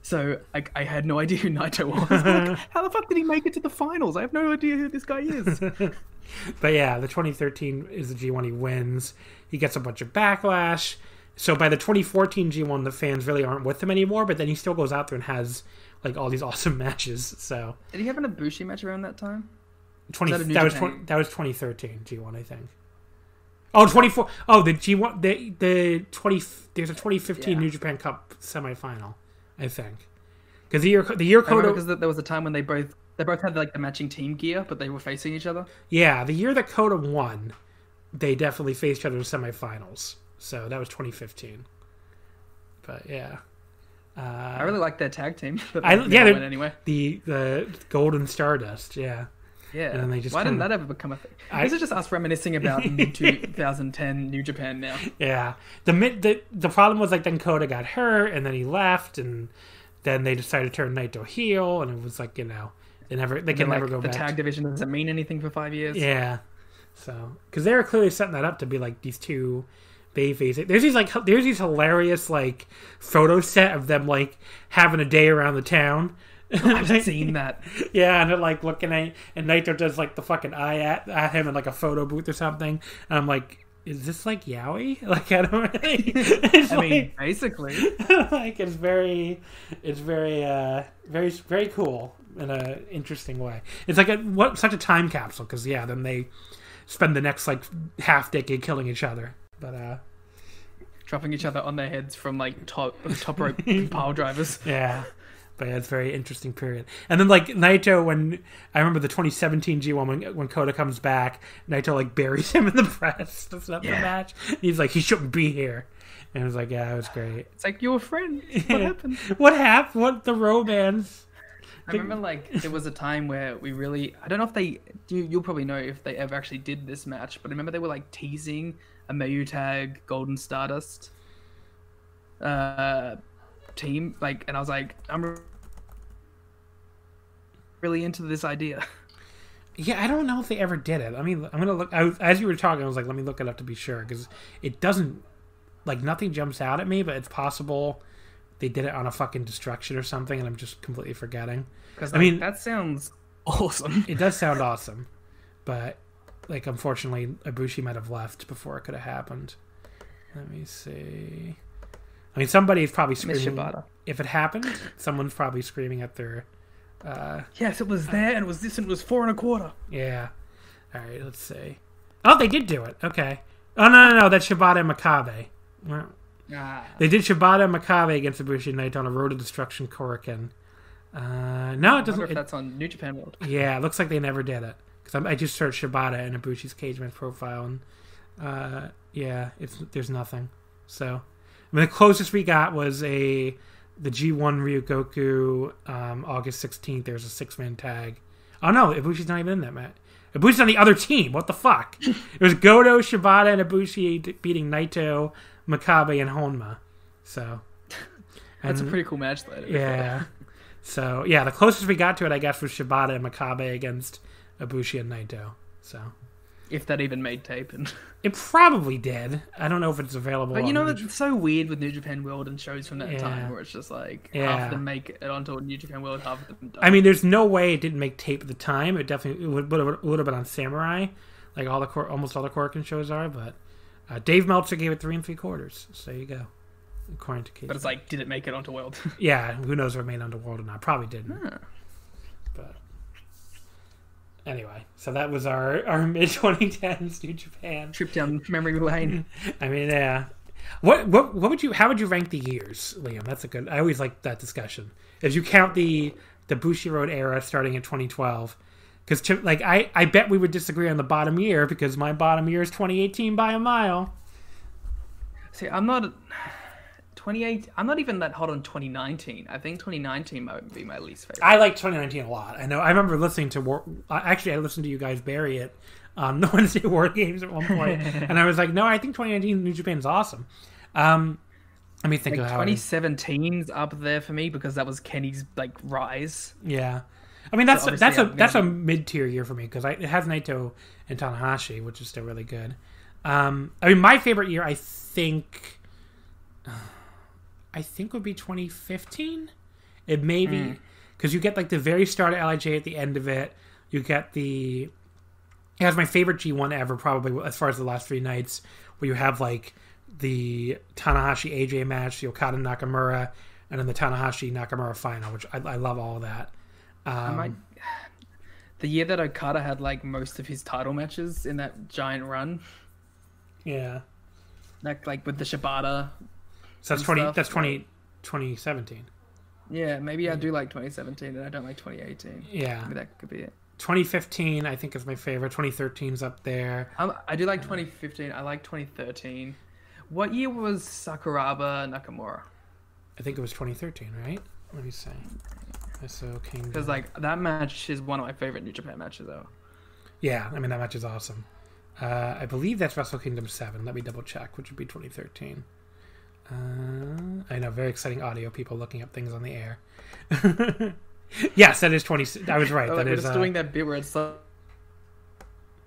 so I, I had no idea who Naito was. Like, how the fuck did he make it to the finals? I have no idea who this guy is. But yeah, the 2013 is the G1 he wins. He gets a bunch of backlash. So by the 2014 G1, the fans really aren't with him anymore. But then he still goes out there and has like all these awesome matches. So did he have an Ibushi match around that time? 20 Is that that was 20, that was 2013 G1, I think. Oh, 24. Oh, the G1 the the 20 there's a 2015 Yeah. New Japan Cup semifinal, I think. Because the year the year Kota because there was a time when they both they both had like the matching team gear, but they were facing each other. Yeah, the year that Kota won, they definitely faced each other in semifinals. So that was 2015. But yeah, uh, I really like their tag team. But I- they yeah, anyway. the the Golden Stardust. Yeah, Yeah. and then they just Why didn't that ever become a thing? I- This is just us reminiscing about mid 2010 New Japan now. yeah. The mid the the problem was like then Kota got hurt and then he left and then they decided to turn Naito heel and it was like you know they never they can And, never like, go the back. tag division doesn't mean anything for five years. Yeah. So, because they were clearly setting that up to be like these two babyface. There's these like there's these hilarious like photo set of them like having a day around the town. I've seen that. yeah, and they're like looking at and Naito does like the fucking eye at, at him in like a photo booth or something. And I'm like, is this like yaoi? Like I don't really. It's I mean, basically. like it's very, it's very, uh, very, very cool in a interesting way. It's like a what such a time capsule because yeah, then they spend the next like half decade killing each other. But uh, dropping each other on their heads from like top top rope pile drivers. yeah, but yeah, it's a very interesting period. And then like Naito, when I remember the 2017 G1 when when Kota comes back, Naito like buries him in the press to set up the Yeah. match. He's like he shouldn't be here. And it was like, yeah, it was great. It's like you're a friend. What happened? What happened? What the romance? I remember like there was a time where we really I don't know if they you you'll probably know if they ever actually did this match, but I remember they were like teasing a Meiyu tag Golden Stardust uh team like and I was like I'm really into this idea. Yeah, I don't know if they ever did it. I mean, I'm gonna look. I was, as you were talking, I was like, let me look it up to be sure because it doesn't like nothing jumps out at me, but it's possible they did it on a fucking destruction or something, and I'm just completely forgetting. Cuz I mean- that sounds awesome. It does sound awesome, but like unfortunately, Ibushi might have left before it could have happened. Let me see. I mean, somebody's probably screaming. If it happened, someone's probably screaming at their. Uh, Yes, it was there and it was this and it was four and a quarter. Yeah. All right, let's see. Oh, they did do it. Okay. Oh no, no, no. That's Shibata and Makabe. Well, Ah. They did Shibata and Makabe against Ibushi Naito on a Road to Destruction Korakuen. Uh, no, it I wonder doesn't. if It, that's on New Japan World. yeah, it looks like they never did it because I just searched Shibata and Ibushi's Cagematch profile, and uh, yeah, it's there's nothing. So, I mean, the closest we got was a the G1 Ryogoku um, August 16th. There's a six man tag. Oh no, Ibushi's not even in that match. Ibushi's on the other team. What the fuck? it was Goto, Shibata, and Ibushi beating Naito, Makabe, and Honma. So That's a pretty cool match, though. to be fair. yeah. So yeah, the closest we got to it, I guess, was Shibata and Makabe against Ibushi and Naito. So If that even made tape, and it probably did. I don't know if it's available. but you know, it's so weird with New Japan World and shows from that Yeah. time, where it's just like half Yeah. of them make it onto New Japan World, half of them don't. I mean, there's no way it didn't make tape at the time. It definitely it would, would, have, would have been on Samurai, like all the Cor- almost all the Korakuen shows are. But uh, Dave Meltzer gave it three and three quarters. So there you go. According to but it's like, did it make it onto World? yeah, who knows if it made World or not? Probably didn't. Huh. Anyway, so that was our our mid 2010s New Japan. Trip down memory lane. I mean, yeah. What what what would you how would you rank the years, Liam? That's a good. I always like that discussion. If you count the the Bushiroad era starting in 2012, because like I I bet we would disagree on the bottom year because my bottom year is 2018 by a mile. See, I'm not. 28. I'm not even that hot on 2019. I think 2019 might be my least favorite. I like 2019 a lot. I know. I remember listening to War. Actually, I listened to you guys bury it on the Wednesday War Games at one point, and I was like, no, I think 2019 New Japan is awesome. Um, let me think like of how. it is. 2017's up there for me because that was Kenny's like rise. Yeah, I mean that's So that's a obviously I'm that's a mid tier year for me because it has Naito and Tanahashi, which is still really good. Um, I mean, my favorite year, I think, I think would be 2015. It may be because you get like the very start of LIJ at the end of it. You get the it has my favorite G1 ever, probably as far as the last three nights, where you have like the Tanahashi AJ match, the Okada Nakamura, and then the Tanahashi Nakamura final, which I, I love all of that. Um, I. The year that Okada had like most of his title matches in that giant run, Yeah, like like with the Shibata. So that's twenty. stuff, That's 20, 2017. Yeah, maybe I do like 2017 and I don't like 2018. Yeah, Maybe that could be it. 2015 I think is my favorite. 2013's up there. Um, I do like 2015. I like 2013. What year was Sakuraba Nakamura? I think it was 2013, right? Let me see. So Kingdom. Because like that match is one of my favorite New Japan matches though. Yeah, I mean that match is awesome. Uh, I believe that's Wrestle Kingdom Seven. Let me double check, which would be 2013. Uh, I know, very exciting audio. People looking up things on the air. yes, that is 20. I was right. Oh, that we're is. just Uh, doing that bit where it's so-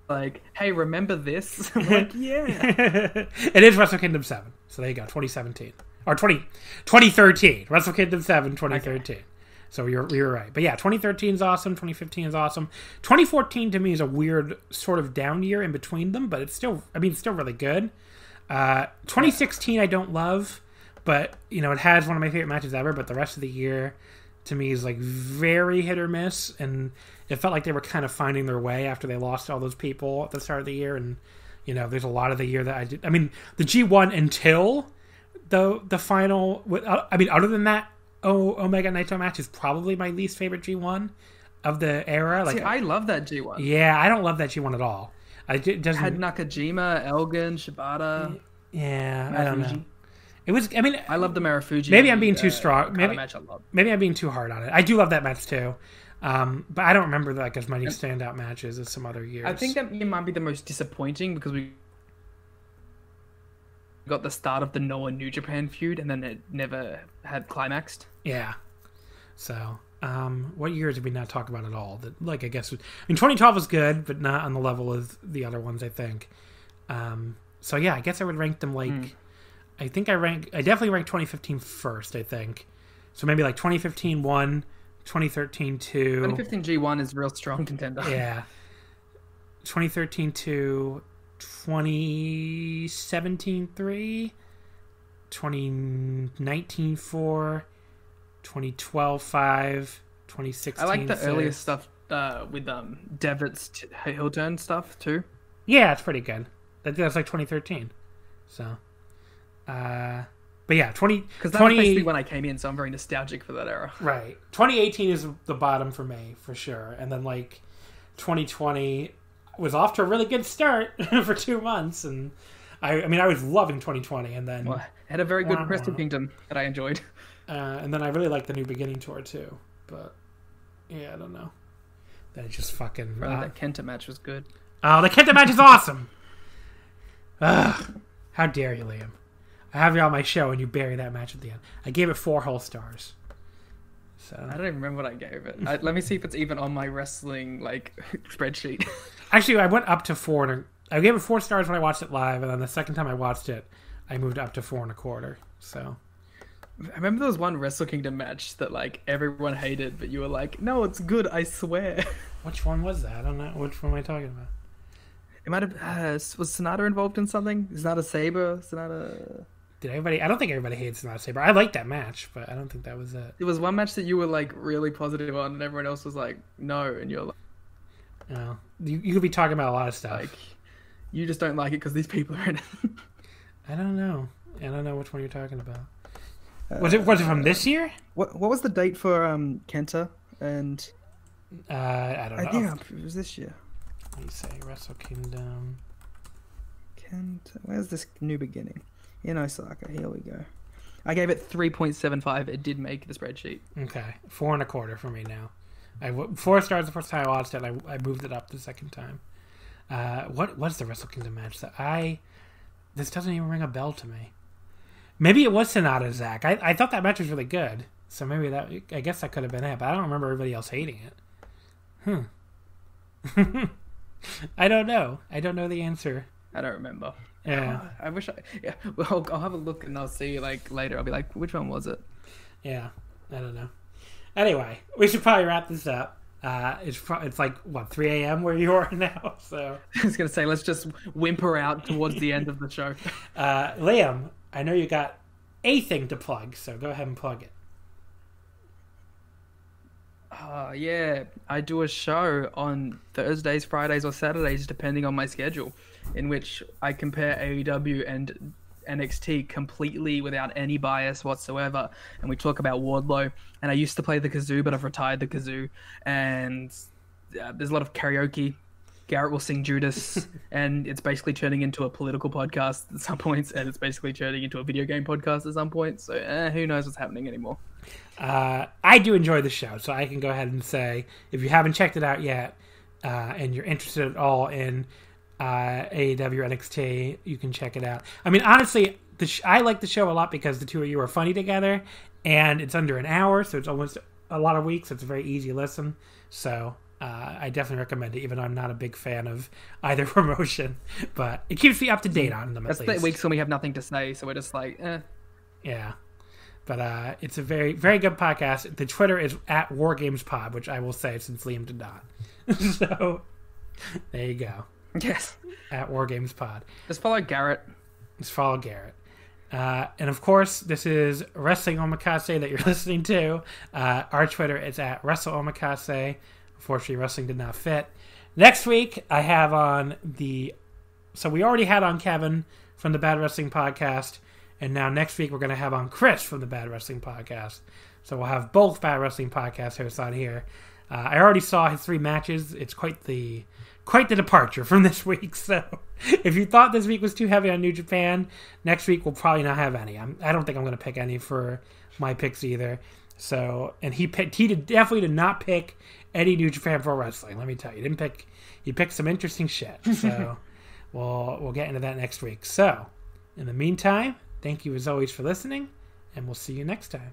like, "Hey, remember this?" Like, yeah. it is Wrestle Kingdom 7. So there you go, 2017. Or 20, 2013. Wrestle Kingdom 7, 2013. So you're, you're right. But yeah, 2013 is awesome. 2015 is awesome. 2014 to me is a weird sort of down year in between them, but it's still, I mean, it's still really good. Uh, 2016 I don't love, but, you know, it has one of my favorite matches ever, but the rest of the year to me is like very hit or miss. And it felt like they were kind of finding their way after they lost all those people at the start of the year. And, you know, there's a lot of the year that I did. I mean, the G1 until the the final. with- uh, I mean, other than that, o, Omega Naito match is probably my least favorite G1 of the era. Like, See, I love that G1. yeah, I don't love that G1 at all. I it doesn't. Had Nakajima, Elgin, Shibata, yeah, I don't know. Marufuji. It was. I mean, I love the Marufuji. Maybe I'm being too strong. Maybe- match I love. maybe I'm being too hard on it. I do love that match too, um, but I don't remember like as many standout matches as some other years. I think that year might be the most disappointing because we got the start of the Noah New Japan feud and then it never had climaxed. Yeah. So, um, what years did we not talk about at all? That like I guess I mean 2012 was good, but not on the level of the other ones. I think. Um, so yeah, I guess I would rank them like. Hmm. I think I rank. I definitely rank 2015 first. I think. So maybe like 2015 one, 2013 two. 2015 G1 is a real strong contender. Yeah. 2013 2, 2017 3, 2019 4, 2012 5, 2016 I like the six. earlier stuff uh, with um, Devitt's t- heel turn stuff too. Yeah, it's pretty good. That, that's like 2013. So, uh, but yeah, 20, Because that 20 was basically when I came in, so I'm very nostalgic for that era. Right. 2018 is the bottom for me, for sure. And then, like, 2020 was off to a really good start for two months. And I, I mean, I was loving 2020. And then, Well, it had a very good. Wrestle Kingdom that I enjoyed. Uh, and then I really like the New Beginning tour, too. But, yeah, I don't know. that just fucking. Brother, uh, that Kenta match was good. oh, the Kenta match is awesome. Ugh, how dare you, Liam? I have you on my show and you bury that match at the end. I gave it four whole stars. So I don't even remember what I gave it. I, let me see if it's even on my wrestling like spreadsheet. actually, I went up to four and a, I gave it four stars when I watched it live, and then the second time I watched it, I moved up to four and a quarter. So I remember there was one Wrestle Kingdom match that like everyone hated, but you were like, "No, it's good, I swear." which one was that? I don't know. Which one am I talking about? It might have uh, was Sanada involved in something? Sanada Sabre, Sanada. Did everybody? I don't think everybody hates Sanada Sabre. I liked that match, but I don't think that was it. It was one match that you were like really positive on, and everyone else was like, "No," and you're like, No, you, you could be talking about a lot of stuff. like you just don't like it because these people are in it. I don't know. I don't know which one you're talking about. Was it was it from this year? what What was the date for um Kenta? And Uh, I don't know. I think it was this year. Let me say Wrestle Kingdom. Kenta, where's this new beginning? In Osaka. Here we go. I gave it three point seven five. It did make the spreadsheet. Okay, four and a quarter for me now. I four stars the first time I watched it. I, I moved it up the second time. Uh, what what's the Wrestle Kingdom match that I? This doesn't even ring a bell to me. Maybe it was Sanada Zach. I, I thought that match was really good. So maybe that I guess that could have been it, but I don't remember everybody else hating it. Hmm. I don't know. I don't know the answer. I don't remember. Yeah. I wish I. Yeah. Well, I'll, I'll have a look and I'll see like later. I'll be like, which one was it? Yeah, I don't know. Anyway, we should probably wrap this up. Uh, it's it's like what 3 a.m. where you are now. So, I was gonna say let's just whimper out towards the end of the show. uh, Liam, I know you got a thing to plug, so go ahead and plug it. Uh, yeah, I do a show on Thursdays, Fridays, or Saturdays, depending on my schedule, in which I compare AEW and NXT completely without any bias whatsoever. And we talk about Wardlow. And I used to play the kazoo, but I've retired the kazoo. And uh, there's a lot of karaoke. Garrett will sing Judas, and it's basically turning into a political podcast at some points, and it's basically turning into a video game podcast at some point. So eh, who knows what's happening anymore? Uh, I do enjoy the show, so I can go ahead and say if you haven't checked it out yet, uh, and you're interested at all in uh, AEW NXT, you can check it out. I mean, honestly, the sh- I like the show a lot because the two of you are funny together, and it's under an hour, so it's almost a lot of weeks. It's a very easy listen, so uh, I definitely recommend it. Even though I'm not a big fan of either promotion, but it keeps me up to date on them. That's at the least. weeks when we have nothing to say, so we're just like, eh. Yeah. But uh, it's a very, very good podcast. The Twitter is at WarGamesPod, which I will say since Liam did not. so there you go. Yes. At WarGamesPod. Just follow Garrett. Just follow Garrett. Uh, and of course, this is Wrestling Omakase that you're listening to. Uh, our Twitter is at Wrestle Omakase. Unfortunately, wrestling did not fit. Next week, I have on the. So we already had on Kevin from the Bad Wrestling Podcast. And now next week, we're going to have on Chris from the Bad Wrestling Podcast. So we'll have both Bad Wrestling Podcast hosts on here. Uh, I already saw his three matches. It's quite the quite the departure from this week. So if you thought this week was too heavy on New Japan, next week we'll probably not have any. I'm, I don't think I'm going to pick any for my picks either. So and he picked he did, definitely did not pick any New Japan Pro Wrestling. Let me tell you, didn't pick. He picked some interesting shit. So we'll we'll get into that next week. So in the meantime, thank you as always for listening, and we'll see you next time.